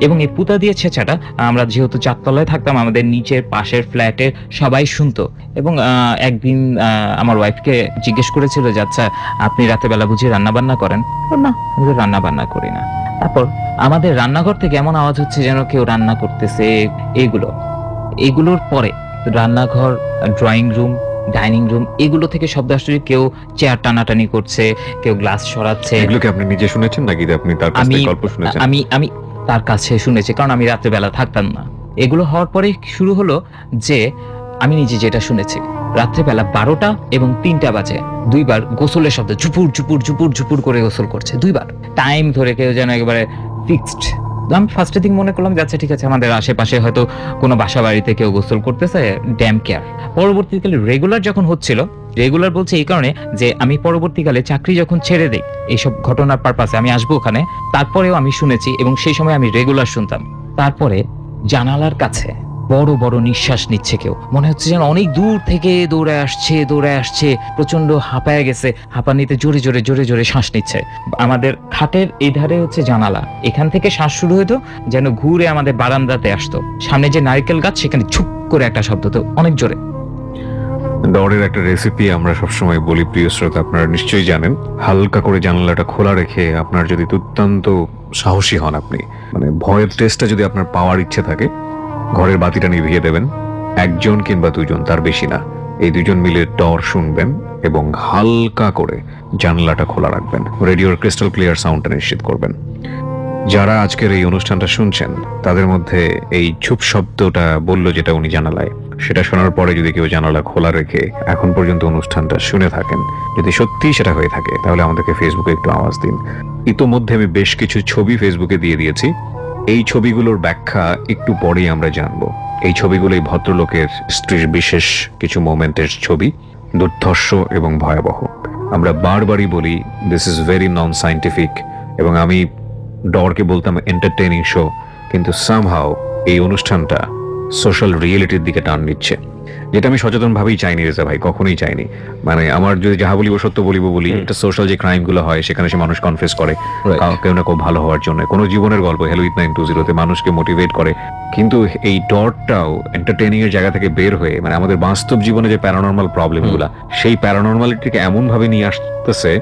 এবং এই পুতা দিয়ে ছেঁচাটা আমরা যেহেতু চারতলায় থাকতাম আমাদের নিচের পাশের ফ্ল্যাটের সবাই শুনতো। এবং একদিন আমার ওয়াইফকে জিজ্ঞেস করেছিল যে আচ্ছা আপনি রাতে বেলা বুঝি রান্না বান্না করেন? না। আমি রান্না বান্না করি না। তারপর আমাদের রান্নাঘর থেকে এমন আওয়াজ হচ্ছে যেন কেউ রান্না করতেছে। এগুলো এগুলোর পরে রান্নাঘর ড্রয়িং রুম ডাইনিং রুম এগুলো থেকে শব্দ আসছে কেউ চেয়ার টানাটানি করছে কেউ গ্লাস সরাচ্ছে। এগুলো কি আপনি নিজে শুনেছেন নাকি আপনি তার কাছ আমি থেকে গল্প শুনেছেন? আমি আমি তার কাছে শুনেছি কারণ আমি রাত্রেবেলা থাকতাম না। এগুলো হওয়ার পরে শুরু হলো যে আমি নিজে যেটা শুনেছি। রাত্রেবেলা বারোটা এবং তিনটা বাজে দুইবার গোসলের শব্দ ঝুপুর ঝুপুর ঝুপুর ঝুপুর করে গোসল করছে দুইবার। টাইম ধরে কেউ যেন একেবারে ফিক্সড আমি ফার্স্টের দিক মনে করলাম যে আচ্ছা ঠিক আছে, আমাদের আশেপাশে হয়তো কোনো বাসা বাড়িতে কেউ গোসল করতেছে ড্যাম কেয়ার পরবর্তীকালে রেগুলার যখন হচ্ছিল রেগুলার বলছে এই কারণে যে, আমি পরবর্তীকালে চাকরি যখন ছেড়ে দিই, এইসব ঘটনার পারপাসে আমি আসব ওখানে, তারপরেও আমি শুনেছি এবং সেই সময় আমি রেগুলার শুনতাম। তারপরে জানালার কাছে বড় বড় নিঃশ্বাস নিচ্ছে কেউ। মনে হচ্ছে যেন অনেক দূর থেকে দৌড়ে আসছে দৌড়ে আসছে প্রচণ্ড হাঁপায় গেছে, হাঁপানিতে জোরে জোরে জোরে জোরে শ্বাস নিচ্ছে। আমাদের খাটের এই ধারে হচ্ছে জানালা। এখান থেকে শ্বাস শুরু হতো যেন ঘুরে আমাদের বারান্দাতে আসতো। সামনে যে নারকেল গাছ, সেখানে ছুপ করে একটা শব্দ হতো, অনেক জোরে। ডরের একটা রেসিপি আমরা সবসময় বলি, প্রিয় শ্রোতা, আপনারা নিশ্চয়ই জানেন। হালকা করে জানালাটা খোলা রেখে আপনার যদি দুর্দান্ত সাহসী হন আপনি মানে ভয়ের টেস্টটা যদি আপনার পাওয়ার ইচ্ছে থাকে ঘরের বাতিটা নিভিয়ে দেবেন। একজন কিংবা দুজন, তার বেশি না। এই দুজন মিলে ডর শুনবেন এবং হালকা করে জানলাটা খোলা রাখবেন। রেডিওর ক্রিস্টাল ক্লিয়ার সাউন্ডটা নিশ্চিত করবেন। যারা আজকের এই অনুষ্ঠানটা শুনছেন, তাদের মধ্যে এই চুপ শব্দটা বলল যেটা উনি জানালায়। সেটা শোনার পরে যদি কেউ জানালা খোলা রেখে এখন পর্যন্ত অনুষ্ঠানটা শুনে থাকেন, যদি সত্যিই সেটা হয়ে থাকে, তাহলে আমাদেরকে ফেসবুকে একটু আওয়াজ দিন। ইতোমধ্যে আমি বেশ কিছু ছবি ফেসবুকে দিয়ে দিয়েছি। এই ছবিগুলোর ব্যাখ্যা একটু পরেই আমরা জানব। এই ছবিগুলোই ভদ্রলোকের স্ত্রীর বিশেষ কিছু মোমেন্টের ছবি, দুর্ধর্ষ এবং ভয়াবহ। আমরা বারবারই বলি this is very non scientific এবং আমি ডরকে বলতাম এন্টারটেনিং শো কিন্তু সামহাও এই অনুষ্ঠানটা সোশ্যাল রিয়েলিটির দিকে টান নিচ্ছে যেটা আমি সচেতনভাবেই চাইনি রেজা ভাই কখনোই চাইনি। মানে আমার যদি যাহা বলিব সত্য বলিব বলি একটা সোশ্যাল যে ক্রাইমগুলো হয় সেখানে সে মানুষ কনফেস করে। কেউ না কেউ ভালো হওয়ার জন্য। কোনো জীবনের গল্প হ্যালো ইট নাইন টু জিরোতে মানুষকে মোটিভেট করে। কিন্তু এই ডটটাও এন্টারটেইনিং এর জায়গা থেকে বের হয়ে মানে আমাদের বাস্তব জীবনে যে প্যারানর্মাল প্রবলেমগুলা সেই প্যারানর্মালিটিকে এমন ভাবে নিয়ে আসতেছে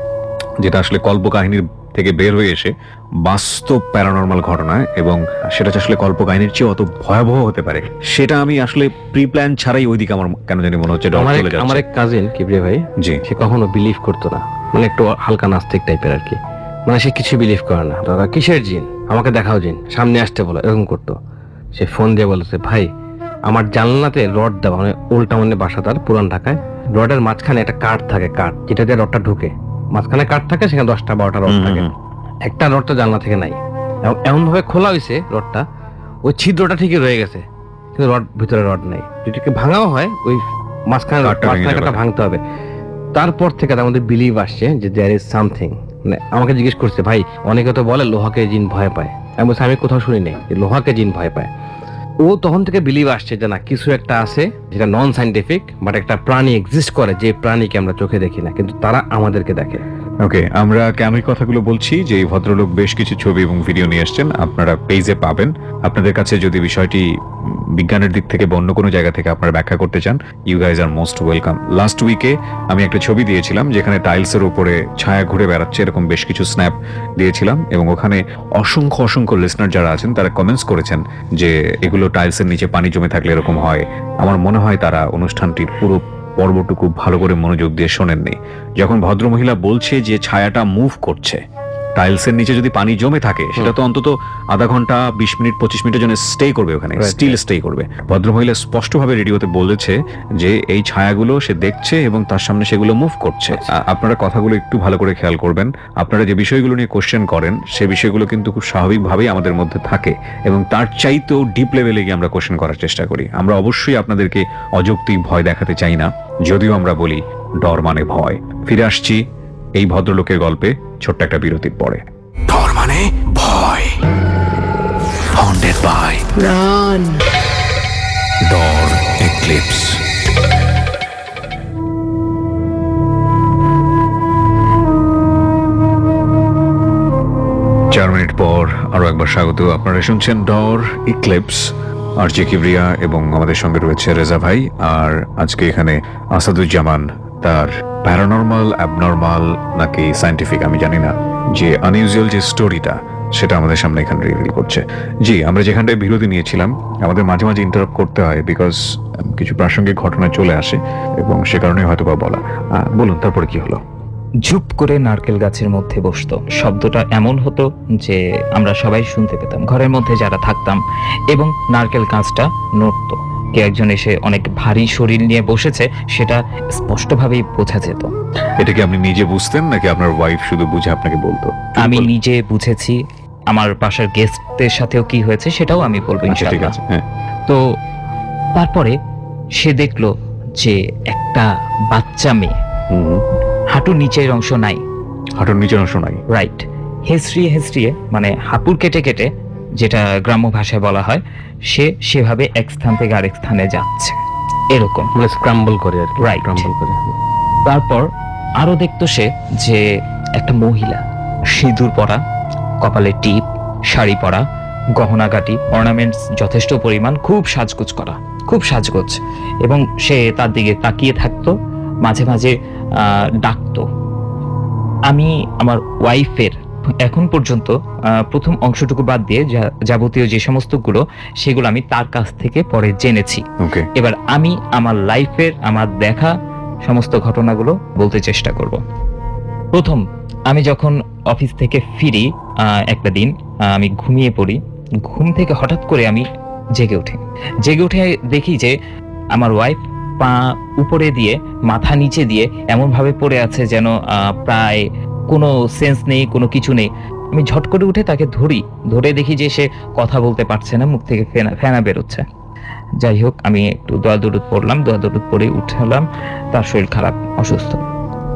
যেটা আসলে কল্পকাহিনীর থেকে বের হয়ে এসে বাস্তব প্যারানর্মাল ঘটনা এবং সেটা আসলে কল্প কল্পকাহিনীর চেয়ে অত ভয়াবহ হতে পারে। সেটা আমি আসলে প্রি প্ল্যান ছাড়াই ওইদিকে আমার কেন জানি মনে হচ্ছে আমার এক কাজিন কিবরে ভাই জি। সে কখনো বিলিভ করতো না। মানে একটু হালকা নাস্তিক টাইপের আর কি। মানে সে কিছু বিলিভ করে না। দাদা কিসের জিন? আমাকে দেখাও জিন। সামনে আসতে বলো এরকম করতো। সে ফোন দিয়ে বলেছে ভাই আমার জানলাতে রড দেওয়া মানে উল্টা মানে বাসা তার পুরান ঢাকায়। রডের মাঝখানে একটা কাঠ থাকে কাঠ। যেটা দিয়ে রডটা ঢুকে। মাঝখানে কাঠ থাকে সেখানে দশটা বারোটা রড থাকে। একটা রড তো জানলা থেকে নাই। এবং এমন ভাবে খোলা হয়েছে রডটা ওই ছিদ্রটা ঠিকই রয়ে গেছে কিন্তু রড ভিতরে রড নেই। যেটাকে ভাঙাও হয় ওই মাঝখানে মাঝখানে ভাঙতে হবে। তারপর থেকে আমাদের বিলিভ আসছে যে দেয়ার ইজ সামথিং মানে আমাকে জিজ্ঞেস করছে ভাই অনেকে তো বলে লোহাকে জিন ভয় পায়। আমি বলছি আমি কোথাও শুনি নাই যে লোহাকে জিন ভয় পায়। ও তখন থেকে বিলিভ আসছে যে না, কিছু একটা আছে যেটা নন সাইন্টিফিক বাট একটা প্রাণী এক্সিস্ট করে, যে প্রাণীকে আমরা চোখে দেখি না, কিন্তু তারা আমাদেরকে দেখে। ওকে আমরা কেন এই কথাগুলো বলছি? যে এই ভদ্রলোক বেশ কিছু ছবি এবং ভিডিও নিয়ে এসেছেন। আপনারা পেজে পাবেন। আপনাদের কাছে যদি বিষয়টি বিজ্ঞানের দিক থেকে বা অন্য কোনো জায়গা থেকে আপনারা ব্যাখ্যা করতে চান you guys are most welcome last উইকে আমি একটা ছবি দিয়েছিলাম, যেখানে টাইলসের উপরে ছায়া ঘুরে বেড়াচ্ছে, এরকম বেশ কিছু স্ন্যাপ দিয়েছিলাম এবং ওখানে অসংখ্য অসংখ্য লিসনার যারা আছেন, তারা কমেন্টস করেছেন যে এগুলো টাইলসের নিচে পানি জমে থাকলে এরকম হয়। আমার মনে হয় তারা অনুষ্ঠানটির পুরো পর্বটুকু ভালো করে মনোযোগ দিয়ে শোনেননি। যখন ভদ্রমহিলা বলছে যে ছায়াটা মুভ করছে টাইলসের নিচে যদি পানি জমে থাকে সেটা তো অন্তত আধা ঘণ্টা বিশ মিনিট পঁচিশ মিনিটের জন্য স্টে করবে ওখানে স্টিল স্টে করবে। ভদ্রমহিলা স্পষ্টভাবে রেডিওতে বলেছে যে এই ছায়াগুলো সে দেখছে এবং তার সামনে সেগুলো মুভ করছে। আপনারা কথাগুলো একটু ভালো করে খেয়াল করবেন। আপনারা যে বিষয়গুলো নিয়ে কোশ্চেন করেন সে বিষয়গুলো কিন্তু খুব স্বাভাবিকভাবেই আমাদের মধ্যে থাকে এবং তার চাইতেও ডিপ লেভেলে গিয়ে আমরা কোশ্চেন করার চেষ্টা করি। আমরা অবশ্যই আপনাদেরকে অযৌক্তিক ভয় দেখাতে চাই না যদিও আমরা বলি ডর মানে ভয়। ফিরে আসছি এই ভদ্রলোকের গল্পে। ছোট্ট একটা বিরতির পরে। ডর মানে ভয়। Founded by Run. ডর এক্লিপস চার মিনিট পর আরও একবার স্বাগত। আপনারা শুনছেন ডর ইক্লিপস আর জে কিবরিয়া এবং আমাদের সঙ্গে রয়েছে রেজা ভাই। আর আজকে এখানে আসাদুজ্জামান তার প্যারানর্মাল অ্যাবনর্মাল নাকি সায়েন্টিফিক আমি জানি না। যে আনইউজুয়াল যে স্টোরিটা সেটা আমাদের সামনে এখানে রিভিল করছে। জি, আমরা যেখানটায় বিরতি নিয়েছিলাম, আমাদের মাঝে মাঝে ইন্টারাপ্ট করতে হয় বিকজ কিছু প্রাসঙ্গিক ঘটনা চলে আসে এবং সে কারণে হয়তো বা বলা বলুন, তারপরে কি হলো? ঝুপ করে নারকেল গাছের মধ্যে বসতো। শব্দটা এমন হতো যে আমরা সবাই শুনতে পেতাম। ঘরের মধ্যে যারা থাকতাম এবং নারকেল গাছটা নড়তো। কে একজন এসে অনেক ভারী শরীর নিয়ে বসেছে সেটা স্পষ্টভাবেই বোঝা যেত। এটা কি আপনি নিজে বুঝতেন নাকি আপনার ওয়াইফ শুধু বুঝে আপনাকে বলতো? আমি নিজে বুঝেছি আমার বাসার গেস্টদের সাথেও কি হয়েছে সেটাও আমি বলব আচ্ছা ইনশাআল্লাহ। হ্যাঁ। তো তারপরে সে দেখল যে একটা বাচ্চা মেয়ে। হাঁটুর নিচের অংশ নাই। হাঁটুর নিচের অংশ নাই। রাইট হেসড়িয়ে হেসড়িয়ে মানে হাঁপুর কেটে কেটে যেটা গ্রাম্য ভাষায় বলা হয় সে সেভাবে এক স্থান থেকে আরেক স্থানে যাচ্ছে। এরকম। মানে স্ক্রাম্বল করে আর স্ক্রাম্বল করে। তারপর আরও দেখতো সে যে একটা মহিলা সিঁদুর পরা কপালে টিপ শাড়ি পরা গহনাগাটি অর্নামেন্টস যথেষ্ট পরিমাণ খুব সাজগোজ করা খুব সাজগোজ। এবং সে তার দিকে তাকিয়ে থাকতো মাঝে মাঝে ডাকতো আমি আমার ওয়াইফের এখন পর্যন্ত প্রথম অংশটুকু বাদ দিয়ে যাবতীয় যে সমস্তগুলো সেগুলো আমি তার কাছ থেকে পরে জেনেছি। ওকে এবার আমি আমার লাইফের আমার দেখা সমস্ত ঘটনাগুলো বলতে চেষ্টা করব। প্রথম আমি যখন অফিস থেকে ফিরি একটা দিন আমি ঘুমিয়ে পড়ি। ঘুম থেকে হঠাৎ করে আমি জেগে উঠি। জেগে উঠে দেখি যে আমার ওয়াইফ পা উপরে দিয়ে মাথা নিচে দিয়ে এমন ভাবে পড়ে আছে যেন প্রায় কোনো সেন্স নেই কোনো কিছু নেই। আমি ঝট করে উঠে তাকে ধরি ধরে দেখি যে সে কথা বলতে পারছে না মুখ থেকে ফেনা ফেনা বেরোচ্ছে। যাই হোক আমি একটু দোয়া দরুদ পড়লাম দোয়া দরুদ পড়ে উঠলাম তার শরীর খারাপ অসুস্থ।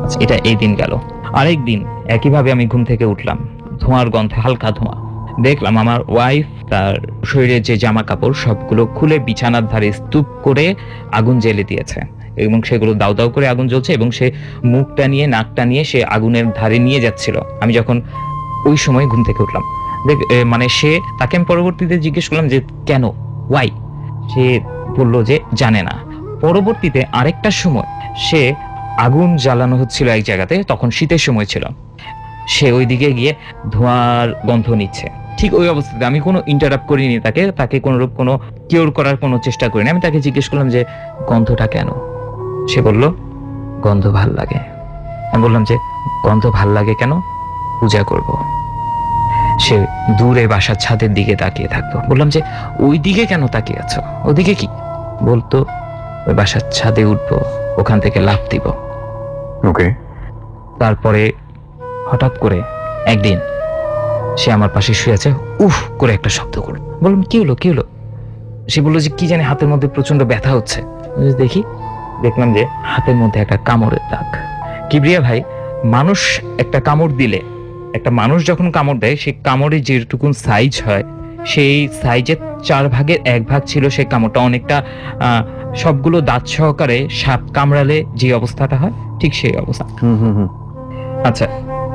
আচ্ছা, এটা এই দিন গেল। আরেক দিন একইভাবে আমি ঘুম থেকে উঠলাম। ধোঁয়ার গন্ধে হালকা ধোঁয়া। দেখলাম আমার ওয়াইফ তার শরীরের যে জামা কাপড় সবগুলো খুলে বিছানার ধারে স্তূপ করে আগুন জ্বেলে দিয়েছে। এবং সেগুলো দাউ দাউ করে আগুন জ্বলছে এবং সে মুখটা নিয়ে, নাকটা নিয়ে সে আগুনের ধারে নিয়ে যাচ্ছিল। আমি যখন ওই সময় ঘুম থেকে উঠলাম, দেখ মানে সে তাকে আমি পরবর্তীতে জিজ্ঞেস করলাম যে, কেন? ওয়াই সে বলল যে, জানে না। পরবর্তীতে আরেকটা সময় সে আগুন জ্বালানো হচ্ছিল এক জায়গাতে, তখন শীতের সময় ছিল। সে ওইদিকে গিয়ে ধোঁয়ার গন্ধ নিচ্ছে। ঠিক ওই অবস্থাতে আমি কোনো ইন্টারাপ্ট করিনি তাকে তাকে কোনোরূপ কোনো কিওর করার কোনো চেষ্টা করিনি। আমি তাকে জিজ্ঞেস করলাম যে, গন্ধটা কেন? সে বলল গন্ধ ভালো লাগে। আমি বললাম যে গন্ধ ভালো লাগে কেন? পূজা করব। সে দূরে বাসার ছাদের দিকে তাকিয়ে থাকতো। বললাম যে ওই দিকে কেন তাকিয়ে আছো? ওদিকে কি? বলতো ওই বাসার ছাদে উঠবো ওখান থেকে লাফ দিব। ওকে। তারপরে হঠাৎ করে একদিন সে আমার পাশে শুয়ে আছে উফ করে একটা শব্দ করল। বললাম কি হলো কি হলো? সে বলল যে কি জানি হাতের মধ্যে প্রচণ্ড ব্যথা হচ্ছে। দেখি। দেখলাম যে হাতের মধ্যে একটা কামড়ের দাগ। কিবরিয়া ভাই মানুষ একটা কামড় দিলে একটা মানুষ যখন কামড় দেয় সেই কামড়ে যেটুকুন সাইজ হয় সেই সাইজের চার ভাগের এক ভাগ ছিল সেই কামড়টা। অনেকটা সবগুলো দাঁত সহকারে সাপ কামড়ালে যে অবস্থাটা হয় ঠিক সেই অবস্থা। হুম হুম হুম। আচ্ছা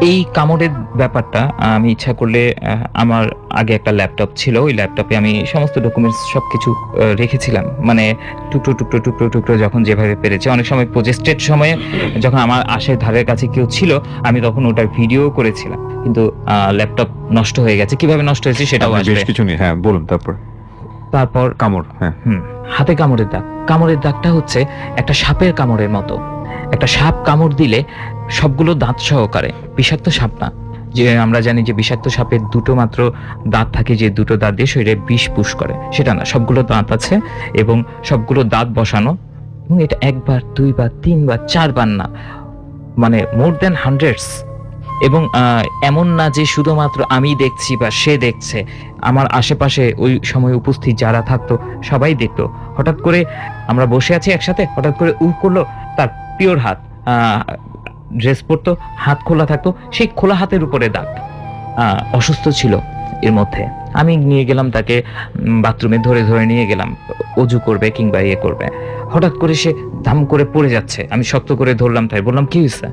এই কামড়ের ব্যাপারটা আমি ইচ্ছা করলে আমার আগে একটা ল্যাপটপ ছিল। ওই ল্যাপটপে আমি সমস্ত ডকুমেন্টস সবকিছু আহ, রেখেছিলাম। মানে টুকরো টুকরো টুকরো টুকরো যখন যেভাবে পেরেছে। অনেক সময় প্রজেস্টেড সময়ে যখন আমার আশের ধারের কাছে কেউ ছিল আমি তখন ওটার ভিডিও করেছিলাম। কিন্তু ল্যাপটপ নষ্ট হয়ে গেছে। কীভাবে নষ্ট হয়েছে সেটাও আপনি বেশ কিছু নেই হ্যাঁ বলুন তারপর। তারপর কামড় হ্যাঁ। হুম হাতে কামড়ের দাগ। কামড়ের দাগটা হচ্ছে একটা সাপের কামড়ের মতো। একটা সাপ কামড় দিলে সবগুলো দাঁত সহকারে, বিষাক্ত সাপ না। যে আমরা জানি যে বিষাক্ত সাপের দুটো মাত্র দাঁত থাকে, যে দুটো দাঁত দিয়ে শরীরে বিষ পুশ করে, সেটা না। সবগুলো দাঁত আছে এবং সবগুলো দাঁত বসানো, এবং এটা একবার, দুইবার, তিনবার, চারবার না মানে মোর দেন হান্ড্রেডস এবং এমন না যে শুধুমাত্র আমি দেখছি বা সে দেখছে, আমার আশেপাশে ওই সময় উপস্থিত যারা থাকতো, সবাই দেখতো। হঠাৎ করে আমরা বসে আছি একসাথে, হঠাৎ করে উ করল, তার পিওর হাত। ড্রেস পরতো, হাত খোলা থাকতো, সেই খোলা হাতের উপরে দাগ। অসুস্থ ছিল এর মধ্যে। আমি নিয়ে গেলাম তাকে বাথরুমে ধরে ধরে নিয়ে গেলাম। অজু করবে কিংবা ইয়ে করবে। হঠাৎ করে সে ধাম করে পড়ে যাচ্ছে। আমি শক্ত করে ধরলাম তাই। বললাম, কি হয়েছে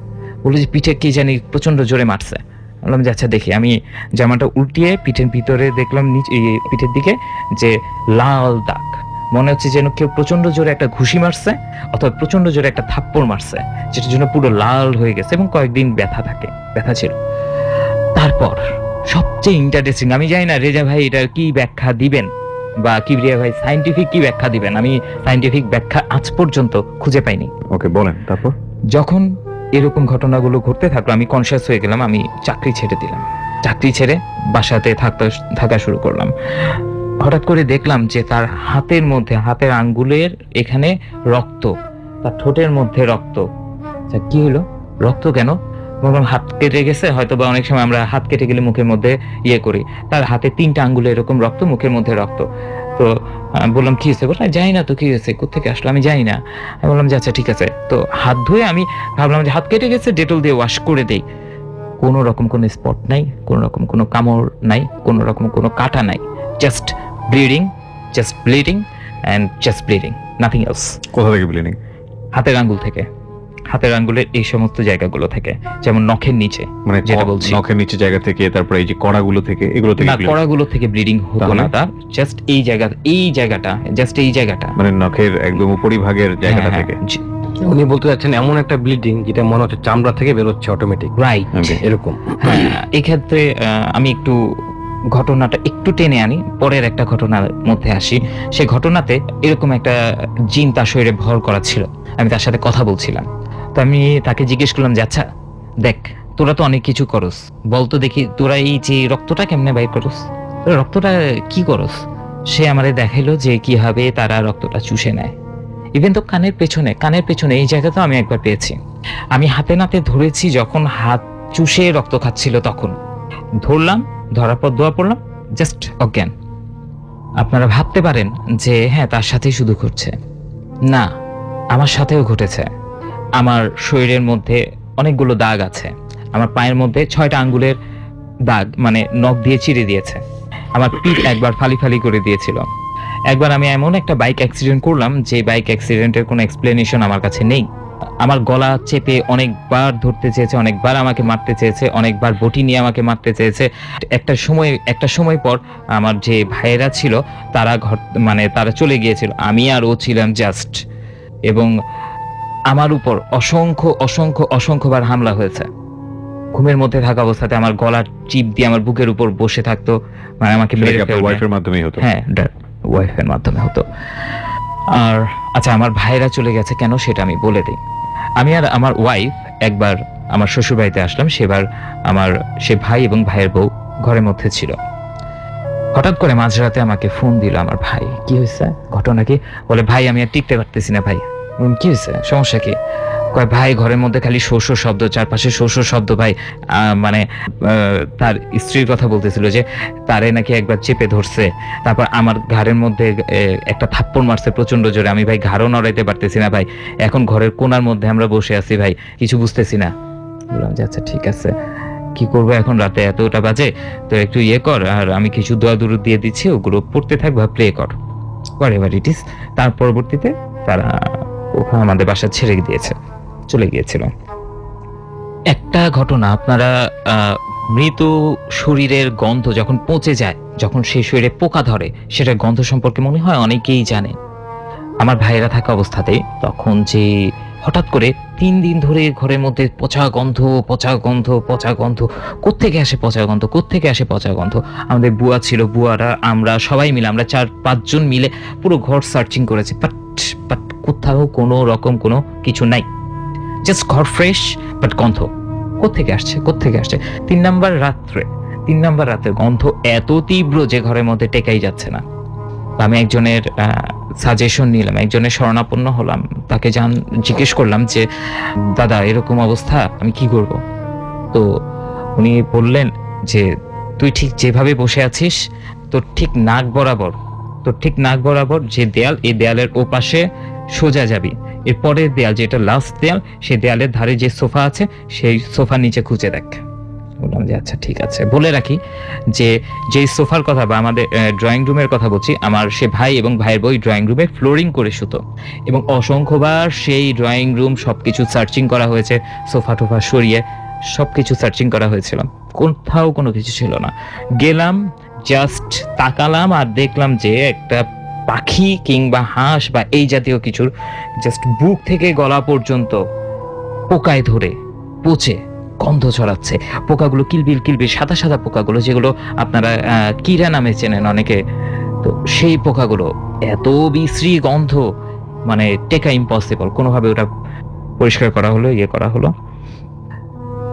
বলল যে, পিঠে কি জানি প্রচণ্ড জোরে মারছে। বললাম যে আচ্ছা দেখি। আমি জামাটা উল্টিয়ে পিঠের ভিতরে দেখলাম নিচে পিঠের দিকে যে লাল দাগ। মনে হচ্ছে যেন কেউ প্রচণ্ড জোরে একটা ঘুষি মারছে অথবা প্রচণ্ড জোরে একটা থাপ্পড় মারছে যেটার জন্য পুরো লাল হয়ে গেছে এবং কয়েকদিন ব্যথা থাকে ব্যথা ছিল। তারপর সবচেয়ে ইন্টারেস্টিং আমি জানি না রেজা ভাই এটার কি ব্যাখ্যা দিবেন? বা কি কিবরিয়া ভাই সাইন্টিফিক কি ব্যাখ্যা দিবেন? আমি সাইন্টিফিক ব্যাখ্যা আজ পর্যন্ত খুঁজে পাইনি। ওকে বলেন তারপর? যখন এরকম ঘটনাগুলো ঘটতে থাকল আমি কনসিয়াস হয়ে গেলাম আমি চাকরি ছেড়ে দিলাম। চাকরি ছেড়ে বাসাতে থাকতে থাকা শুরু করলাম। হঠাৎ করে দেখলাম যে তার হাতের মধ্যে হাতের আঙ্গুলের এখানে রক্ত তার ঠোঁটের মধ্যে রক্ত। আচ্ছা, কি হলো? রক্ত কেন? বললাম হাত কেটে গেছে হয়তো বা অনেক সময় আমরা হাত কেটে গেলে মুখের মধ্যে ইয়ে করি। তার হাতে তিনটা আঙ্গুলে এরকম রক্ত মুখের মধ্যে রক্ত। তো বললাম কি হয়েছে? বললাম জানি না তো কি হয়েছে? কোথেকে আসলো? আমি জানি না। আমি বললাম যে আচ্ছা ঠিক আছে। তো হাত ধুয়ে আমি ভাবলাম যে হাত কেটে গেছে ডেটল দিয়ে ওয়াশ করে দেই। কোনো রকম কোনো স্পট নাই কোনো রকম কোনো কামড় নাই কোনো রকম কোনো কাটা নাই just bleeding just bleeding and just bleeding nothing else কোথা থেকে ব্লিডিং হাতের আঙ্গুল থেকে। হাতের আঙ্গুলের এই সমস্ত জায়গাগুলো থেকে। যেমন নখের নিচে মানে যেটা বলছি। নখের নিচে জায়গা থেকে তারপরে এই যে কড়াগুলো থেকে এগুলো থেকে না কড়াগুলো থেকে ব্লিডিং হতো না। তার জাস্ট এই জায়গা এই জায়গাটা জাস্ট এই জায়গাটা। মানে নখের একদম উপরিভাগের জায়গাটা হ্যাঁ, থেকে। উনি বলতে চাচ্ছেন এমন একটা ব্লিডিং যেটা মনে হচ্ছে চামড়া থেকে বেরোচ্ছে অটোমেটিক রাইট এরকম। হ্যাঁ এক্ষেত্রে আহ, আমি একটু ঘটনাটা একটু টেনে আনি, পরের একটা ঘটনার মধ্যে আসি। সেই ঘটনাতে এরকম একটা জিন তার শরীরে ভর করা ছিল। আমি তার সাথে কথা বলছিলাম। তো আমি তাকে জিজ্ঞেস করলাম যে আচ্ছা দেখ, তোরা তো অনেক কিছু করস। বলতো দেখি, তোরা এই যে রক্তটা কেমনে বাইর করস? রক্তটা কি করস? সে আমারে দেখাইলো যে, কীভাবে তারা রক্তটা চুষে নেয়। ইভেন তো কানের পেছনে কানের পেছনে, এই জায়গা তো আমি একবার পেয়েছি। আমি হাতে নাতে ধরেছি, যখন হাত চুষে রক্ত খাচ্ছিল তখন। ধরলাম, ধরার পর দোয়া পড়লাম জাস্ট অজ্ঞান আপনারা ভাবতে পারেন যে হ্যাঁ তার সাথেই শুধু ঘটছে। না, আমার সাথেও ঘটেছে। আমার শরীরের মধ্যে অনেকগুলো দাগ আছে। আমার পায়ের মধ্যে ছয়টা আঙ্গুলের দাগ মানে নখ দিয়ে চিড়ে দিয়েছে। আমার পিঠ একবার ফালি ফালি করে দিয়েছিল। একবার আমি এমন একটা বাইক অ্যাক্সিডেন্ট করলাম যে বাইক অ্যাক্সিডেন্টের কোনো এক্সপ্লেনেশন আমার কাছে নেই। আমার গলা চেপে অনেকবার ধরতে চেয়েছে অনেকবার আমাকে মারতে চেয়েছে অনেকবার বটি নিয়ে আমাকে মারতে চেয়েছে। একটা সময় একটা সময় পর আমার যে ভাইয়েরা ছিল তারা ঘর মানে তারা চলে গিয়েছিল। আমি আর ও ছিলাম জাস্ট এবং আমার উপর অসংখ্য অসংখ্য অসংখ্যবার হামলা হয়েছে। ঘুমের মধ্যে থাকা অবস্থাতে আমার গলার চিপ দিয়ে আমার বুকের উপর বসে থাকতো। মানে আমাকে মেরে ওয়াইফের মাধ্যমেই হতো? হ্যাঁ ওয়াইফের মাধ্যমে হতো। আর আচ্ছা আমার ভাইরা চলে গেছে কেন সেটা আমি বলে দিই। আমি আর আমার ওয়াইফ একবার আমার শ্বশুরবাড়িতে আসলাম, সেবার আমার, সে ভাই এবং ভাইয়ের বউ ঘরের মধ্যে ছিল। হঠাৎ করে মাঝরাতে আমাকে ফোন দিল আমার ভাই। কি হয়েছে ঘটনা কি? বলে, ভাই, আমি আর টিকতে পারতেছি না ভাই। কি হয়েছে? সমস্যা কি? কয়, ভাই ঘরের মধ্যে খালি শোষ শব্দ, চারপাশে শোষ শব্দ, ভাই মানে তার স্ত্রীর কথা বলতেছিল যে, তারে নাকি একবার চেপে ধরছে। তারপর আমার ঘাড়ের মধ্যে একটা থাপ্পড় মারছে প্রচণ্ড জোরে। আমি, ভাই, ঘাড়ও নড়াইতে পারতেছি না, ভাই। এখন ঘরের কোনার মধ্যে আমরা বসে আছি, ভাই, কিছু বুঝতেছি না। বললাম যে আচ্ছা ঠিক আছে। কি করব এখন রাতে? এতটা বাজে? তো একটু ইয়ে কর, আর আমি কিছু দোয়া দুরু দিয়ে দিচ্ছি, ওগুলো পড়তে থাক বা প্লে কর। হোয়াট এভার ইট ইস তার পরবর্তীতে তারা ওখানে আমাদের বাসা ছেড়ে দিয়েছে, চলে গিয়েছিল। একটা ঘটনা, আপনারা মৃত শরীরের গন্ধ যখন পচে যায়, যখন সেই শরীরে পোকা ধরে, সেটার গন্ধ সম্পর্কে মনে হয় অনেকেই জানে। আমার ভাইয়েরা থাকা অবস্থাতে তখন যে হঠাৎ করে তিন দিন ধরে ঘরের মধ্যে পচা গন্ধ পচা গন্ধ পচা গন্ধ, কোত্থেকে আসে পচা গন্ধ, কোত্থেকে আসে পচা গন্ধ? আমাদের বুয়া ছিল, বুয়ারা, আমরা সবাই মিলে, আমরা চার, পাঁচজন মিলে পুরো ঘর সার্চিং করেছি। বাট বাট কোথাও কোনো রকম কোনো কিছু নাই। জাস্ট ঘর ফ্রেশ বাট গন্ধ। কোত্থেকে আসছে কোত্থেকে আসছে? তিন নাম্বার রাত্রে, তিন নাম্বার রাতে গন্ধ এত তীব্র যে ঘরের মধ্যে টেকাই যাচ্ছে না। আমি একজনের সাজেশন নিলাম, একজনের শরণাপন্ন হলাম, তাকে জান, জিজ্ঞেস করলাম যে, দাদা, এরকম অবস্থা, আমি কি করব? তো উনি বললেন যে, তুই ঠিক যেভাবে বসে আছিস, তোর ঠিক নাক বরাবর তোর ঠিক নাক বরাবর যে দেয়াল, এই দেয়ালের ওপাশে সোজা যাবি। এর পরের দেয়াল যেটা লাস্ট দেয়াল, সেই দেয়ালের ধারে যে সোফা আছে, সেই সোফার নিচে খুঁজে দেখ। বললাম যে আচ্ছা ঠিক আছে। বলে রাখি যে যেই সোফার কথা বা আমাদের ড্রয়িং রুমের কথা বলছি, আমার সে ভাই এবং ভাইয়ের বই ড্রয়িং রুমে ফ্লোরিং করে শুতো এবং অসংখ্যবার সেই ড্রয়িং রুম সবকিছু সার্চিং করা হয়েছে, সোফা টোফা সরিয়ে সবকিছু সার্চিং করা হয়েছিল। কোথাও কোনো কিছু ছিল না। গেলাম জাস্ট তাকালাম আর দেখলাম যে একটা পাখি কিংবা হাঁস বা এই জাতীয় কিছুর জাস্ট বুক থেকে গলা পর্যন্ত পোকায় ধরে, পচে, গন্ধ ছড়াচ্ছে। পোকাগুলো কিলবিল কিলবিল, সাদা সাদা পোকাগুলো যেগুলো আপনারা কিরা নামে চেনেন অনেকে। তো সেই পোকাগুলো এত বিশ্রী গন্ধ মানে টেকা ইম্পসিবল কোনোভাবে ওটা পরিষ্কার করা হলো ইয়ে করা হলো।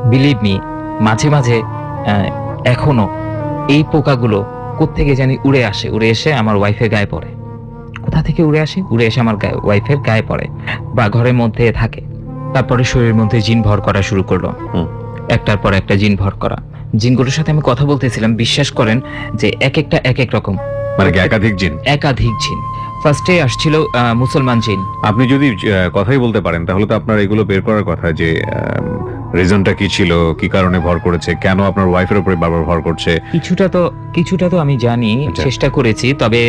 বিলিভ মি মাঝে মাঝে এখনও এই পোকাগুলো কোত্থেকে জানি উড়ে আসে উড়ে এসে আমার ওয়াইফের গায়ে পড়ে। কোথা থেকে উড়ে আসে? উড়ে এসে আমার গায়ে ওয়াইফের গায়ে পড়ে বা ঘরের মধ্যে থাকে। তারপরে শরীরের মধ্যে জিন ভর করা শুরু করল। একটার পর একটা জিন ভর করা। জিনগুলোর সাথে আমি কথা বলতেছিলাম বিশ্বাস করেন যে এক একটা এক এক রকম। মানে একাধিক জিন? একাধিক জিন। ফার্স্টে আসছিল মুসলমান জিন। আপনি যদি কথাই বলতে পারেন তাহলে তো আপনার এগুলো বের করার কথা যে রিজনটা কি ছিল? কি কারণে ভর করেছে? কেন আপনার ওয়াইফের উপরে বারবার ভর করছে? কিছুটা তো কিছুটা তো আমি জানি আচ্ছা। চেষ্টা করেছি তবে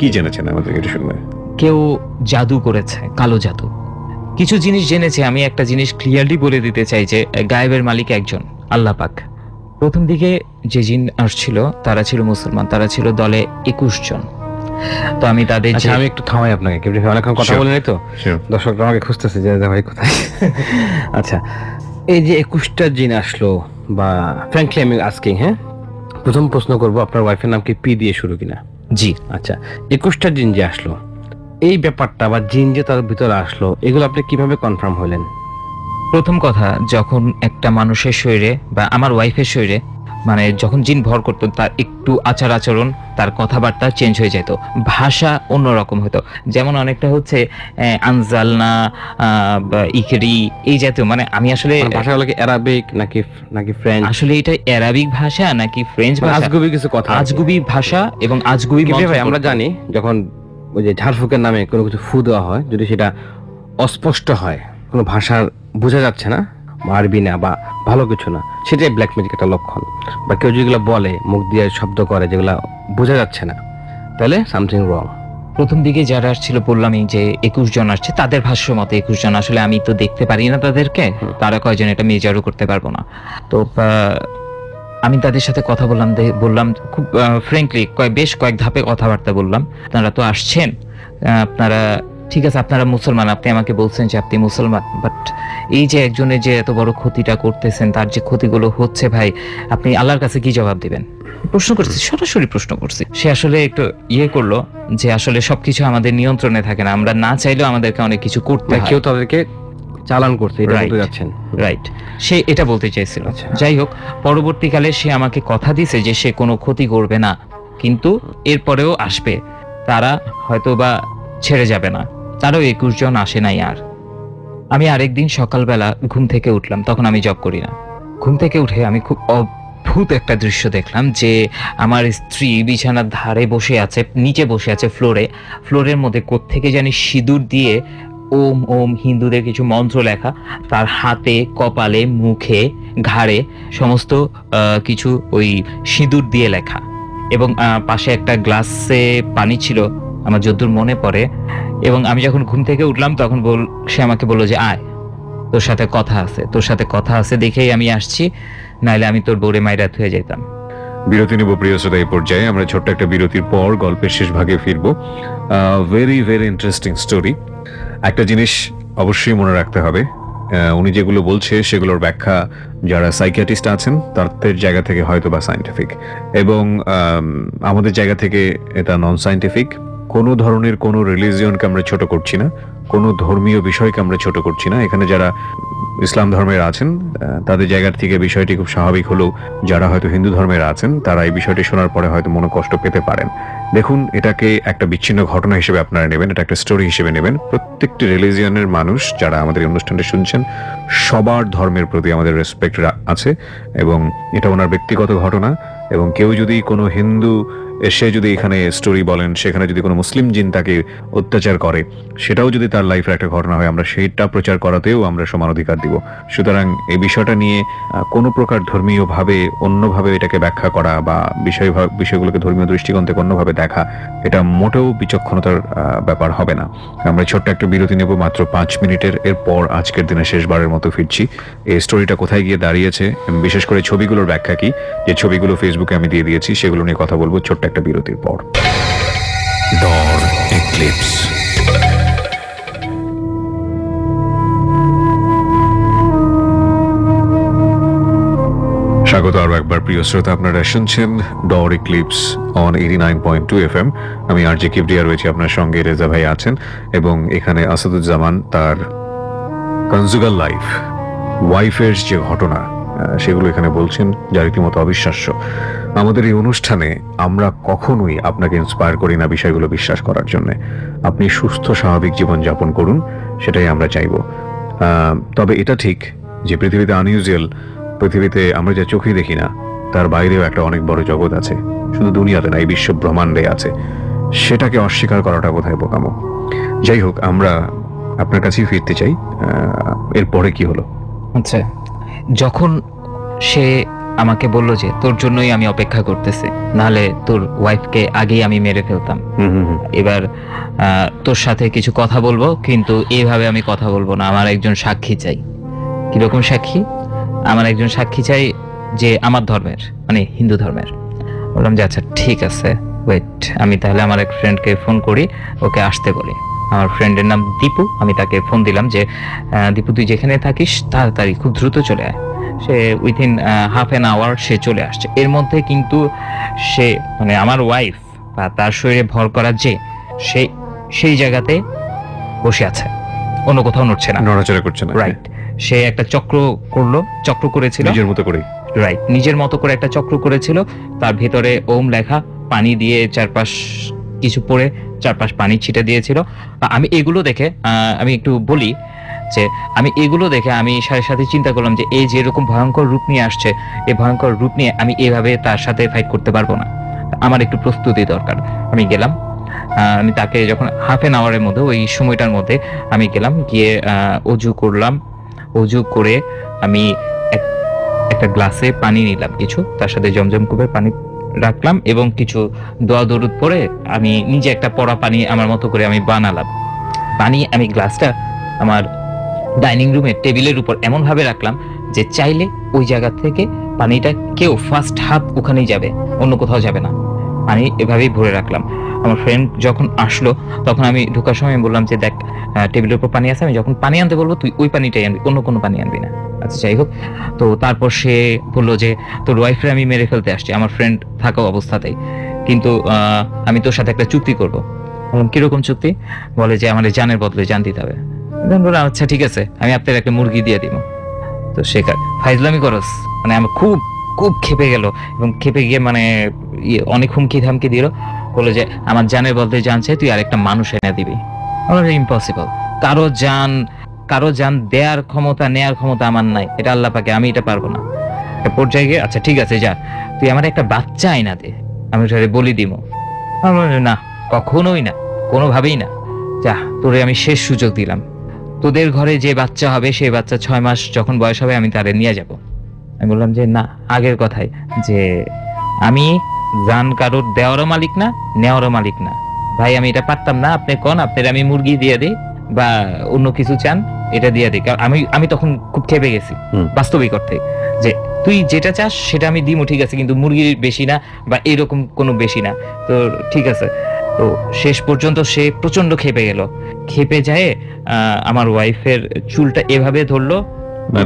কি- জেনেছেন আমাদের এটা শুনবে কেউ জাদু করেছে কালো জাদু। কিছু জিনিস জেনেছে আমি একটা জিনিস ক্লিয়ারলি বলে দিতে চাই যে গায়েবের মালিক একজন আল্লাহ পাক। প্রথম দিকে যে জিন আসছিল তারা ছিল মুসলমান তারা ছিল দলে একুশ জন। তো আমি তাদের আচ্ছা আমি একটু থামাই আপনাকে অনেকক্ষণ কথা বলে নাই তো. দর্শকরা আমাকে খুঁজতেছে যে ভাই কোথায়। আচ্ছা এই যে একুশটা জিন আসলো বা ফ্র্যাঙ্কলি আমি আজকে হ্যাঁ? প্রথম প্রশ্ন করব আপনার ওয়াইফের নাম কি? পি দিয়ে শুরু কিনা? জি। আচ্ছা একুশটা জিন যে আসলো এই ব্যাপারটা বা জিন যে তার ভিতরে আসলো এগুলো আপনি কীভাবে কনফার্ম হলেন? প্রথম কথা যখন একটা মানুষের শরীরে বা আমার ওয়াইফের শরীরে মানে যখন জিন ভর করতো তার একটু আচার আচরণ তার কথাবার্তা চেঞ্জ হয়ে যেত। ভাষা অন্যরকম হতো। যেমন অনেকটা হচ্ছে আনজালনা ইকরি এই জাতীয় মানে আমি আসলে মানে ভাষাগুলো কি অ্যারাবিক নাকি নাকি ফ্রেঞ্চ আসলে এটা অ্যারাবিক ভাষা নাকি ফ্রেঞ্চ ভাষা? আজগুবি কিছু কথা আজগুবি ভাষা এবং আজগুবি ভাই আমরা জানি যখন ওই যে ঝাড়ফুকের নামে কোনো কিছু ফু দেওয়া হয় যদি সেটা অস্পষ্ট হয় কোনো ভাষার বোঝা যাচ্ছে না বা আরবি না বা ভালো কিছু না সেটাই ব্ল্যাক ম্যাজিক একটা লক্ষণ। বা কেউ যেগুলো বলে মুখ দিয়ে শব্দ করে যেগুলো বোঝা যাচ্ছে না তাহলে সামথিং রং প্রথম দিকে যারা আসছিল বললামই যে একুশ জন আসছে তাদের ভাষ্য মতে একুশ জন আসলে আমি তো দেখতে পারি না তাদেরকে। তারা কয়জন এটা মেজারও করতে পারব না। তো আমি তাদের সাথে কথা বললাম বললাম খুব ফ্রেঙ্কলি বেশ কয়েক ধাপে কথাবার্তা বললাম। আপনারা তো আসছেন আপনারা ঠিক আছে আপনারা মুসলমান আপনি আমাকে বলছেন যে আপনি মুসলমান বাট এই যে একজনের যে এত বড় ক্ষতিটা করতেছেন তার যে ক্ষতিগুলো হচ্ছে ভাই আপনি আল্লাহর কাছে কি জবাব দিবেন? প্রশ্ন করছি সরাসরি প্রশ্ন করছি। সে আসলে একটু ইয়ে করল যে আসলে সবকিছু আমাদের নিয়ন্ত্রণে থাকে না আমরা না চাইলেও আমাদেরকে অনেক কিছু করতে হয়। কেউ তাদেরকে চালান করছে এটা বলতে যাচ্ছেন। রাইট সে এটা বলতে চাইছিল। আচ্ছা। যাই হোক পরবর্তীকালে সে আমাকে কথা দিছে যে সে কোনো ক্ষতি করবে না কিন্তু এরপরেও আসবে। তারা হয়তো বা ছেড়ে যাবে না। তারও একুশ জন আসে নাই আর। আমি আরেকদিন সকালবেলা ঘুম থেকে উঠলাম, তখন আমি জব করি না। ঘুম থেকে উঠে আমি খুব অদ্ভুত একটা দৃশ্য দেখলাম যে আমার স্ত্রী বিছানার ধারে বসে আছে, নিচে বসে আছে ফ্লোরে। ফ্লোরের মধ্যে কোত্থেকে জানি সিঁদুর দিয়ে ওম ওম হিন্দুদের কিছু মন্ত্র লেখা, তার হাতে, কপালে, মুখে, ঘাড়ে সমস্ত কিছু ওই সিঁদুর দিয়ে লেখা। এবং পাশে একটা গ্লাসে পানি ছিল আমার যদ্দূর মনে পড়ে এবং আমি যখন ঘুম থেকে উঠলাম তখন বল সে আমাকে বলল যে আয় তোর সাথে কথা আছে তোর সাথে কথা আছে দেখেই আমি আসছি নাইলে আমি তোর বউরে মাইরাত হয়ে যেতাম বিরতি নিব প্রিয় শ্রোতা এই পর্যায়ে আমরা ছোট্ট একটা বিরতির পর গল্পের শেষ ভাগে ফিরবো। ভেরি ভেরি ইন্টারেস্টিং স্টোরি একটা জিনিস অবশ্যই মনে রাখতে হবে উনি যেগুলো বলছে সেগুলোর ব্যাখ্যা যারা সাইকিয়াটিস্ট আছেন তাদের জায়গা থেকে হয়তো বা সাইন্টিফিক এবং আম, আমাদের জায়গা থেকে এটা নন সাইন্টিফিক কোনো ধরনের কোনো রিলিজিয়নকে আমরা ছোট করছি না, কোনো ধর্মীয় বিষয়কে আমরা ছোট করছি না। এখানে যারা ইসলাম ধর্মের আছেন তাদের জায়গার থেকে বিষয়টি খুব স্বাভাবিক হলেও যারা হয়তো হিন্দু ধর্মের আছেন, তারা এই বিষয়টি শোনার পরে হয়তো মনে কষ্ট পেতে পারেন। দেখুন, এটাকে একটা বিচ্ছিন্ন ঘটনা হিসেবে আপনারা নেবেন, এটা একটা স্টোরি হিসেবে নেবেন। প্রত্যেকটি রিলিজিয়নের মানুষ যারা আমাদের অনুষ্ঠানটা শুনছেন, সবার ধর্মের প্রতি আমাদের রেসপেক্ট আছে এবং এটা ওনার ব্যক্তিগত ঘটনা এবং কেউ যদি কোনো হিন্দু এসে যদি এখানে স্টোরি বলেন, সেখানে যদি কোনো মুসলিম জিন তাকে অত্যাচার করে, সেটাও যদি তার লাইফের একটা ঘটনা হয়, আমরা সেইটা প্রচার করাতেও আমরা সমান অধিকার দিব। সুতরাং এই বিষয়টা নিয়ে কোনো প্রকার ধর্মীয়ভাবে, অন্যভাবে এটাকে ব্যাখ্যা করা বা বিষয়, বিষয়গুলোকে ধর্মীয় দৃষ্টিকোণ থেকে অন্যভাবে দেখা, এটা মোটেও বিচক্ষণতার ব্যাপার হবে না। আমরা ছোট্ট একটা বিরতি নেব, মাত্র পাঁচ মিনিটের, এরপর আজকের দিনে শেষবারের মতো ফিরছি। এই স্টোরিটা কোথায় গিয়ে দাঁড়িয়েছে, বিশেষ করে ছবিগুলোর ব্যাখ্যা কি? যে ছবিগুলো ফেসবুকে আমি দিয়ে দিয়েছি, সেগুলো নিয়ে কথা বলব, ছোট্ট একটা বিরতির পর। ডর এক্লিপস স্বাগত আরও একবার প্রিয় শ্রোতা আপনারা শুনছেন Dor Eclipse on eighty nine point two F M আমি আর জি কিবরিয়া রয়েছি আপনার সঙ্গে রেজা ভাই আছেন এবং এখানে আসাদুজ্জামান তার কনজুগাল লাইফ ওয়াইফের যে ঘটনা আহ, সেগুলো এখানে বলছেন যা রীতিমতো অবিশ্বাস্য। আমাদের এই অনুষ্ঠানে আমরা কখনোই আপনাকে ইন্সপায়ার করি না বিষয়গুলো বিশ্বাস করার জন্য। আপনি সুস্থ, স্বাভাবিক জীবন যাপন করুন, সেটাই আমরা চাইব। তবে এটা ঠিক যে পৃথিবীতে আনইউজুয়াল পৃথিবীতে আমরা যা চোখে দেখি না, তার বাইরেও একটা অনেক বড় জগৎ আছে। শুধু দুনিয়াতে না, এই বিশ্ব ব্রহ্মাণ্ডে আছে। সেটাকে অস্বীকার করাটা বোধহয় বোকামো। যাই হোক, আমরা আপনার কাছেই ফিরতে চাই। এরপরে কি হলো? আচ্ছা যখন সে আমাকে বলল যে তোর জন্যই আমি অপেক্ষা করতেছি। নাহলে তোর ওয়াইফকে আগেই আমি মেরে ফেলতাম। হুম হুম হুম। এবার তোর সাথে কিছু কথা বলব কিন্তু এইভাবে আমি কথা বলব না। আমার একজন সাক্ষী চাই। কীরকম সাক্ষী? আমার একজন সাক্ষী চাই যে আমার ধর্মের মানে হিন্দু ধর্মের। বললাম যে আচ্ছা ঠিক আছে। ওয়েট আমি তাহলে আমার এক ফ্রেন্ডকে ফোন করি ওকে আসতে বলি। আমার ফ্রেন্ডের নাম দীপু। আমি তাকে ফোন দিলাম যে দীপু তুই যেখানে থাকিস তাড়াতাড়ি খুব দ্রুত চলে আয়। সে উইথিন হাফ অ্যান আওয়ার সে চলে আসছে। এর মধ্যে কিন্তু সে মানে আমার ওয়াইফ বা তার শরীরে ভর করা যে সে সেই জায়গাতে বসে আছে। অন্য কোথাও নড়ছে না। নড়াচড়া করছে না রাইট সে একটা চক্র করল চক্র করেছিল। নিজের মতো করে রাইট নিজের মতো করে একটা চক্র করেছিল। তার ভেতরে ওম লেখা পানি দিয়ে চারপাশ কিছু পরে চারপাশ পানি ছিটে দিয়েছিল। আমি এগুলো দেখে আহ, আমি একটু বলি যে আমি এগুলো দেখে আমি সাথে সাথে চিন্তা করলাম যে এই যে এরকম ভয়ঙ্কর রূপ নিয়ে আসছে, এই ভয়ঙ্কর রূপ নিয়ে আমি এভাবে তার সাথে ফাইট করতে পারব না। আমার একটু প্রস্তুতি দরকার। আমি গেলাম আমি তাকে যখন হাফ এন আওয়ারের মধ্যে, ওই সময়টার মধ্যে আমি গেলাম, গিয়ে অজু করলাম। অজু করে আমি একটা গ্লাসে পানি নিলাম কিছু, তার সাথে জমজম কুপের পানি রাখলাম এবং কিছু দোয়া দরুদ পরে আমি নিজে একটা পড়া পানি আমার মতো করে আমি বানালাম। পানি, আমি গ্লাসটা আমার ডাইনিং রুমের টেবিলের উপর এমন ভাবে রাখলাম যে চাইলে ওই জায়গা থেকে পানিটা কেউ ফার্স্ট হাফ ওখানেই যাবে, অন্য কোথাও যাবে না। পানি এভাবেই ভরে রাখলাম। আমার ফ্রেন্ড যখন আসলো, তখন আমি ঢোকার সময় বললাম যে, দেখ টেবিলের উপর পানি আছে, আমি যখন পানি আনতে বলব, তুই ওই পানিটাই আনবি, অন্য কোনো পানি আনবি না। আচ্ছা যাই হোক। তো তারপর সে বলল যে, তোর ওয়াইফরে আমি মেরে ফেলতে আসছি, আমার ফ্রেন্ড থাকা অবস্থাতেই। কিন্তু আমি তোর সাথে একটা চুক্তি করব। বললাম, কীরকম চুক্তি? বলে যে আমার জানের বদলে জান দিতে হবে। বললাম আচ্ছা ঠিক আছে, আমি আপনার একটা মুরগি দিয়ে দিব। তো সে ফাইজলামি করস মানে আমার খুব খুব খেপে গেল এবং খেপে গিয়ে মানে ইয়ে অনেক হুমকি ধামকি দিল। বলে যে, আমার জানের বদলে জান চাই, তুই আরেকটা মানুষ এনে দিবি। ইম্পসিবল কারও জান কারও জান দেয়ার ক্ষমতা, নেয়ার ক্ষমতা আমার নাই। এটা আল্লাহ পাকে আমি এটা পারব না। একটা পর্যায়ে গিয়ে আচ্ছা ঠিক আছে, যা, তুই আমার একটা বাচ্চা আইনা দে, আমি ওটারে বলি দিব। না, কখনোই না, কোনোভাবেই না। যা, তোরে আমি শেষ সুযোগ দিলাম। তোদের ঘরে যে বাচ্চা হবে সেই বাচ্চা ছয় মাস যখন বয়স হবে আমি তারে নিয়ে যাব। আমি বললাম যে না আগের কথাই যে আমি জান কারোর দেওয়ারও মালিক না নেওয়ারও মালিক না। ভাই আমি এটা পারতাম না আপনি কোন আপনার আমি মুরগি দিয়ে দিই বা অন্য কিছু চান এটা দিয়ে দিই। কারণ আমি আমি তখন খুব খেপে গেছি বাস্তবিক অর্থে যে তুই যেটা চাস সেটা আমি দিমো ঠিক আছে কিন্তু মুরগির বেশি না বা এরকম কোনো বেশি না। তো ঠিক আছে তো শেষ পর্যন্ত সে প্রচণ্ড খেপে গেল। খেপে যায় আমার ওয়াইফের চুলটা এভাবে ধরলো।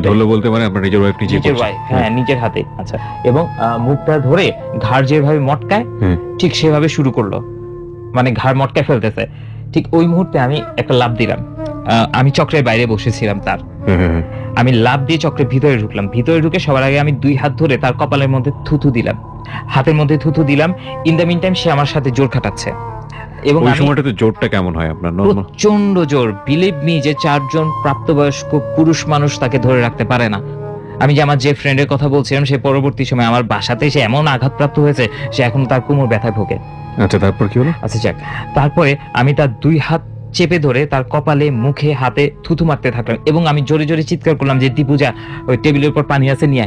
ধরলো বলতে মানে আপনার নিজের ওয়াইফ নিজে নিজের ওয়াইফ হ্যাঁ নিজের হাতে। আচ্ছা এবং মুখটা ধরে ঘাড় যেভাবে মটকায় ঠিক সেভাবে শুরু করল। মানে ঘাড় মটকায় ফেলতেছে। ঠিক ওই মুহূর্তে আমি একটা লাভ দিলাম। আমি চক্রের বাইরে বসেছিলাম তার। আমি লাভ দিয়ে চক্রের ভিতরে ঢুকলাম। ভিতরে ঢুকে সবার আগে আমি দুই হাত ধরে তার কপালের মধ্যে থুথু দিলাম। হাতের মধ্যে থুথু দিলাম। ইন দ্য মিন টাইম সে আমার সাথে জোর খাটাচ্ছে। এবং ওই সময়টাতে জোরটা কেমন হয় আপনার? নর্মাল প্রচণ্ড জোর। বিলিভ মি যে চারজন প্রাপ্তবয়স্ক পুরুষ মানুষ তাকে ধরে রাখতে পারে না। আমি যে আমার যে ফ্রেন্ডের কথা বলছিলাম সে পরবর্তী সময় আমার বাসাতে সে এমন আঘাতপ্রাপ্ত হয়েছে সে এখন তার কোমর ব্যথায় ভোগে। আচ্ছা তারপর কি হলো? আচ্ছা যাক। তারপরে আমি তার দুই হাত চেপে ধরে তার কপালে মুখে হাতে থুথু মারতে থাকলাম এবং আমি জোরে জোরে চিৎকার করলাম যে দীপুজা ওই টেবিলের উপর পানি আছে নিয়ে।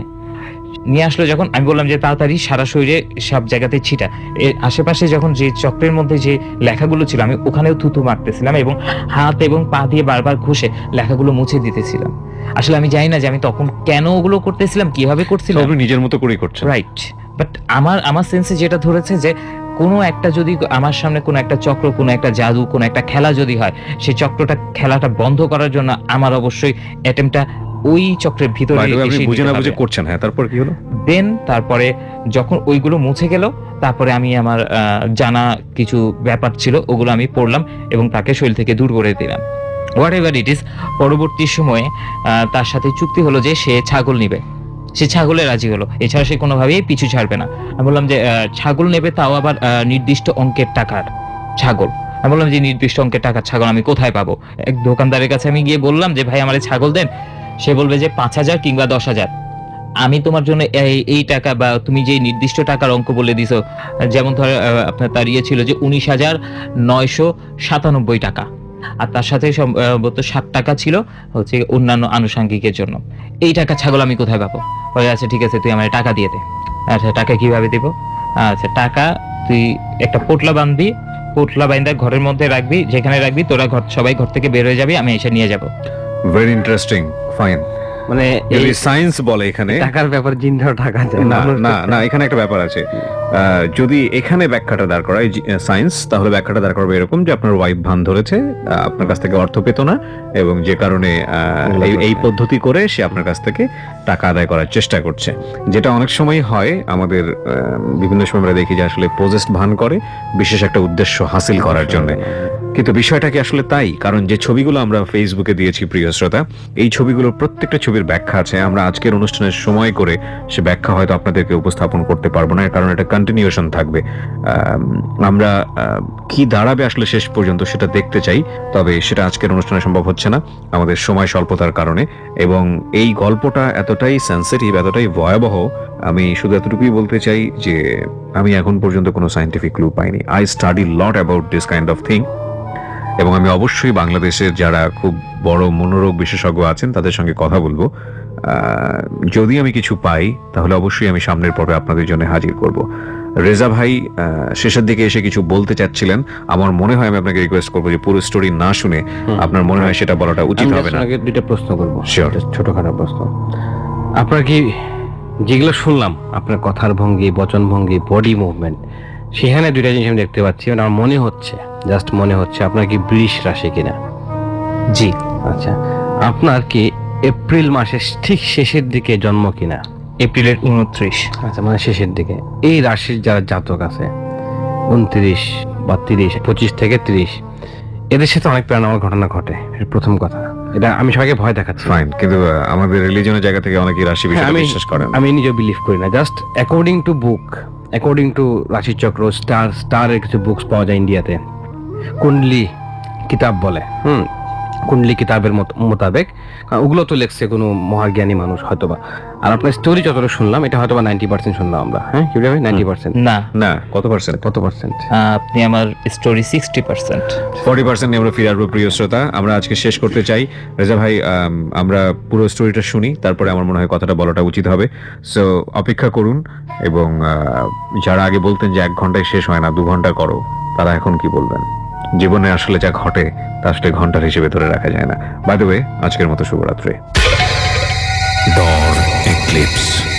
নিয়ে আসলো যখন আমি বললাম যে তাড়াতাড়ি সারা শরীরে সব জায়গাতে ছিটা। এর আশেপাশে যখন যে চক্রের মধ্যে যে লেখাগুলো ছিল আমি ওখানেও থুতু মারতেছিলাম এবং হাত এবং পা দিয়ে বারবার ঘষে লেখাগুলো মুছে দিতেছিলাম। আসলে আমি জানি না যে আমি তখন কেন ওগুলো করতেছিলাম কীভাবে করছিলাম। আপনি নিজের মতো করেই করছেন। রাইট বাট আমার আমার সেন্সে যেটা ধরেছে যে কোনো একটা যদি আমার সামনে কোনো একটা চক্র কোনো একটা জাদু কোনো একটা খেলা যদি হয় সেই চক্রটা খেলাটা বন্ধ করার জন্য আমার অবশ্যই অ্যাটেম্পটা ওই চক্রের ভিতরে আপনি বুঝে না বুঝে করছেন। হ্যাঁ তারপর কি হলো? দেন তারপরে যখন ওইগুলো মুছে গেল তারপরে আমি আমার জানা কিছু ব্যাপার ছিল ওগুলো আমি পড়লাম এবং তাকে শরীর থেকে দূর করে দিলাম। হোয়াট এভার ইট ইজ পরবর্তী সময়ে তার সাথে চুক্তি হলো যে সে ছাগল নিবে। সে ছাগলে রাজি হলো। এছাড়া সে কোনোভাবেই পিছু ছাড়বে না। আমি বললাম যে ছাগল নেবে তাও আবার নির্দিষ্ট অঙ্কের টাকার ছাগল। আমি বললাম যে নির্দিষ্ট অঙ্কের টাকার ছাগল আমি কোথায় পাবো? এক দোকানদারের কাছে আমি গিয়ে বললাম যে, ভাই, আমার ছাগল দেন। সে বলবে যে, পাঁচ হাজার কিংবা দশ হাজার। আমি তোমার জন্য এই টাকা বা তুমি যে নির্দিষ্ট টাকার অঙ্ক বলে দিছো, যেমন ধর আপনার তার ইয়ে ছিল যে, উনিশ হাজার নয়শো সাতানব্বই টাকা। আর তার সাথে সম্ভবত ষাট টাকা ছিল হচ্ছে অন্যান্য আনুষঙ্গিকের জন্য। এই টাকা ছাগল আমি কোথায় পাবো? ওই আচ্ছা ঠিক আছে, তুই আমার টাকা দিয়ে দে। আচ্ছা টাকা কীভাবে দিব? আচ্ছা টাকা তুই একটা পোটলা বাঁধবি পোটলা বাইন্দা ঘরের মধ্যে রাখবি, যেখানে রাখবি, তোরা ঘর সবাই ঘর থেকে বের হয়ে যাবি, আমি এসে নিয়ে যাব। ভেরি ইন্টারেস্টিং ফাইন মানে এই সায়েন্স বলে এখানে। টাকার ব্যাপার জিনটাও টাকা যায় না না না এখানে একটা ব্যাপার আছে। যদি এখানে ব্যাখ্যাটা দাঁড় করায় সায়েন্স তাহলে ব্যাখ্যাটা দাঁড় করবে এরকম যে আপনার ওয়াইফ ভান ধরেছে আপনার কাছ থেকে অর্থ পেত না এবং যে কারণে এই- পদ্ধতি করে সে আপনার কাছ থেকে টাকা আদায় করার চেষ্টা করছে। যেটা অনেক সময় হয় আমাদের বিভিন্ন সময় আমরা দেখি যে আসলে পোজেস্ট ভান করে বিশেষ একটা উদ্দেশ্য হাসিল করার জন্য। কিন্তু বিষয়টা কি আসলে তাই? কারণ যে ছবিগুলো আমরা ফেসবুকে দিয়েছি প্রিয় শ্রোতা এই ছবিগুলোর প্রত্যেকটা ছবির ব্যাখ্যা আছে। আমরা আজকের অনুষ্ঠানের সময় করে সে ব্যাখ্যা হয়তো আপনাদেরকে উপস্থাপন করতে পারব না কারণ এটা কন্টিনিউশন থাকবে। আমরা কি দাঁড়াবে আসলে শেষ পর্যন্ত সেটা দেখতে চাই, তবে সেটা আজকের অনুষ্ঠানে সম্ভব হচ্ছে না, আমাদের সময় স্বল্পতার কারণে। এবং এই গল্পটা এতটাই সেন্সিটিভ এতটাই ভয়াবহ, আমি শুধু এতটুকুই বলতে চাই যে, আমি এখন পর্যন্ত কোনো সাইন্টিফিক ক্লু পাইনি। I study lot about this kind of thing এবং আমি অবশ্যই বাংলাদেশের যারা খুব বড় মনোরোগ বিশেষজ্ঞ আছেন তাদের সঙ্গে কথা বলব। যদি আমি কিছু পাই তাহলে অবশ্যই আমি সামনের পর্বে আপনাদের জন্য হাজির করব। রেজা ভাই শেষের দিকে এসে কিছু বলতে চাচ্ছিলেন। আমার মনে হয় আমি আপনাকে রিকোয়েস্ট করব যে পুরো স্টোরি না শুনে আপনার মনে হয় সেটা বলাটা উচিত হবে না? আপনাকে দুইটা প্রশ্ন করব। ছোটখাটো প্রশ্ন। আপনার কি যেগুলো শুনলাম আপনার কথার ভঙ্গি বচন ভঙ্গি বডি মুভমেন্ট সেখানে দুইটা জিনিস আমি দেখতে পাচ্ছি। মানে আমার মনে হচ্ছে জাস্ট মনে হচ্ছে আপনার কি বৃষ রাশি কিনা? জি। আচ্ছা আপনার কি এপ্রিল মাসের ঠিক শেষের দিকে জন্ম কিনা? এপ্রিলের উনত্রিশ। আচ্ছা মানে শেষের দিকে। এই রাশির যারা জাতক আছে উনত্রিশ বা তিরিশ পঁচিশ থেকে তিরিশ এদের সাথে অনেক প্যারানর্মাল ঘটনা ঘটে এটা প্রথম কথা। এটা আমি সবাইকে ভয় দেখাচ্ছি। ফাইন কিন্তু আমাদের রিলিজনের জায়গা থেকে অনেকেই রাশি হ্যাঁ, বিষয়ে বিশ্বাস করেন। আমি নিজে বিলিভ করি না। Just according to book according to রাশিচক্র star স্টারের কিছু বুকস পাওয়া যায় ইন্ডিয়াতে কুণ্ডলি কিতাব বলে হুম কুণ্ডলি কিতাবের মত মোতাবেক। ওগুলো তো লেখছে কোনো মহাজ্ঞানী মানুষ হয়তোবা। আর আপনার স্টোরি যতটা শুনলাম এটা হয়তোবা নাইনটি পার্সেন্ট শুনলাম আমরা হ্যাঁ? কি ভাবে নাইনটি পার্সেন্ট না। না কত পার্সেন্ট কত পার্সেন্ট আপনি আমার story sixty percent forty percent আমরা ফিরে আসব প্রিয় শ্রোতা। আমরা আজকে শেষ করতে চাই। রেজা ভাই আমরা পুরো স্টোরিটা শুনি তারপরে আমার মনে হয় কথাটা বলাটা উচিত হবে। সো অপেক্ষা করুন এবং যারা আগে বলতেন যে এক ঘন্টায় শেষ হয় না দু ঘণ্টা করো তারা এখন কি বলবেন? জীবনে আসলে যা ঘটে, তা আসলে ঘণ্টার হিসেবে ধরে রাখা যায় না। বাই দ্য ওয়ে আজকের মতো শুভরাত্রি। ডর এক্লিপস